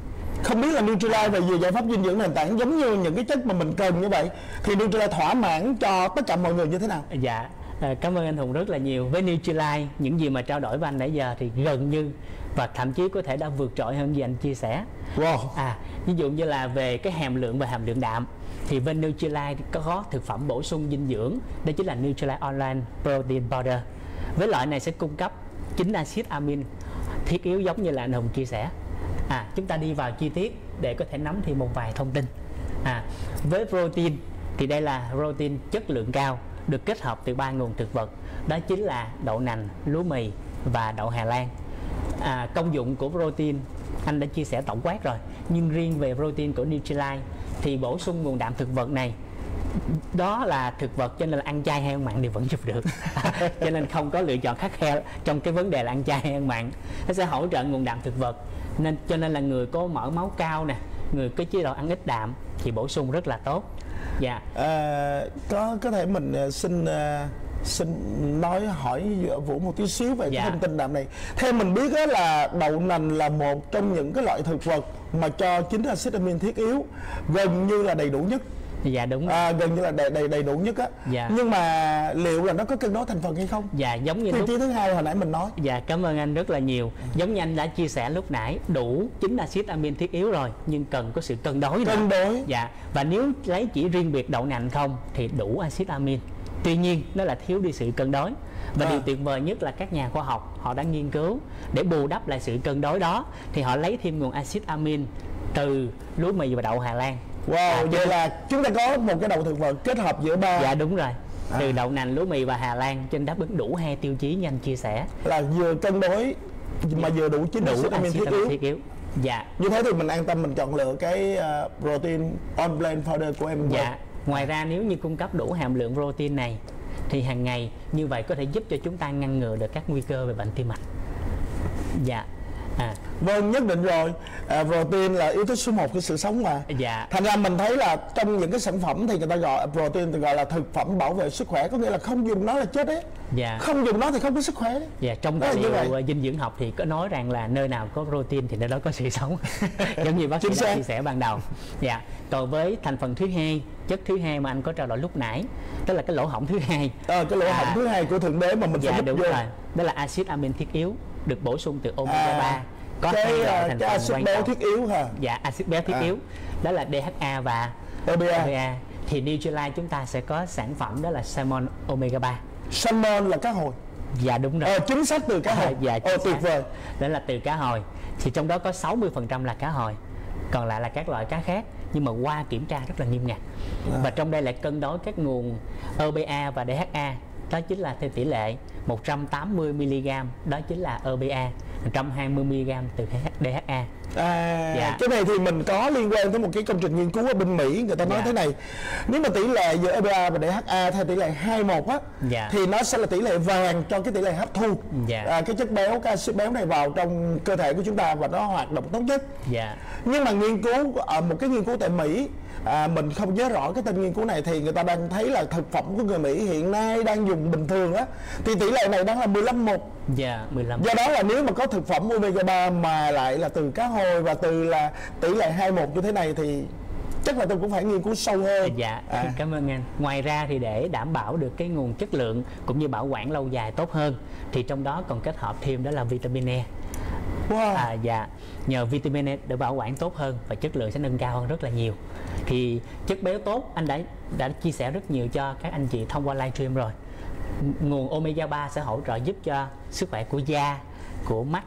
Không biết là Nutrilite về nhiều giải pháp dinh dưỡng nền tảng giống như những cái chất mà mình cần như vậy thì Nutrilite thỏa mãn cho tất cả mọi người như thế nào? Dạ, à, cảm ơn anh Hùng rất là nhiều. Với Nutrilite, những gì mà trao đổi với anh nãy giờ thì gần như và thậm chí có thể đã vượt trội hơn gì anh chia sẻ. Wow. À, ví dụ như là về cái hàm lượng và hàm lượng đạm thì bên Nutrilite có, thực phẩm bổ sung dinh dưỡng đó chính là Nutrilite Online Protein Powder. Với loại này sẽ cung cấp chính axit amin thiết yếu giống như là anh Hùng chia sẻ. À, chúng ta đi vào chi tiết để có thể nắm thêm một vài thông tin. À, với protein thì đây là protein chất lượng cao được kết hợp từ ba nguồn thực vật đó chính là đậu nành, lúa mì và đậu Hà Lan à, công dụng của protein anh đã chia sẻ tổng quát rồi nhưng riêng về protein của Nutrilite thì bổ sung nguồn đạm thực vật này đó là thực vật cho nên là ăn chay hay ăn mặn đều vẫn chụp được *laughs* cho nên không có lựa chọn khắc khe trong cái vấn đề là ăn chay hay ăn mặn nó sẽ hỗ trợ nguồn đạm thực vật nên cho nên là người có mỡ máu cao nè người có chế độ ăn ít đạm thì bổ sung rất là tốt dạ À, có có thể mình ờ, xin ờ, xin nói hỏi Vũ một tí xíu về Dạ. cái thông tin đạm này. Theo mình biết á, là đậu nành là một trong những cái loại thực vật mà cho chính axit amin thiết yếu gần như là đầy đủ nhất. *laughs* dạ đúng À, gần như là đầy đầy đầy đủ nhất á. Dạ. Nhưng mà liệu là nó có cân đối thành phần hay không? dạ giống như Tiêu lúc chí thứ hai hồi nãy mình nói. Dạ cảm ơn anh rất là nhiều Giống như anh đã chia sẻ lúc nãy Đủ chính axit amin thiết yếu rồi Nhưng cần có sự cân đối Cân đối. Dạ Và nếu lấy chỉ riêng biệt đậu nành không Thì đủ axit amin Tuy nhiên nó là thiếu đi sự cân đối Và À. điều tuyệt vời nhất là các nhà khoa học Họ đã nghiên cứu Để bù đắp lại sự cân đối đó Thì họ lấy thêm nguồn axit amin Từ lúa mì và đậu Hà Lan Wow, À, vậy là chúng ta có một cái đậu thực vật kết hợp giữa ba Dạ đúng rồi À. Từ đậu nành, lúa mì và Hà Lan Trên đáp ứng đủ hai tiêu chí như anh chia sẻ là vừa cân đối mà vừa đủ chính Đủ axit amin axit thiết yếu. thiết yếu Dạ Như thế thì mình an tâm mình chọn lựa cái ờ, protein on blend powder của em. Dạ, ngoài ra nếu như cung cấp đủ hàm lượng protein này thì hàng ngày như vậy có thể giúp cho chúng ta ngăn ngừa được các nguy cơ về bệnh tim mạch. Dạ. À, Vâng, nhất định rồi. À, protein là yếu tố số 1 của sự sống mà. dạ. Thành ra mình thấy là trong những cái sản phẩm thì người ta gọi protein thì gọi là thực phẩm bảo vệ sức khỏe, có nghĩa là không dùng nó là chết đấy. Dạ. Không dùng nó thì không có sức khỏe đấy. Dạ, trong tài như liệu ờ, dinh dưỡng học thì có nói rằng là nơi nào có protein thì nơi đó có sự sống. *laughs* Giống như bác sĩ đã chia sẻ ban đầu. Dạ. Còn với thành phần thứ hai, chất thứ hai mà anh có trao đổi lúc nãy, đó là cái lỗ hổng thứ hai. Ờ, cái lỗ À. hổng thứ hai của thượng đế mà mình phải Dạ hút đúng vô. rồi. Đó là axit amin thiết yếu được bổ sung từ omega 3. À, Có hai cái, loại à, thành cái axit quan béo thiết yếu ha. dạ axit béo thiết À. yếu đó là DHA và EPA. EPA thì Nutrilite chúng ta sẽ có sản phẩm đó là salmon omega 3 Salmon là cá hồi. dạ đúng rồi Ờ, chính xác từ cá hồi. dạ, ờ, tuyệt vời. đó là từ cá hồi thì trong đó có 60% là cá hồi còn lại là các loại cá khác nhưng mà qua kiểm tra rất là nghiêm ngặt và trong đây lại cân đối các nguồn EPA và DHA đó chính là theo tỷ lệ 180 mg đó chính là EPA 120 mg từ DHA À, Dạ. cái này thì mình có liên quan tới một cái công trình nghiên cứu ở bên Mỹ người ta nói Dạ. thế này nếu mà tỷ lệ giữa EPA và DHA theo tỷ lệ 21 á Dạ. thì nó sẽ là tỷ lệ vàng cho cái tỷ lệ hấp thu Dạ. à, cái chất béo cái axit béo này vào trong cơ thể của chúng ta và nó hoạt động tốt nhất dạ nhưng mà nghiên cứu ở một cái nghiên cứu tại Mỹ à, mình không nhớ rõ cái tên nghiên cứu này thì người ta đang thấy là thực phẩm của người Mỹ hiện nay đang dùng bình thường á thì tỷ lệ này đang là 15 1 dạ 15 do đó là nếu mà có thực phẩm omega 3 mà lại là từ cá hồi và từ là tỷ lệ 21 như thế này thì chắc là tôi cũng phải nghiên cứu sâu hơn Dạ, À. *laughs* cảm ơn anh. Ngoài ra thì để đảm bảo được cái nguồn chất lượng cũng như bảo quản lâu dài tốt hơn thì trong đó còn kết hợp thêm đó là vitamin E. wow. À, dạ, nhờ vitamin E để bảo quản tốt hơn và chất lượng sẽ nâng cao hơn rất là nhiều. Thì chất béo tốt anh đã đã chia sẻ rất nhiều cho các anh chị thông qua livestream rồi. Nguồn omega 3 sẽ hỗ trợ giúp cho sức khỏe của da, của mắt,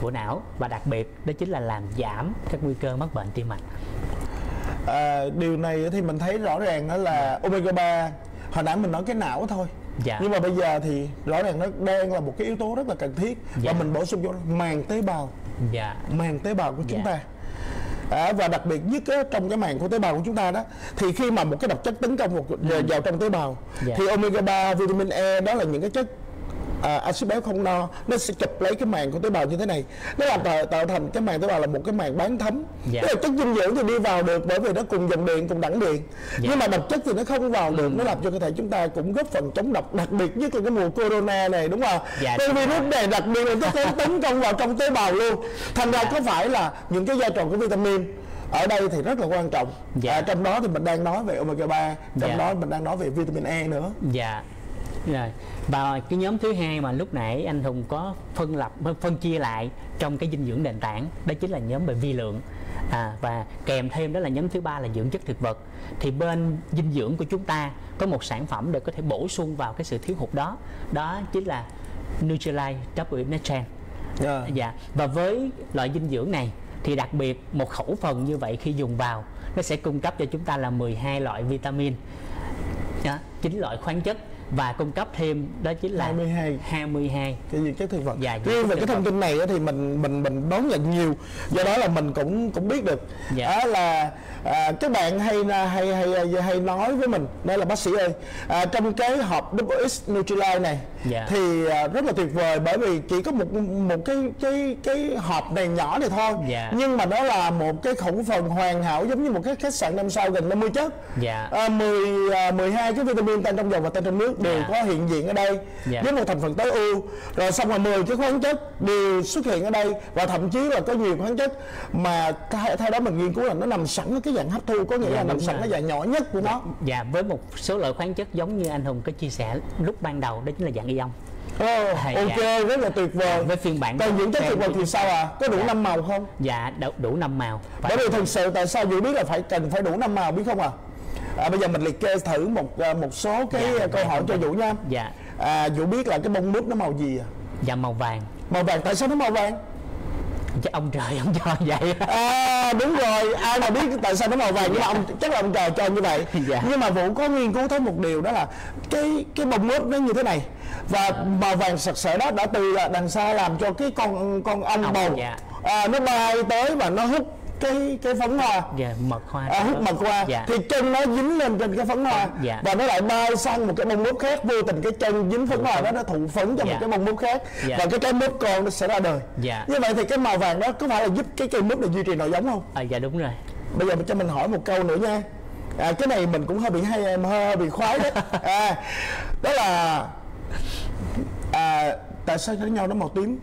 của não và đặc biệt đó chính là làm giảm các nguy cơ mắc bệnh tim mạch. à, điều này thì mình thấy rõ ràng đó là omega 3 hồi nãy mình nói cái não thôi Dạ. nhưng mà bây giờ thì rõ ràng nó đang là một cái yếu tố rất là cần thiết Dạ. và mình bổ sung vô màng tế bào Dạ. màng tế bào của chúng Dạ. ta À, và đặc biệt nhất á, trong cái màng của tế bào của chúng ta đó thì khi mà một cái độc chất tấn công vào, vào trong tế bào Dạ. thì omega 3 vitamin E đó là những cái chất à, axit béo không no nó sẽ chụp lấy cái màng của tế bào như thế này nó làm tạo, tạo thành cái màng tế bào là một cái màng bán thấm Dạ. tức là chất dinh dưỡng thì đi vào được bởi vì nó cùng dòng điện cùng đẳng điện Dạ. nhưng mà độc chất thì nó không vào được Ừ. nó làm cho cơ thể chúng ta cũng góp phần chống độc đặc biệt nhất là cái mùa corona này đúng không Dạ, bởi vì nó này đặc biệt là nó có tấn công vào trong tế bào luôn thành ra Dạ. có phải là những cái vai trò của vitamin ở đây thì rất là quan trọng Dạ. à, trong đó thì mình đang nói về omega 3 trong Dạ. đó mình đang nói về vitamin E nữa Dạ. Rồi. Và cái nhóm thứ hai mà lúc nãy anh Hùng có phân lập phân chia lại trong cái dinh dưỡng nền tảng đó chính là nhóm về vi lượng. À, và kèm thêm đó là nhóm thứ ba là dưỡng chất thực vật thì bên dinh dưỡng của chúng ta có một sản phẩm để có thể bổ sung vào cái sự thiếu hụt đó đó chính là Nutrilite W Nutrient Dạ. dạ và với loại dinh dưỡng này thì đặc biệt một khẩu phần như vậy khi dùng vào nó sẽ cung cấp cho chúng ta là 12 loại vitamin đó, 9 loại khoáng chất và cung cấp thêm đó chính là 22. 22 cái dưỡng chất thực vật. Dạ, riêng về cái thông tin này á thì mình mình mình đón nhận nhiều. Do đó là mình cũng cũng biết được. Dạ. đó là à, các bạn hay hay hay hay nói với mình đây là bác sĩ ơi à, trong cái hộp WX Nutrilite này Dạ. thì à, rất là tuyệt vời bởi vì chỉ có một một cái cái cái hộp này nhỏ này thôi Dạ. nhưng mà đó là một cái khẩu phần hoàn hảo giống như một cái khách sạn năm sao gần 50 chất Dạ. à, 10 à, 12 cái vitamin tan trong dầu và tan trong nước đều Dạ. có hiện diện ở đây Dạ. với một thành phần tối ưu rồi xong rồi 10 cái khoáng chất đều xuất hiện ở đây và thậm chí là có nhiều khoáng chất mà thay, thay đó mình nghiên cứu là nó nằm sẵn ở cái dạng hấp thu có nghĩa Dạ, là sẵn rồi. ở dạng nhỏ nhất của nó Dạ với một số loại khoáng chất giống như anh Hùng có chia sẻ lúc ban đầu đó chính là dạng ion oh, dạ. ok rất là tuyệt vời với phiên bản còn những chất vật theo- thì sao à có đủ Dạ. năm màu không dạ đủ, đủ năm màu Và- bởi vì thực sự tại sao Vũ biết là phải cần phải đủ năm màu biết không à À, bây giờ mình liệt kê thử một à, một số cái Dạ, câu hỏi cho Vũ nha. Dạ. À, Vũ biết là cái bông mút nó màu gì à? dạ màu vàng Màu vàng tại sao nó màu vàng? Chứ ông trời ông cho vậy À đúng rồi, ai mà biết tại sao nó màu vàng nhưng mà ông chắc là ông trời cho như vậy. *laughs* Dạ. Nhưng mà Vũ có nghiên cứu thấy một điều đó là cái cái bông mút nó như thế này và màu vàng sặc sỡ đó đã từ đằng xa làm cho cái con con ong Ong, bầu dạ. à, nó bay tới và nó hút cái cái phấn hoa. Dạ mật hoa. À, hút mật hoa. Dạ. Thì chân nó dính lên trên cái phấn hoa. Dạ. và nó lại bay sang một cái bông mút khác vô tình cái chân dính phấn hoa đó nó thụ phấn cho một Dạ. cái bông mút khác. Dạ. và cái trái mút con nó sẽ ra đời. Dạ. như vậy thì cái màu vàng đó có phải là giúp cái cây mút này duy trì nòi giống không? À, dạ đúng rồi. Bây giờ cho mình hỏi một câu nữa nha. À, cái này mình cũng hơi bị hay hơi, hơi bị khoái đấy *laughs* à, đó là à, tại sao cái nhau nó màu tím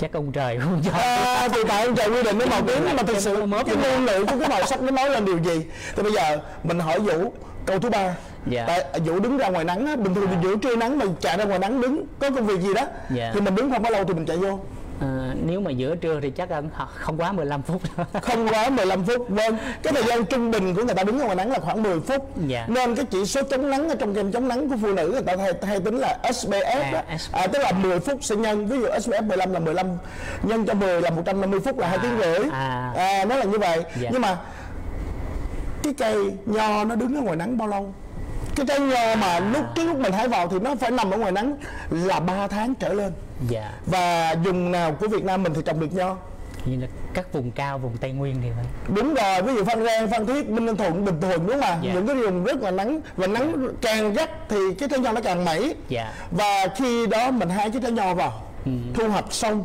chắc ông trời không cho. À, thì tại ông trời quy định nó màu tím nhưng mà thực sự Cái ngôn ngữ của cái màu sắc nó nói lên điều gì? Thì bây giờ mình hỏi vũ câu thứ ba. Dạ. tại vũ đứng ra ngoài nắng á, bình thường thì giữa trưa nắng mà chạy ra ngoài nắng đứng có công việc gì đó Dạ. thì mình đứng không bao lâu thì mình chạy vô à, nếu mà giữa trưa thì chắc là không quá 15 phút không quá 15 *laughs* phút vâng cái thời gian trung bình của người ta đứng ở ngoài nắng là khoảng 10 phút Dạ. nên cái chỉ số chống nắng ở trong kem chống nắng của phụ nữ người ta hay, hay tính là SPF À, đó. À, tức là 10 phút sẽ nhân ví dụ SPF 15 là 15 nhân cho 10 là 150 phút là hai À, tiếng rưỡi à. à, nó là như vậy Dạ. nhưng mà cái cây nho nó đứng ở ngoài nắng bao lâu cái trái nho mà lúc cái lúc mình hái vào thì nó phải nằm ở ngoài nắng là 3 tháng trở lên dạ. Và vùng nào của Việt Nam mình thì trồng được nho? Như là các vùng cao vùng tây nguyên thì phải. Đúng rồi ví dụ phan rang phan thiết minh ninh thuận bình thuận đúng không ạ? Dạ. những cái vùng rất là nắng và nắng càng gắt thì cái trái nho nó càng mẩy. Dạ. và khi đó mình hái cái trái nho vào thu hoạch xong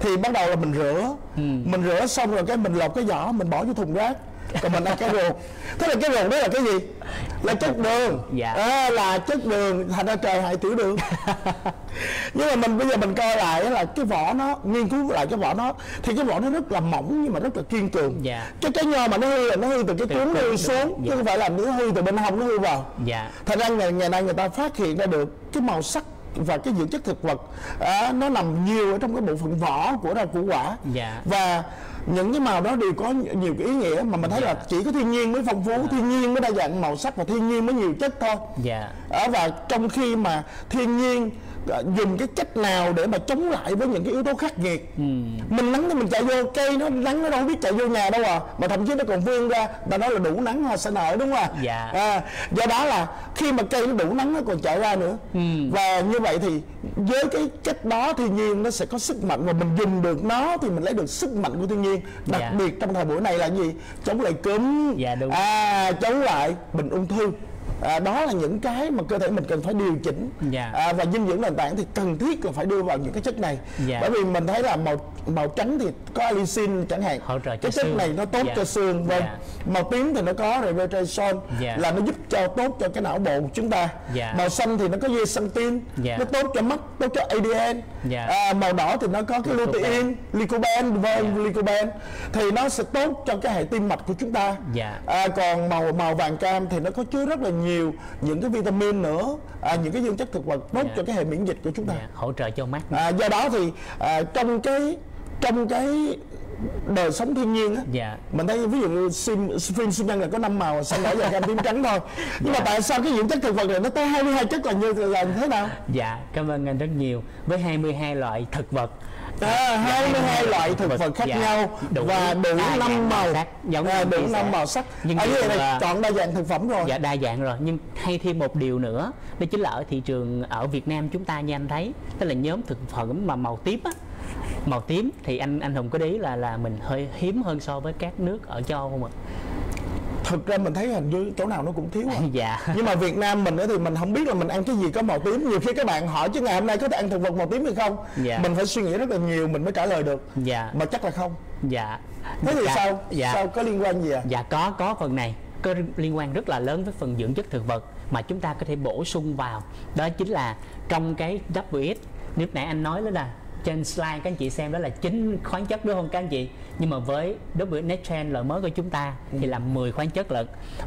thì bắt đầu là mình rửa. Mình rửa xong rồi cái mình lọc cái vỏ mình bỏ vô thùng rác còn mình ăn cái ruột thế là cái ruột đó là cái gì? Là chất đường. Dạ. à, là chất đường. Thành ra trời hại tiểu đường. *laughs* Nhưng mà mình bây giờ mình coi lại là cái vỏ nó nghiên cứu lại cái vỏ nó thì cái vỏ nó rất là mỏng nhưng mà rất là kiên cường. Dạ. cái trái nho mà nó hư là nó hư từ cái Từ cuống nó hư xuống chứ dạ. không phải là nó hư từ bên hông nó hư vào. Dạ. Thành ra ngày, ngày nay người ta phát hiện ra được cái màu sắc và cái dưỡng chất thực vật à, nó nằm nhiều ở trong cái bộ phận vỏ của rau củ quả. Dạ. và những cái màu đó đều có nhiều cái ý nghĩa mà mình thấy là chỉ có thiên nhiên mới phong phú thiên nhiên mới đa dạng màu sắc và thiên nhiên mới nhiều chất thôi. Dạ. À, và trong khi mà thiên nhiên dùng cái cách nào để mà chống lại với những cái yếu tố khắc nghiệt? Mình nắng thì mình chạy vô cây nó nắng nó đâu biết chạy vô nhà đâu à. Mà thậm chí nó còn vươn ra ta nói là đủ nắng hoa sẽ nở đúng không ạ? Dạ. à, do đó là khi mà cây nó đủ nắng nó còn chạy ra nữa. Và như vậy thì với cái cách đó thiên nhiên nó sẽ có sức mạnh và mình dùng được nó thì mình lấy được sức mạnh của thiên nhiên. Đặc Dạ. biệt trong thời buổi này là gì? Chống lại cúm. Dạ, đúng. à, chống lại bệnh ung thư à, đó là những cái mà cơ thể mình cần phải điều chỉnh Dạ. à, và dinh dưỡng nền tảng thì cần thiết là phải đưa vào những cái chất này Dạ. bởi vì mình thấy là màu màu trắng thì có allicin chẳng hạn Hỗ trợ cái chất xương. này nó tốt Dạ. cho xương vâng Dạ. màu tím thì nó có reversation Dạ. là nó giúp cho tốt cho cái não bộ của chúng ta Dạ. màu xanh thì nó có zeaxanthin Dạ. nó tốt cho mắt tốt cho ADN Dạ. à, màu đỏ thì nó có cái lutein lycopene vâng Dạ. lycopene thì nó sẽ tốt cho cái hệ tim mạch của chúng ta Dạ. à, còn màu màu vàng cam thì nó có chứa rất là nhiều những cái vitamin nữa à, những cái dưỡng chất thực vật tốt Dạ. cho cái hệ miễn dịch của chúng ta dạ hỗ trợ cho mắt à, do đó thì à, trong cái trong cái đời sống thiên nhiên á Dạ. mình thấy ví dụ sim, phim siêu nhân là có năm màu xanh đỏ vàng cam tím trắng thôi nhưng Dạ. mà tại sao cái dưỡng chất thực vật này nó tới 22 chất là như là thế nào Dạ, cảm ơn anh rất nhiều. Với 22 loại thực vật À, 22 loại thực vật khác Dạ, nhau đủ và đủ năm màu sắc, giống à, đủ năm màu sắc. Nhưng ở vậy là- là chọn đa dạng thực phẩm rồi. Dạ đa dạng rồi. Nhưng hay thêm một điều nữa đó chính là ở thị trường ở Việt Nam chúng ta như anh thấy tức là nhóm thực phẩm mà màu tím á màu tím thì anh anh Hùng có ý là là mình hơi hiếm hơn so với các nước ở châu Âu không ạ? Thực ra mình thấy hình như chỗ nào nó cũng thiếu à. dạ. *laughs* Nhưng mà Việt Nam mình thì mình không biết là mình ăn cái gì có màu tím. Nhiều khi các bạn hỏi chứ ngày hôm nay có thể ăn thực vật màu tím hay không? Dạ. mình phải suy nghĩ rất là nhiều mình mới trả lời được. Dạ. Mà chắc là không. Dạ. Thế thì Dạ, sao? Dạ. Sao? Có liên quan gì à? Dạ có có phần này. Có liên quan rất là lớn với phần dưỡng chất thực vật mà chúng ta có thể bổ sung vào. Đó chính là trong cái WS lúc nãy anh nói đó là trên slide các anh chị xem đó là chín khoáng chất đúng không các anh chị? Nhưng mà với đối với net trend loại mới của chúng ta thì là 10 khoáng chất lận.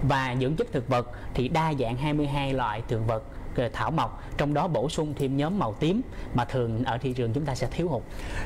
Và dưỡng chất thực vật thì đa dạng 22 loại thực vật thảo mộc. Trong đó bổ sung thêm nhóm màu tím mà thường ở thị trường chúng ta sẽ thiếu hụt.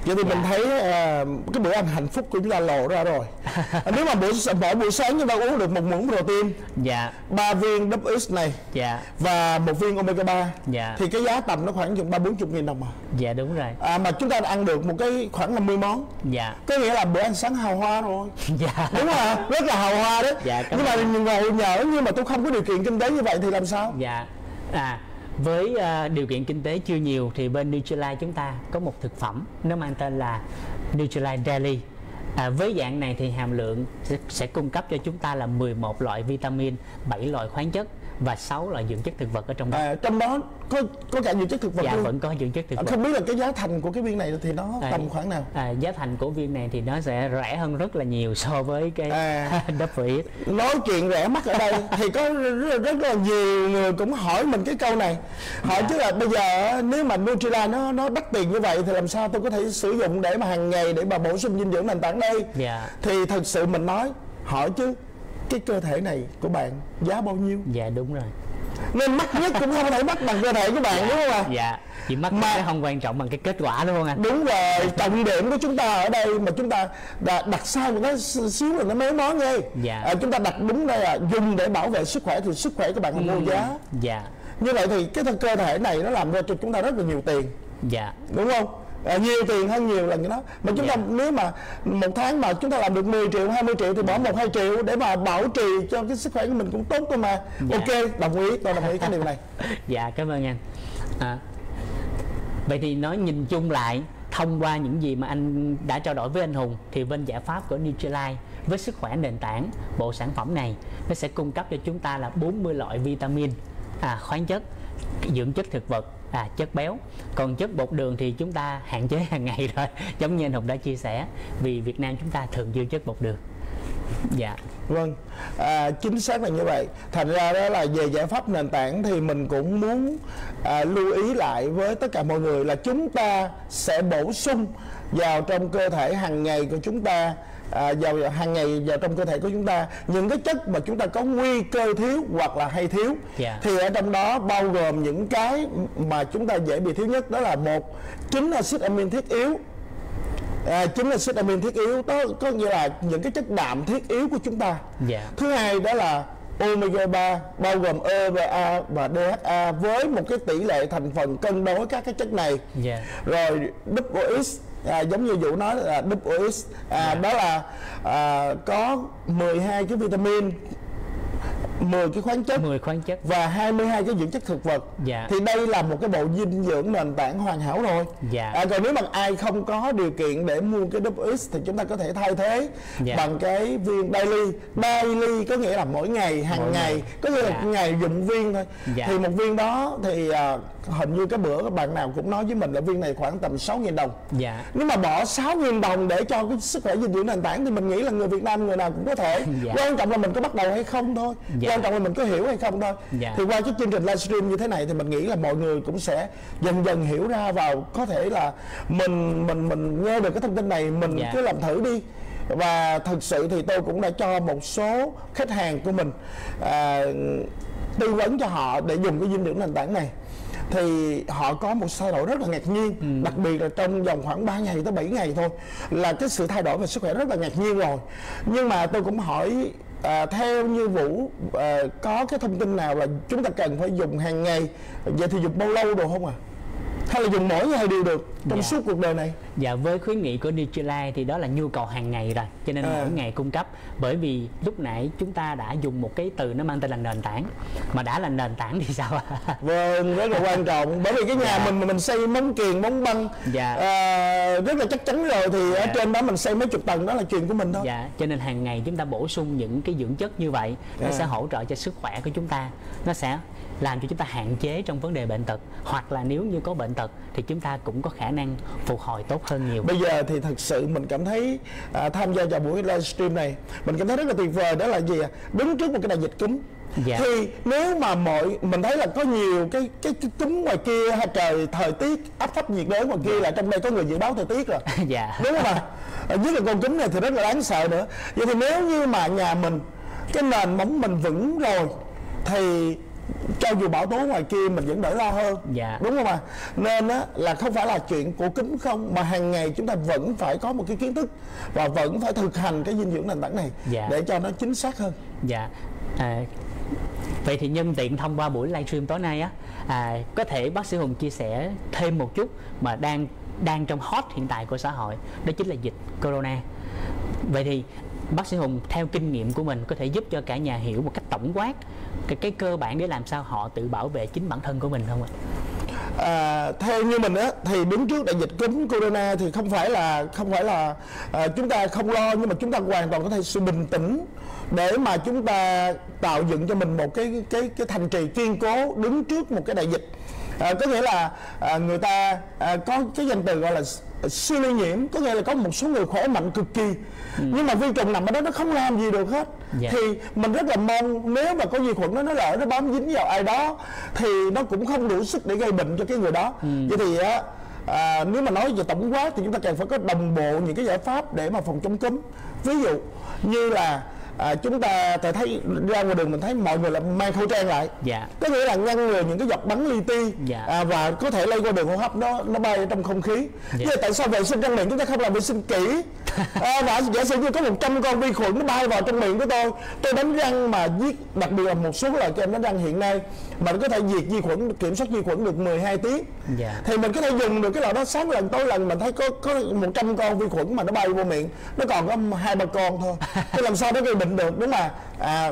Vậy thì mình Dạ. thấy à, cái bữa ăn hạnh phúc của chúng ta lộ ra rồi. *laughs* Nếu mà buổi mỗi buổi sáng chúng ta uống được một muỗng protein dạ. ba viên WX này dạ. và một viên omega 3 Dạ. thì cái giá tầm nó khoảng chừng ba bốn chục nghìn đồng à. dạ đúng rồi. À mà chúng ta ăn được một cái khoảng 50 món. Dạ. Có nghĩa là bữa ăn sáng hào hoa rồi. *laughs* Dạ. Đúng không rất là hào hoa đấy. Dạ, nhưng mà ơn. ngồi nhỡ nhưng mà tôi không có điều kiện kinh tế như vậy thì làm sao? Dạ. À, với uh, điều kiện kinh tế chưa nhiều thì bên Nutrilite chúng ta có một thực phẩm nó mang tên là Nutrilite Daily. À, với dạng này thì hàm lượng sẽ, sẽ cung cấp cho chúng ta là 11 loại vitamin, 7 loại khoáng chất và 6 loại dưỡng chất thực vật ở trong đó. à, trong đó có có cả nhiều chất thực vật dạ luôn vẫn có dưỡng chất thực À, vật. không biết là cái giá thành của cái viên này thì nó À, tầm khoảng nào À, giá thành của viên này thì nó sẽ rẻ hơn rất là nhiều so với cái À. *laughs* WX. nói chuyện rẻ mắc ở đây thì có rất, rất là nhiều người cũng hỏi mình cái câu này hỏi Dạ. chứ là bây giờ nếu mà Nutrilite nó nó đắt tiền như vậy thì làm sao tôi có thể sử dụng để mà hàng ngày để mà bổ sung dinh dưỡng nền tảng đây Dạ. thì thật sự mình nói hỏi chứ cái cơ thể này của bạn giá bao nhiêu Dạ đúng rồi. nên mắc nhất cũng không thể mắc bằng cơ thể của bạn đúng không ạ Dạ. Chỉ mắc Mà- cái không quan trọng bằng cái kết quả đúng không anh? đúng rồi trọng điểm của chúng ta ở đây mà chúng ta đặt sai một cái xíu là nó méo mó nghe Dạ. à, chúng ta đặt đúng đây là dùng để bảo vệ sức khỏe thì sức khỏe của bạn là vô giá Dạ. như vậy thì cái thân cơ thể này nó làm ra cho chúng ta rất là nhiều tiền Dạ. đúng không à, nhiều tiền hơn nhiều lần cái đó. Mà chúng ta Dạ. nếu mà một tháng mà chúng ta làm được 10 triệu 20 triệu thì bỏ một hai triệu để mà bảo trì cho cái sức khỏe của mình cũng tốt thôi mà. Dạ. ok đồng ý tôi đồng ý cái điều này. *laughs* Dạ cảm ơn anh. À, vậy thì nói nhìn chung lại thông qua những gì mà anh đã trao đổi với anh Hùng thì bên giải pháp của Nutrilite với sức khỏe nền tảng bộ sản phẩm này nó sẽ cung cấp cho chúng ta là 40 loại vitamin à, khoáng chất dưỡng chất thực vật à, chất béo. Còn chất bột đường thì chúng ta hạn chế hàng ngày *laughs* rồi giống như anh Hùng đã chia sẻ vì Việt Nam chúng ta thường dư chất bột đường. Dạ. Vâng, à, chính xác là như vậy. Thành ra đó là về giải pháp nền tảng thì mình cũng muốn à, lưu ý lại với tất cả mọi người là chúng ta sẽ bổ sung vào trong cơ thể hàng ngày của chúng ta à, vào hàng ngày vào trong cơ thể của chúng ta những cái chất mà chúng ta có nguy cơ thiếu hoặc là hay thiếu Dạ. thì ở trong đó bao gồm những cái mà chúng ta dễ bị thiếu nhất đó là một chính axit amin thiết yếu à, chính là axit amin thiết yếu đó có nghĩa là những cái chất đạm thiết yếu của chúng ta Dạ. thứ hai đó là omega 3 bao gồm EPA và DHA với một cái tỷ lệ thành phần cân đối các cái chất này Dạ. rồi WX à, giống như Vũ nói là WX à, yeah. đó là à, có 12 cái vitamin 10 cái khoáng chất 10 khoáng chất và 22 cái dưỡng chất thực vật Dạ. thì đây là một cái bộ dinh dưỡng nền tảng hoàn hảo rồi Dạ. à, còn nếu mà ai không có điều kiện để mua cái WX thì chúng ta có thể thay thế Dạ. bằng cái viên daily daily có nghĩa là mỗi ngày hàng Mỗi ngày ngày. có nghĩa là Dạ. ngày dùng viên thôi Dạ. thì một viên đó thì à, hình như cái bữa các bạn nào cũng nói với mình là viên này khoảng tầm 6.000 đồng dạ nếu mà bỏ 6.000 đồng để cho cái sức khỏe dinh dưỡng nền tảng thì mình nghĩ là người Việt Nam người nào cũng có thể Dạ. quan trọng là mình có bắt đầu hay không thôi Dạ. Quan trọng là mình có hiểu hay không thôi. Dạ. thì qua cái chương trình livestream như thế này thì mình nghĩ là mọi người cũng sẽ dần dần hiểu ra vào có thể là mình mình mình nghe được cái thông tin này mình Dạ. cứ làm thử đi. Và thực sự thì tôi cũng đã cho một số khách hàng của mình à, tư vấn cho họ để dùng cái dinh dưỡng nền tảng này. Thì họ có một thay đổi rất là ngạc nhiên đặc biệt là trong vòng khoảng 3 ngày tới 7 ngày thôi là cái sự thay đổi về sức khỏe rất là ngạc nhiên rồi. Nhưng mà tôi cũng hỏi à, theo như Vũ à, có cái thông tin nào là chúng ta cần phải dùng hàng ngày? Vậy thì dùng bao lâu được không à? Hay là dùng mỗi ngày đều được trong Dạ. suốt cuộc đời này Dạ với khuyến nghị của Nutrilite thì đó là nhu cầu hàng ngày rồi cho nên À. mỗi ngày cung cấp bởi vì lúc nãy chúng ta đã dùng một cái từ nó mang tên là nền tảng mà đã là nền tảng thì sao ạ? *laughs* Vâng, rất là quan trọng bởi vì cái nhà Dạ. mình mà mình xây móng kiền, móng băng Dạ. à, rất là chắc chắn rồi thì ở Dạ. trên đó mình xây mấy chục tầng đó là chuyện của mình thôi. Dạ cho nên hàng ngày chúng ta bổ sung những cái dưỡng chất như vậy nó À. sẽ hỗ trợ cho sức khỏe của chúng ta nó sẽ làm cho chúng ta hạn chế trong vấn đề bệnh tật. Hoặc là nếu như có bệnh tật thì chúng ta cũng có khả năng phục hồi tốt hơn nhiều. Bây giờ thì thật sự mình cảm thấy à, tham gia vào buổi livestream này mình cảm thấy rất là tuyệt vời. Đó là gì ạ? Đứng trước một cái đại dịch cúm. Dạ. thì nếu mà mọi mình thấy là có nhiều cái cái, cái cúm ngoài kia hay trời thời tiết áp thấp nhiệt đới ngoài kia là trong đây có người dự báo thời tiết rồi. *laughs* Dạ. Đúng không ạ? Nhất là con cúm này thì rất là đáng sợ nữa. Vậy thì nếu như mà nhà mình cái nền móng mình vững rồi thì cho dù bão tố ngoài kia mình vẫn đỡ lo hơn Dạ. đúng không ạ nên á là không phải là chuyện của cúm không mà hàng ngày chúng ta vẫn phải có một cái kiến thức và vẫn phải thực hành cái dinh dưỡng nền tảng này Dạ. để cho nó chính xác hơn Dạ. À, vậy thì nhân tiện thông qua buổi livestream tối nay á, à, có thể bác sĩ Hùng chia sẻ thêm một chút mà đang đang trong hot hiện tại của xã hội, đó chính là dịch corona. Vậy thì bác sĩ Hùng theo kinh nghiệm của mình có thể giúp cho cả nhà hiểu một cách tổng quát cái, cái cơ bản để làm sao họ tự bảo vệ chính bản thân của mình không ạ? à, theo như mình á thì đứng trước đại dịch cúm corona thì không phải là không phải là à, chúng ta không lo nhưng mà chúng ta hoàn toàn có thể sự bình tĩnh để mà chúng ta tạo dựng cho mình một cái cái cái thành trì kiên cố đứng trước một cái đại dịch à, có nghĩa là à, người ta à, có cái danh từ gọi là siêu lây nhiễm có nghĩa là có một số người khỏe mạnh cực kỳ. Nhưng mà vi trùng nằm ở đó nó không làm gì được hết. Dạ. thì mình rất là mong nếu mà có vi khuẩn đó nó lỡ nó bám dính vào ai đó thì nó cũng không đủ sức để gây bệnh cho cái người đó. Vậy thì á à, nếu mà nói về tổng quát thì chúng ta cần phải có đồng bộ những cái giải pháp để mà phòng chống cúm. Ví dụ như là à, chúng ta thấy thấy ra ngoài đường mình thấy mọi người là mang khẩu trang lại Dạ. có nghĩa là ngăn ngừa những cái giọt bắn li ti Dạ. à, và có thể lây qua đường hô hấp nó nó bay trong không khí Dạ. nhưng tại sao vệ sinh răng miệng chúng ta không làm vệ sinh kỹ *laughs* à, và giả sử như có 100 con vi khuẩn nó bay vào trong miệng của tôi tôi đánh răng mà giết đặc biệt là một số loại kem đánh răng hiện nay mà nó có thể diệt vi khuẩn kiểm soát vi khuẩn được 12 tiếng Dạ. thì mình có thể dùng được cái loại đó sáng lần tối lần mình thấy có có 100 con vi khuẩn mà nó bay vô miệng nó còn có hai ba con thôi *laughs* thì làm sao nó gây bệnh được đúng mà à,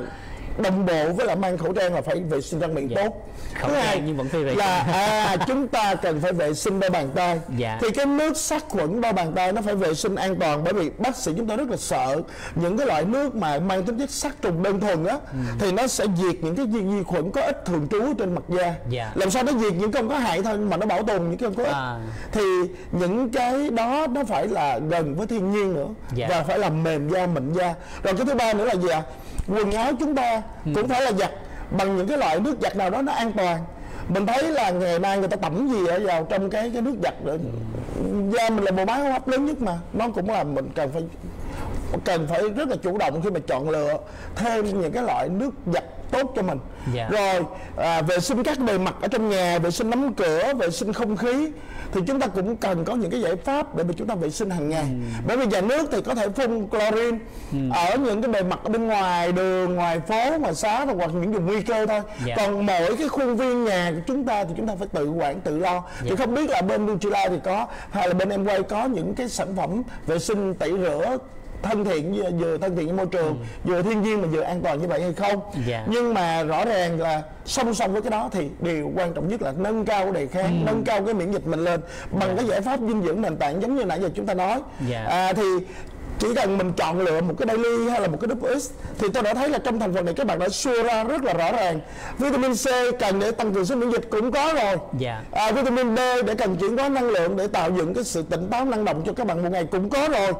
đồng bộ với lại mang khẩu trang là phải vệ sinh răng miệng Dạ. tốt Khẩu Thứ hai nhưng vẫn vệ sinh. là à, chúng ta cần phải vệ sinh đôi bàn tay Dạ. thì cái nước sát khuẩn đôi bàn tay nó phải vệ sinh an toàn bởi vì bác sĩ chúng ta rất là sợ những cái loại nước mà mang tính chất sát trùng đơn thuần á Ừ. thì nó sẽ diệt những cái vi khuẩn có ích thường trú trên mặt da Dạ. làm sao nó diệt những con có hại thôi mà nó bảo tồn những con có ích À. thì những cái đó nó phải là gần với thiên nhiên nữa Dạ. và phải làm mềm da mịn da rồi cái thứ ba nữa là gì ạ quần áo chúng ta Ừ. cũng phải là giặt bằng những cái loại nước giặt nào đó nó an toàn. Mình thấy là ngày nay người ta tẩm gì ở vào trong cái cái nước giặt rồi da mình là bộ máy hô hấp lớn nhất mà. Nó cũng là mình cần phải cần phải rất là chủ động khi mà chọn lựa thêm những cái loại nước giặt tốt cho mình Dạ. rồi à, vệ sinh các bề mặt ở trong nhà vệ sinh nắm cửa vệ sinh không khí thì chúng ta cũng cần có những cái giải pháp để mà chúng ta vệ sinh hàng ngày Ừ. bởi vì nhà nước thì có thể phun chlorine ở những cái bề mặt ở bên ngoài đường ngoài phố ngoài xá hoặc những vùng nguy cơ thôi Dạ. còn mỗi cái khuôn viên nhà của chúng ta thì chúng ta phải tự quản tự lo thì Dạ. không biết là bên Nutrilite thì có hay là bên em quay có những cái sản phẩm vệ sinh tẩy rửa thân thiện vừa, vừa thân thiện với môi trường vừa thiên nhiên mà vừa an toàn như vậy hay không Ừ. Dạ. nhưng mà rõ ràng là song song với cái đó thì điều quan trọng nhất là nâng cao đề kháng Ừ. nâng cao cái miễn dịch mình lên bằng cái giải pháp dinh dưỡng nền tảng giống như nãy giờ chúng ta nói Dạ. à, thì chỉ cần mình chọn lựa một cái daily hay là một cái double X thì tôi đã thấy là trong thành phần này các bạn đã xua ra rất là rõ ràng vitamin C cần để tăng cường sức miễn dịch cũng có rồi Dạ. à, vitamin D để cần chuyển hóa năng lượng để tạo dựng cái sự tỉnh táo năng động cho các bạn một ngày cũng có rồi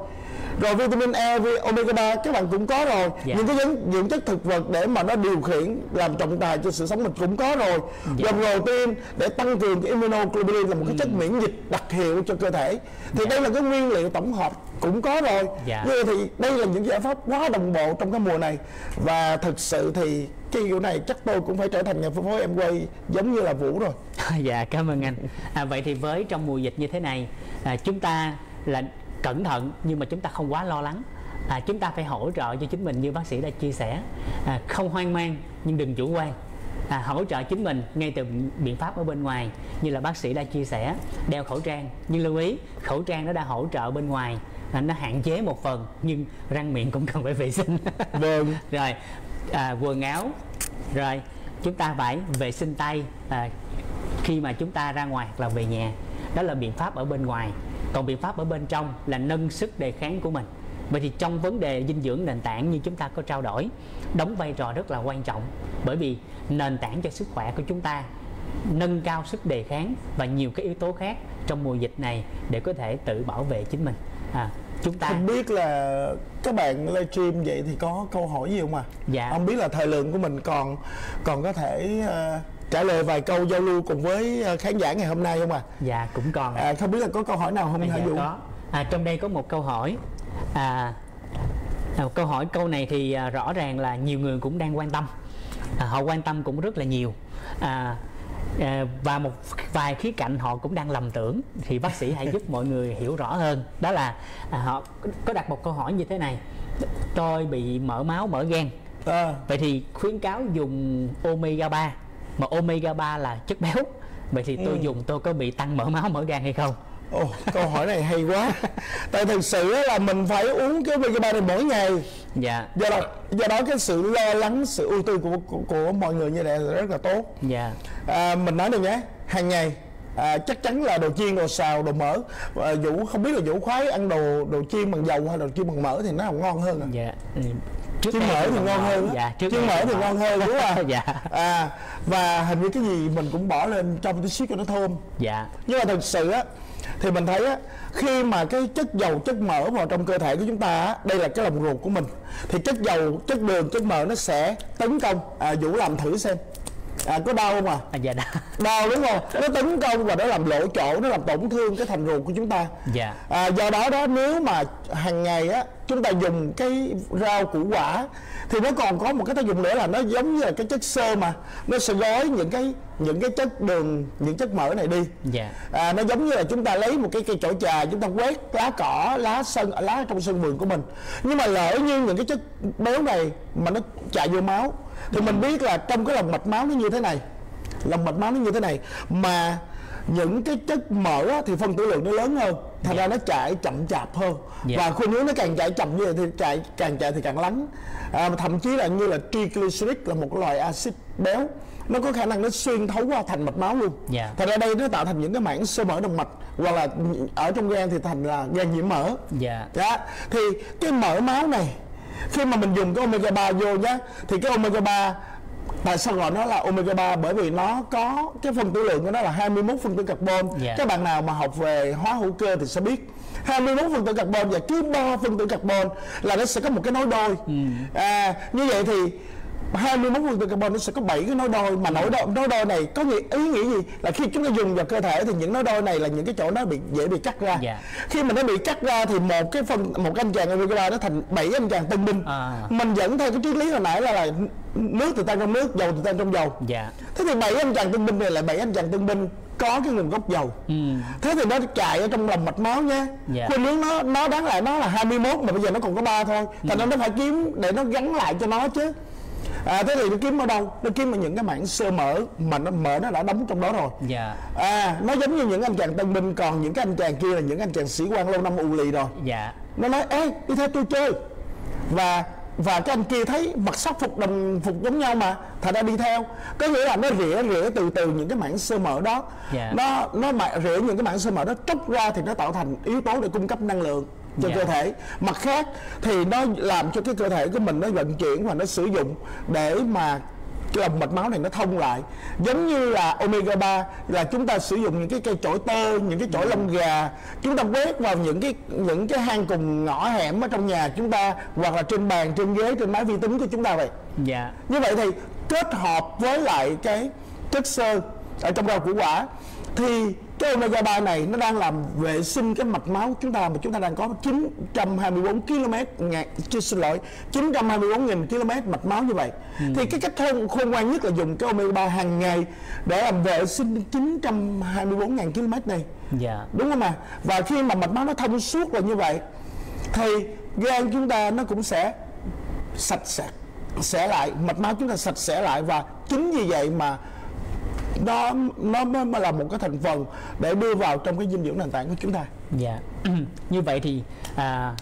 rồi vitamin E, omega 3 các bạn cũng có rồi. Dạ. những cái dưỡng, dưỡng chất thực vật để mà nó điều khiển làm trọng tài cho sự sống mình cũng có rồi. Dạ. dòng protein để tăng cường cái immunoglobulin là một cái chất miễn dịch đặc hiệu cho cơ thể. Thì đây là cái nguyên liệu tổng hợp cũng có rồi. Dạ. như vậy thì đây là những giải pháp quá đồng bộ trong cái mùa này. Và thực sự thì cái kiểu này chắc tôi cũng phải trở thành nhà phân phối em quay giống như là vũ rồi. *laughs* Dạ cảm ơn anh. À, vậy thì với trong mùa dịch như thế này à, chúng ta là cẩn thận nhưng mà chúng ta không quá lo lắng. À, chúng ta phải hỗ trợ cho chính mình như bác sĩ đã chia sẻ. À, không hoang mang nhưng đừng chủ quan. À, hỗ trợ chính mình ngay từ biện pháp ở bên ngoài như là bác sĩ đã chia sẻ. Đeo khẩu trang nhưng lưu ý khẩu trang nó đã hỗ trợ bên ngoài. À, nó hạn chế một phần nhưng răng miệng cũng cần phải vệ sinh. *laughs* Vâng. Rồi à, quần áo. Rồi chúng ta phải vệ sinh tay à, khi mà chúng ta ra ngoài hoặc là về nhà. Đó là biện pháp ở bên ngoài còn biện pháp ở bên trong là nâng sức đề kháng của mình. Vậy thì trong vấn đề dinh dưỡng nền tảng như chúng ta có trao đổi đóng vai trò rất là quan trọng. Bởi vì nền tảng cho sức khỏe của chúng ta nâng cao sức đề kháng và nhiều cái yếu tố khác trong mùa dịch này để có thể tự bảo vệ chính mình. À, chúng ta không biết là các bạn livestream vậy thì có câu hỏi gì không à Dạ. không biết là thời lượng của mình còn còn có thể ờ, trả lời vài câu giao lưu cùng với ờ, khán giả ngày hôm nay không à, dạ cũng còn ạ. à không biết là có câu hỏi nào không À, dạ Dũng có. À, trong đây có một câu hỏi. À, à, câu hỏi câu này thì à, rõ ràng là nhiều người cũng đang quan tâm. À, họ quan tâm cũng rất là nhiều. À, à, và một vài khía cạnh họ cũng đang lầm tưởng thì bác sĩ hãy giúp mọi người hiểu rõ hơn đó là à, họ có đặt một câu hỏi như thế này tôi bị mỡ máu mỡ gan à, vậy thì khuyến cáo dùng omega 3 mà omega 3 là chất béo. Vậy thì tôi dùng tôi có bị tăng mỡ máu mỡ gan hay không? Ồ, câu hỏi này hay quá. Tại thực sự là mình phải uống cái omega 3 này mỗi ngày. Dạ. Do đó do đó cái sự lo lắng sự ưu tư của, của, của mọi người như vậy là rất là tốt. Dạ. À, mình nói này nhé hàng ngày à, chắc chắn là đồ chiên đồ xào đồ mỡ à, vũ không biết là vũ khoái ăn đồ đồ chiên bằng dầu hay đồ chiên bằng mỡ thì nó không ngon hơn à? dạ. Ừ. trước đây mỡ thì ngon hơn. Dạ trước đây mỡ thì ngon hơn đúng không? *laughs* Dạ. À và hình như cái gì mình cũng bỏ lên trong tí xíu cho nó thơm. Dạ. Nhưng mà thực sự á thì mình thấy á khi mà cái chất dầu chất mỡ vào trong cơ thể của chúng ta á, đây là cái lòng ruột của mình thì chất dầu chất đường chất mỡ nó sẽ tấn công. À, vũ làm thử xem à có đau không à? À, dạ đã đau đúng không? Nó tấn công và nó làm lộ chỗ nó làm tổn thương cái thành ruột của chúng ta. Dạ. à, do đó đó nếu mà hàng ngày á chúng ta dùng cái rau củ quả thì nó còn có một cái tác dụng nữa là nó giống như là cái chất xơ mà. Nó sẽ gói những cái những cái chất đường những chất mỡ này đi. Dạ. à, nó giống như là chúng ta lấy một cái cây chổi trà chúng ta quét lá cỏ lá sân lá trong sân vườn của mình. Nhưng mà lỡ như những cái chất béo này mà nó chạy vô máu thì mình biết là trong cái lòng mạch máu nó như thế này lòng mạch máu nó như thế này. Mà những cái chất mỡ á, thì phân tử lượng nó lớn hơn thành ra nó chạy chậm chạp hơn. Dạ. và khuynh hướng nó càng chạy chậm như vậy thì chạy càng chạy thì càng lắng. À, thậm chí là như là triglyceric là một loại axit béo nó có khả năng nó xuyên thấu qua thành mạch máu luôn. Dạ. thành ra đây nó tạo thành những cái mảng xơ mỡ động mạch hoặc là ở trong gan thì thành là gan nhiễm mỡ. Dạ. đó thì cái mỡ máu này khi mà mình dùng cái omega 3 vô nhá thì cái omega 3 tại sao gọi nó là omega 3 bởi vì nó có cái phân tử lượng của nó là 21 phân tử carbon. Dạ. các bạn nào mà học về hóa hữu cơ thì sẽ biết. 21 phân tử carbon và cứ 3 phân tử carbon là nó sẽ có một cái nối đôi. À, như vậy thì 21 phân tử carbon nó sẽ có 7 cái nối đôi mà nối đôi, nối đôi này có nghĩa ý nghĩa gì? Là khi chúng ta dùng vào cơ thể thì những nối đôi này là những cái chỗ nó bị dễ bị cắt ra. Dạ. khi mà nó bị cắt ra thì một cái phần một cái anh chàng 3 nó thành 7 anh chàng tân binh. À. mình dẫn theo cái triết lý hồi nãy là, là nước từ tan trong nước dầu từ tan trong dầu. Dạ. thế thì bảy anh chàng tân binh này là bảy anh chàng tân binh có cái nguồn gốc dầu. Thế thì nó chạy ở trong lòng mạch máu nha Dạ. khuynh hướng nó nó đáng lại nó là 21 mà bây giờ nó còn có ba thôi. Thành ra nó phải kiếm để nó gắn lại cho nó chứ à, thế thì nó kiếm ở đâu? Nó kiếm ở những cái mảng sơ mỡ mà nó mỡ nó đã đóng trong đó rồi. Dạ. à nó giống như những anh chàng tân binh còn những cái anh chàng kia là những anh chàng sĩ quan lâu năm ù lì rồi. Dạ. nó nói ê đi theo tôi chơi. Và và cái anh kia thấy mặc sắc phục đồng phục giống nhau mà thành ra đi theo. Có nghĩa là nó rỉa rỉa từ từ những cái mảng sơ mỡ đó. Dạ. nó nó mà rỉa những cái mảng sơ mỡ đó tróc ra thì nó tạo thành yếu tố để cung cấp năng lượng cho Dạ. cơ thể. Mặt khác thì nó làm cho cái cơ thể của mình nó vận chuyển và nó sử dụng để mà cái lòng mạch máu này nó thông lại. Giống như là omega 3 là chúng ta sử dụng những cái cây chổi tơ những cái chổi lông gà. Chúng ta quét vào những cái những cái hang cùng ngõ hẻm ở trong nhà chúng ta hoặc là trên bàn trên ghế trên máy vi tính của chúng ta vậy. Dạ. như vậy thì kết hợp với lại cái chất xơ ở trong rau củ quả thì cái omega 3 này nó đang làm vệ sinh cái mạch máu chúng ta mà chúng ta đang có 924 km ngàn chưa xin lỗi 924.000 km mạch máu như vậy. Thì cái cách khôn, khôn ngoan nhất là dùng cái omega 3 hàng ngày để làm vệ sinh 924.000 km này. Dạ. đúng không ạ? Và khi mà mạch máu nó thông suốt là như vậy thì gan chúng ta nó cũng sẽ sạch sẽ sẽ lại mạch máu chúng ta sạch sẽ lại. Và chính vì vậy mà đó nó mới mới là một cái thành phần để đưa vào trong cái dinh dưỡng nền tảng của chúng ta Dạ. *clears throat* Như vậy thì à,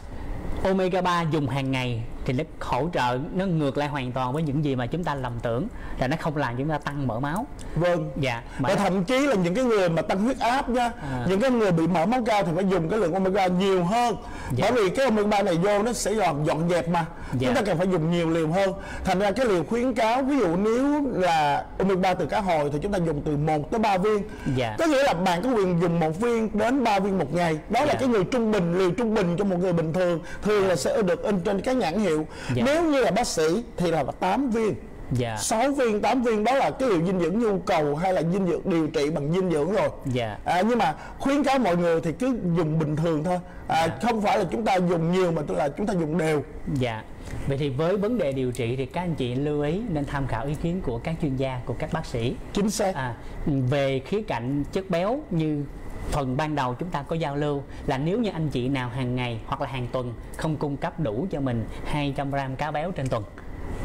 omega 3 dùng hàng ngày thì nó hỗ trợ nó ngược lại hoàn toàn với những gì mà chúng ta lầm tưởng là nó không làm chúng ta tăng mỡ máu. vâng Dạ. Mà và thậm chí là những cái người mà tăng huyết áp nha À. những cái người bị mỡ máu cao thì phải dùng cái lượng omega nhiều hơn Dạ. bởi vì cái omega 3 này vô nó sẽ dọn dọn dẹp mà Dạ. chúng ta cần phải dùng nhiều liều hơn thành ra cái liều khuyến cáo ví dụ nếu là omega 3 từ cá hồi thì chúng ta dùng từ 1 tới 3 viên Dạ. có nghĩa là bạn có quyền dùng một viên đến 3 viên một ngày đó là Dạ. cái người trung bình liều trung bình cho một người bình thường thường là sẽ được in trên cái nhãn hiệu Dạ. nếu như là bác sĩ thì là 8 viên Dạ. 6 viên 8 viên đó là cái liều dinh dưỡng nhu cầu hay là dinh dưỡng điều trị bằng dinh dưỡng rồi Dạ. à, nhưng mà khuyến cáo mọi người thì cứ dùng bình thường thôi à, Dạ. không phải là chúng ta dùng nhiều mà là chúng ta dùng đều Dạ. Vậy thì với vấn đề điều trị thì các anh chị lưu ý nên tham khảo ý kiến của các chuyên gia, của các bác sĩ. chính xác À, về khía cạnh chất béo như phần ban đầu chúng ta có giao lưu là nếu như anh chị nào hàng ngày hoặc là hàng tuần không cung cấp đủ cho mình 200 gram cá béo trên tuần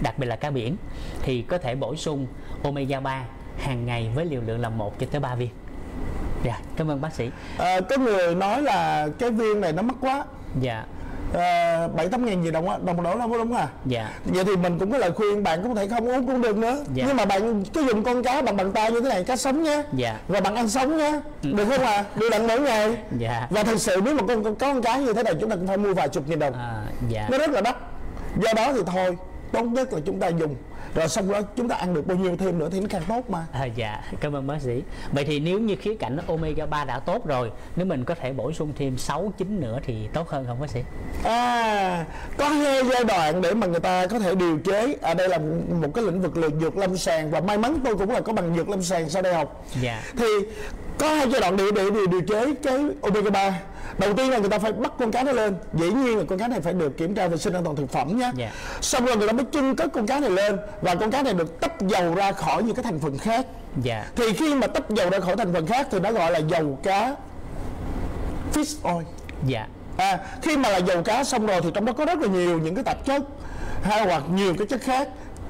đặc biệt là cá biển thì có thể bổ sung omega 3 hàng ngày với liều lượng là 1 cho tới 3 viên. Dạ, cảm ơn bác sĩ. à, có người nói là cái viên này nó mắc quá Dạ, bảy tám ngàn gì đồng á đồng đó là có đúng à? Dạ, vậy thì mình cũng có lời khuyên bạn cũng có thể không uống cũng được nữa. Dạ. nhưng mà bạn cứ dùng con cá bằng bàn tay như thế này cá sống nhé. Dạ. và bạn ăn sống nhé. Được không à? Đều đặn mỗi ngày. Dạ. và thật sự nếu mà con, con có con cá như thế này chúng ta cũng phải mua vài chục nghìn đồng. À, dạ. nó rất là đắt. Do đó thì thôi tốt nhất là chúng ta dùng rồi xong đó chúng ta ăn được bao nhiêu thêm nữa thì nó càng tốt mà À, dạ cảm ơn bác sĩ vậy thì nếu như khía cạnh omega 3 đã tốt rồi nếu mình có thể bổ sung thêm 6 9 nữa thì tốt hơn không bác sĩ À, có hai giai đoạn để mà người ta có thể điều chế. À đây là một cái lĩnh vực là dược lâm sàng và may mắn tôi cũng là có bằng dược lâm sàng sau đại học. Dạ. Thì có hai giai đoạn để để, để điều chế cái omega 3. Đầu tiên là người ta phải bắt con cá nó lên. Dĩ nhiên là con cá này phải được kiểm tra vệ sinh an toàn thực phẩm nhé. Dạ. Xong rồi người ta mới chưng cất con cá này lên và con cá này được tách dầu ra khỏi những cái thành phần khác. dạ Thì khi mà tách dầu ra khỏi thành phần khác thì nó gọi là dầu cá fish oil. dạ À, khi mà là dầu cá xong rồi thì trong đó có rất là nhiều những cái tạp chất hay hoặc nhiều cái chất khác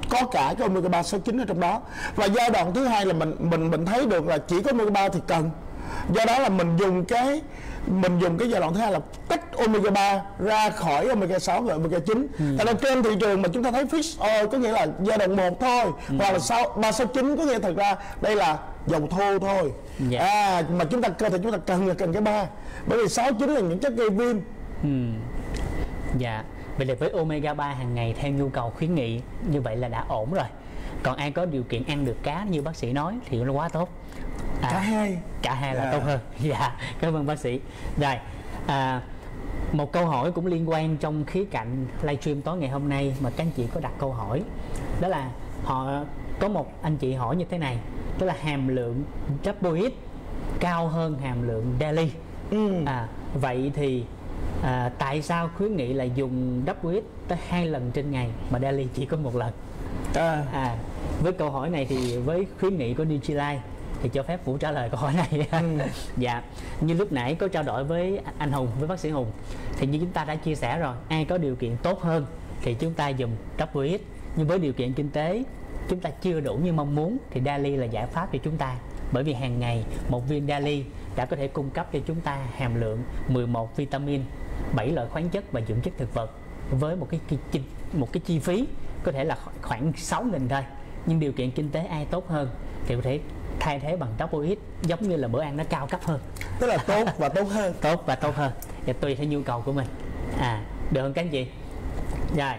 có cả cái omega 3 số 9 ở trong đó và giai đoạn thứ hai là mình mình mình thấy được là chỉ có omega 3 thì cần do đó là mình dùng cái mình dùng cái giai đoạn thứ hai là tách omega 3 ra khỏi omega 6 và omega 9 ừ. Thành ra trên thị trường mà chúng ta thấy fish oil có nghĩa là giai đoạn 1 thôi hoặc là sau 369 có nghĩa thật ra đây là dầu thô thôi Dạ. à mà chúng ta cơ thể chúng ta cần là cần cái ba bởi vì 69 là những chất gây viêm Dạ, vậy là với omega 3 hàng ngày theo nhu cầu khuyến nghị như vậy là đã ổn rồi. Còn ai có điều kiện ăn được cá như bác sĩ nói thì nó quá tốt. À, cả hai cả hai là Dạ. tốt hơn. *laughs* Dạ, cảm ơn bác sĩ. Rồi, à, một câu hỏi cũng liên quan trong khía cạnh livestream tối ngày hôm nay mà các anh chị có đặt câu hỏi đó là họ có một anh chị hỏi như thế này đó là hàm lượng triple cao hơn hàm lượng daily Ừ. à, vậy thì à, tại sao khuyến nghị là dùng WX tới hai lần trên ngày mà daily chỉ có một lần à, à với câu hỏi này thì với khuyến nghị của Nutrilite thì cho phép Vũ trả lời *laughs* câu hỏi này. *laughs* Dạ như lúc nãy có trao đổi với anh Hùng với bác sĩ Hùng thì như chúng ta đã chia sẻ rồi ai có điều kiện tốt hơn thì chúng ta dùng WX nhưng với điều kiện kinh tế chúng ta chưa đủ như mong muốn thì Daily là giải pháp cho chúng ta. Bởi vì hàng ngày một viên Daily đã có thể cung cấp cho chúng ta hàm lượng 11 vitamin 7 loại khoáng chất và dưỡng chất thực vật với một cái, chi- một cái chi phí có thể là kho- khoảng 6 nghìn thôi. Nhưng điều kiện kinh tế ai tốt hơn thì có thể thay thế bằng hit giống như là bữa ăn nó cao cấp hơn. Tức là tốt và tốt hơn. *laughs* Tốt và tốt hơn. Và tùy theo nhu cầu của mình. À được không các anh chị? Rồi.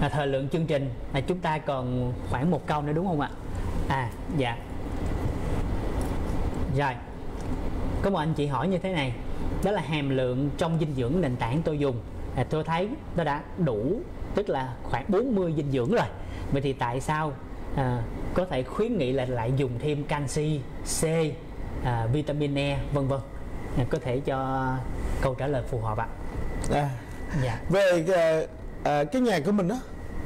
À, thời lượng chương trình là chúng ta còn khoảng một câu nữa đúng không ạ? À dạ. Rồi. Có một anh chị hỏi như thế này đó là hàm lượng trong dinh dưỡng nền tảng tôi dùng. À, tôi thấy nó đã đủ tức là khoảng 40 dinh dưỡng rồi. Vậy thì tại sao à, có thể khuyến nghị là lại dùng thêm canxi C à, vitamin E vân vân? À, có thể cho câu trả lời phù hợp ạ. À, dạ. về cái, à, cái nhà của mình á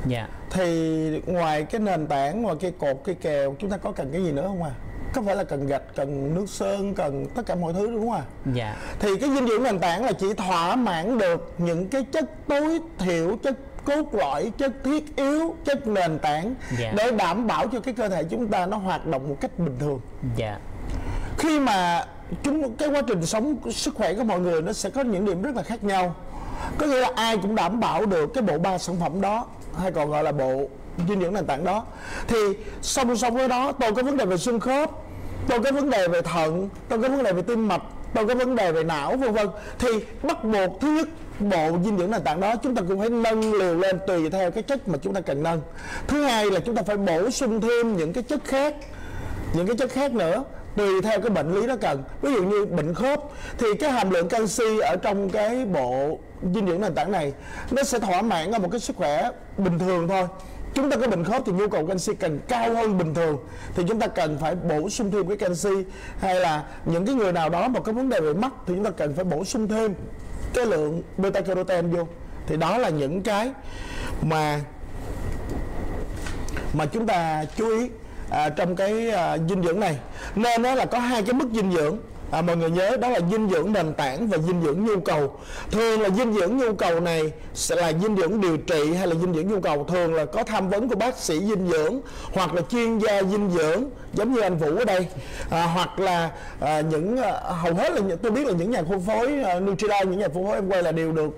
dạ. thì ngoài cái nền tảng ngoài cái cột cái kèo chúng ta có cần cái gì nữa không à có phải là cần gạch cần nước sơn cần tất cả mọi thứ đúng không à dạ. Thì cái dinh dưỡng nền tảng là chỉ thỏa mãn được những cái chất tối thiểu chất cốt lõi chất thiết yếu chất nền tảng Dạ. để đảm bảo cho cái cơ thể chúng ta nó hoạt động một cách bình thường. Dạ. Khi mà chúng cái quá trình sống sức khỏe của mọi người nó sẽ có những điểm rất là khác nhau. Có nghĩa là ai cũng đảm bảo được cái bộ ba sản phẩm đó hay còn gọi là bộ dinh dưỡng nền tảng đó. Thì song song với đó tôi có vấn đề về xương khớp tôi có vấn đề về thận tôi có vấn đề về tim mạch tôi có vấn đề về não vân vân. Thì bắt buộc thứ nhất bộ dinh dưỡng nền tảng đó chúng ta cũng phải nâng liều lên tùy theo cái chất mà chúng ta cần nâng. Thứ hai là chúng ta phải bổ sung thêm những cái chất khác, những cái chất khác nữa, tùy theo cái bệnh lý nó cần. Ví dụ như bệnh khớp, thì cái hàm lượng canxi ở trong cái bộ dinh dưỡng nền tảng này, nó sẽ thỏa mãn ở một cái sức khỏe bình thường thôi. Chúng ta có bệnh khớp thì nhu cầu canxi cần cao hơn bình thường, thì chúng ta cần phải bổ sung thêm cái canxi. Hay là những cái người nào đó mà có vấn đề về mắt thì chúng ta cần phải bổ sung thêm cái lượng beta carotene vô. Thì đó là những cái mà mà chúng ta chú ý à, trong cái à, dinh dưỡng này. Nên nó là có hai cái mức dinh dưỡng à, mọi người nhớ đó là dinh dưỡng nền tảng và dinh dưỡng nhu cầu. Thường là dinh dưỡng nhu cầu này sẽ là dinh dưỡng điều trị hay là dinh dưỡng nhu cầu? Thường là có tham vấn của bác sĩ dinh dưỡng hoặc là chuyên gia dinh dưỡng giống như anh Vũ ở đây. À, hoặc là à, những à, hầu hết là những- tôi biết là những nhà phân phối à, Nutrilite những nhà phân phối em quay là đều được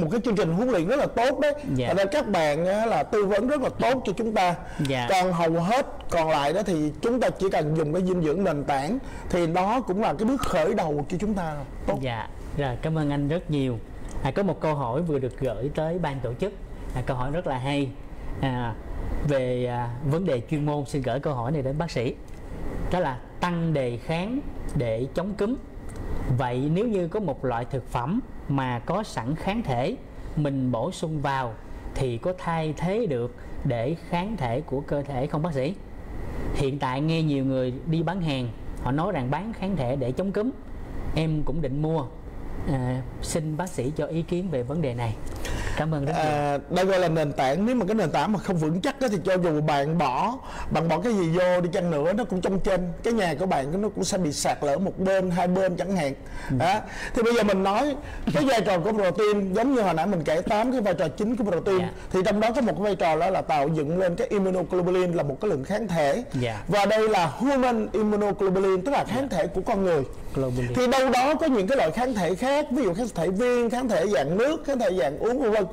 một cái chương trình huấn luyện rất là tốt đấy. Dạ. Ra các bạn á, là tư vấn rất là tốt cho chúng ta. Dạ. còn hầu hết còn lại đó thì chúng ta chỉ cần dùng cái dinh dưỡng nền tảng thì đó cũng là cái bước khởi đầu cho chúng ta tốt. Dạ, rồi cảm ơn anh rất nhiều. à, có một câu hỏi vừa được gửi tới ban tổ chức. À, câu hỏi rất là hay. À, về à, vấn đề chuyên môn xin gửi câu hỏi này đến bác sĩ. Đó là tăng đề kháng để chống cúm. Vậy nếu như có một loại thực phẩm mà có sẵn kháng thể mình bổ sung vào thì có thay thế được để kháng thể của cơ thể không bác sĩ? Hiện tại nghe nhiều người đi bán hàng họ nói rằng bán kháng thể để chống cúm. Em cũng định mua. À, xin bác sĩ cho ý kiến về vấn đề này cảm ơn rất nhiều. À, đây gọi là nền tảng. Nếu mà cái nền tảng mà không vững chắc đó, thì cho dù bạn bỏ bạn bỏ cái gì vô đi chăng nữa nó cũng trong trên cái nhà của bạn nó cũng sẽ bị sạt lở một bên hai bên chẳng hạn. Đó. thì bây giờ mình nói cái vai trò của protein. Giống như hồi nãy mình kể tám cái vai trò chính của protein. Dạ. thì trong đó có một cái vai trò đó là tạo dựng lên cái immunoglobulin là một cái lượng kháng thể. Dạ. và đây là human immunoglobulin tức là kháng thể của con người thì đâu đó có những cái loại kháng thể khác, ví dụ kháng thể viên, kháng thể dạng nước, kháng thể dạng uống, vân vân.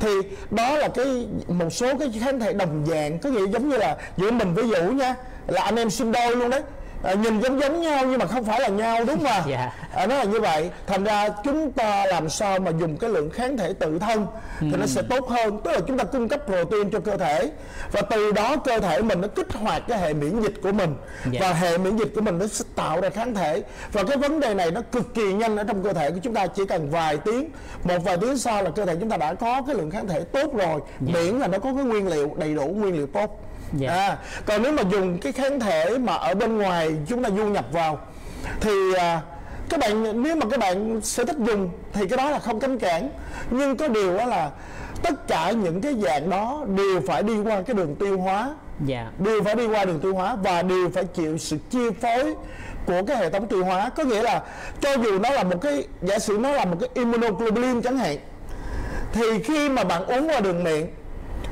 Thì đó là cái một số cái kháng thể đồng dạng. Có nghĩa giống như là giữa mình ví dụ nha, là anh em sinh đôi luôn đấy à, nhìn giống giống nhau nhưng mà không phải là nhau đúng không ạ? *laughs* Dạ. à, nó là như vậy. Thành ra chúng ta làm sao mà dùng cái lượng kháng thể tự thân thì nó sẽ tốt hơn. Tức là chúng ta cung cấp protein cho cơ thể và từ đó cơ thể mình nó kích hoạt cái hệ miễn dịch của mình Dạ. và hệ miễn dịch của mình nó sẽ tạo ra kháng thể. Và cái vấn đề này nó cực kỳ nhanh ở trong cơ thể của chúng ta chỉ cần vài tiếng. Một vài tiếng sau là cơ thể chúng ta đã có cái lượng kháng thể tốt rồi. Miễn là nó có cái nguyên liệu đầy đủ nguyên liệu tốt Dạ. à, còn nếu mà dùng cái kháng thể mà ở bên ngoài chúng ta du nhập vào thì à, các bạn nếu mà các bạn sẽ thích dùng thì cái đó là không cấm cản. Nhưng có điều đó là tất cả những cái dạng đó đều phải đi qua cái đường tiêu hóa. Dạ. Đều phải đi qua đường tiêu hóa và đều phải chịu sự chi phối của cái hệ thống tiêu hóa. Có nghĩa là cho dù nó là một cái giả sử nó là một cái immunoglobulin chẳng hạn thì khi mà bạn uống qua đường miệng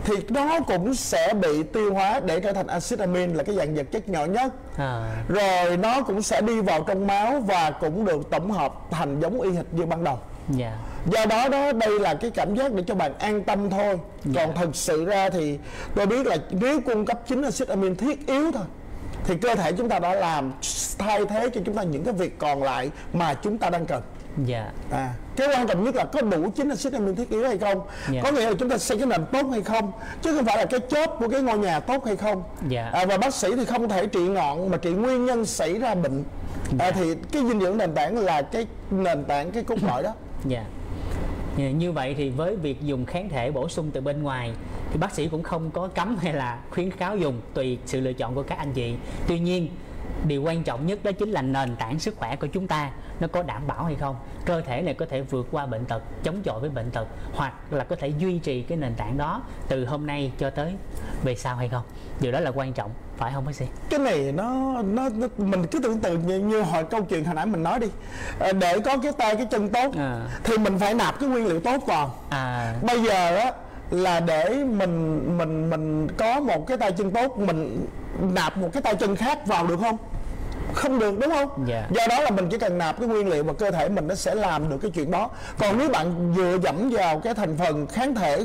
thì nó cũng sẽ bị tiêu hóa để trở thành axit amin là cái dạng vật chất nhỏ nhất. À, rồi nó cũng sẽ đi vào trong máu và cũng được tổng hợp thành giống y hệt như ban đầu. Dạ. Do đó đó đây là cái cảm giác để cho bạn an tâm thôi. Còn thực sự ra thì tôi biết là nếu cung cấp chính axit amin thiết yếu thôi thì cơ thể chúng ta đã làm thay thế cho chúng ta những cái việc còn lại mà chúng ta đang cần. Dạ. À cái quan trọng nhất là có đủ chính axit amin thiết yếu hay không Dạ. có nghĩa là chúng ta xây cái nền tốt hay không chứ không phải là cái chốt của cái ngôi nhà tốt hay không Dạ. à, và bác sĩ thì không thể trị ngọn mà trị nguyên nhân xảy ra bệnh Dạ. à, thì cái dinh dưỡng nền tảng là cái nền tảng cái cốt lõi đó *coughs* Dạ. Dạ, Như vậy thì với việc dùng kháng thể bổ sung từ bên ngoài thì bác sĩ cũng không có cấm hay là khuyến cáo dùng tùy sự lựa chọn của các anh chị. Tuy nhiên điều quan trọng nhất đó chính là nền tảng sức khỏe của chúng ta nó có đảm bảo hay không? Cơ thể này có thể vượt qua bệnh tật chống chọi với bệnh tật hoặc là có thể duy trì cái nền tảng đó từ hôm nay cho tới về sau hay không? Điều đó là quan trọng phải không bác sĩ? Cái này nó nó, nó mình cứ tưởng tượng như, như hồi câu chuyện hồi nãy mình nói đi. À, để có cái tay cái chân tốt À. thì mình phải nạp cái nguyên liệu tốt vào. À. Bây giờ á là để mình mình mình có một cái tay chân tốt mình nạp một cái tay chân khác vào được không? Không được đúng không? Dạ. do đó là mình chỉ cần nạp cái nguyên liệu mà cơ thể mình nó sẽ làm được cái chuyện đó. Còn nếu bạn dựa dẫm vào cái thành phần kháng thể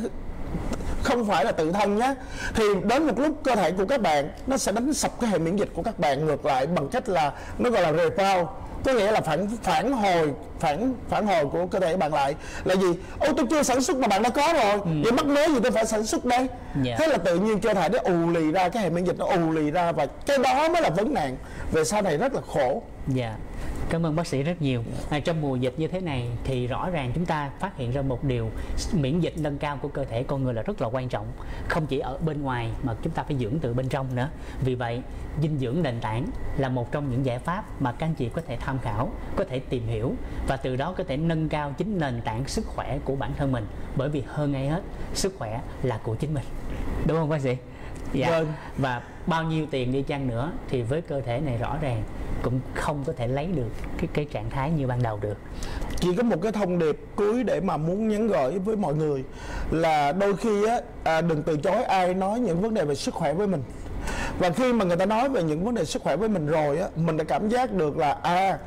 không phải là tự thân nhé thì đến một lúc cơ thể của các bạn nó sẽ đánh sập cái hệ miễn dịch của các bạn ngược lại bằng cách là nó gọi là repower có nghĩa là phản phản hồi phản phản hồi của cơ thể bạn lại. Là gì? Ô tôi chưa sản xuất mà bạn đã có rồi. Vậy mắc mới gì tôi phải sản xuất đây? Dạ. thế là tự nhiên cơ thể nó ù lì ra cái hệ miễn dịch nó ù lì ra và cái đó mới là vấn nạn. Về sau này rất là khổ. Dạ, cảm ơn bác sĩ rất nhiều. À, trong mùa dịch như thế này thì rõ ràng chúng ta phát hiện ra một điều miễn dịch nâng cao của cơ thể con người là rất là quan trọng. Không chỉ ở bên ngoài mà chúng ta phải dưỡng từ bên trong nữa. Vì vậy, dinh dưỡng nền tảng là một trong những giải pháp mà các anh chị có thể tham khảo, có thể tìm hiểu và từ đó có thể nâng cao chính nền tảng sức khỏe của bản thân mình. Bởi vì hơn ai hết, sức khỏe là của chính mình. Đúng không bác sĩ? Dạ. Vâng. Và bao nhiêu tiền đi chăng nữa thì với cơ thể này rõ ràng cũng không có thể lấy được cái cái trạng thái như ban đầu được chỉ có một cái thông điệp cuối để mà muốn nhắn gửi với mọi người là đôi khi á à, đừng từ chối ai nói những vấn đề về sức khỏe với mình và khi mà người ta nói về những vấn đề sức khỏe với mình rồi á mình đã cảm giác được là à,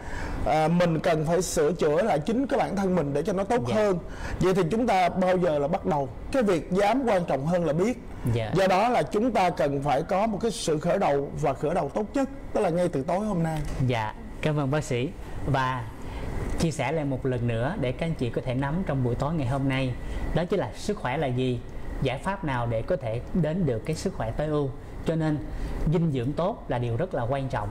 à mình cần phải sửa chữa lại chính cái bản thân mình để cho nó tốt Dạ. hơn vậy thì chúng ta bao giờ là bắt đầu cái việc dám quan trọng hơn là biết Dạ. do đó là chúng ta cần phải có một cái sự khởi đầu và khởi đầu tốt nhất tức là ngay từ tối hôm nay. Dạ cảm ơn bác sĩ. Và chia sẻ lại một lần nữa để các anh chị có thể nắm trong buổi tối ngày hôm nay. Đó chính là sức khỏe là gì giải pháp nào để có thể đến được cái sức khỏe tối ưu. Cho nên dinh dưỡng tốt là điều rất là quan trọng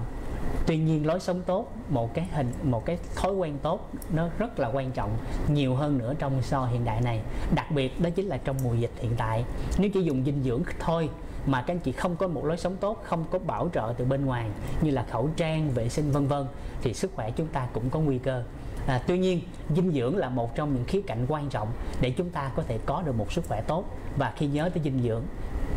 tuy nhiên lối sống tốt một cái hình một cái thói quen tốt nó rất là quan trọng nhiều hơn nữa trong so hiện đại này. Đặc biệt đó chính là trong mùa dịch hiện tại. Nếu chỉ dùng dinh dưỡng thôi mà các anh chị không có một lối sống tốt không có bảo trợ từ bên ngoài như là khẩu trang vệ sinh vân vân thì sức khỏe chúng ta cũng có nguy cơ. À, tuy nhiên dinh dưỡng là một trong những khía cạnh quan trọng để chúng ta có thể có được một sức khỏe tốt. Và khi nhớ tới dinh dưỡng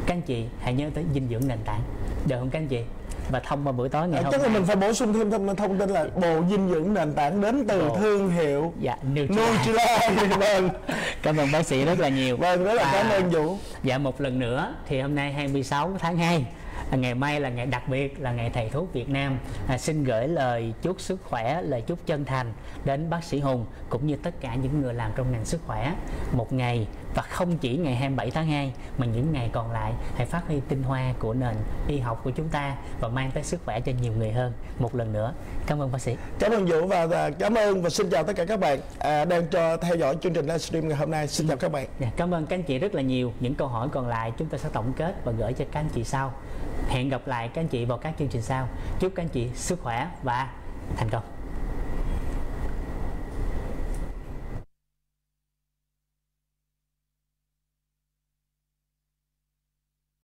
các anh chị hãy nhớ tới dinh dưỡng nền tảng. Được không các anh chị? Và thông qua buổi tối ngày À, hôm chắc là nay. mình phải bổ sung thêm thông, thông tin là bộ dinh dưỡng nền tảng đến từ Bộ. thương hiệu dạ Nutrilite. *laughs* Vâng. Cảm ơn bác sĩ rất là nhiều. Vâng rất là À, cảm ơn Vũ. Dạ một lần nữa thì hôm nay 26 tháng 2 à, ngày mai là ngày đặc biệt là ngày thầy thuốc Việt Nam. À, xin gửi lời chúc sức khỏe lời chúc chân thành đến bác sĩ Hùng cũng như tất cả những người làm trong ngành sức khỏe. Một ngày và không chỉ ngày 27 tháng 2 mà những ngày còn lại hãy phát huy tinh hoa của nền y học của chúng ta và mang tới sức khỏe cho nhiều người hơn. Một lần nữa cảm ơn bác sĩ. Cảm ơn Vũ và, và cảm ơn và xin chào tất cả các bạn à, đang cho theo dõi chương trình livestream ngày hôm nay. Xin chào các bạn. Dạ, cảm ơn các anh chị rất là nhiều. Những câu hỏi còn lại chúng ta sẽ tổng kết và gửi cho các anh chị sau. Hẹn gặp lại các anh chị vào các chương trình sau. Chúc các anh chị sức khỏe và thành công.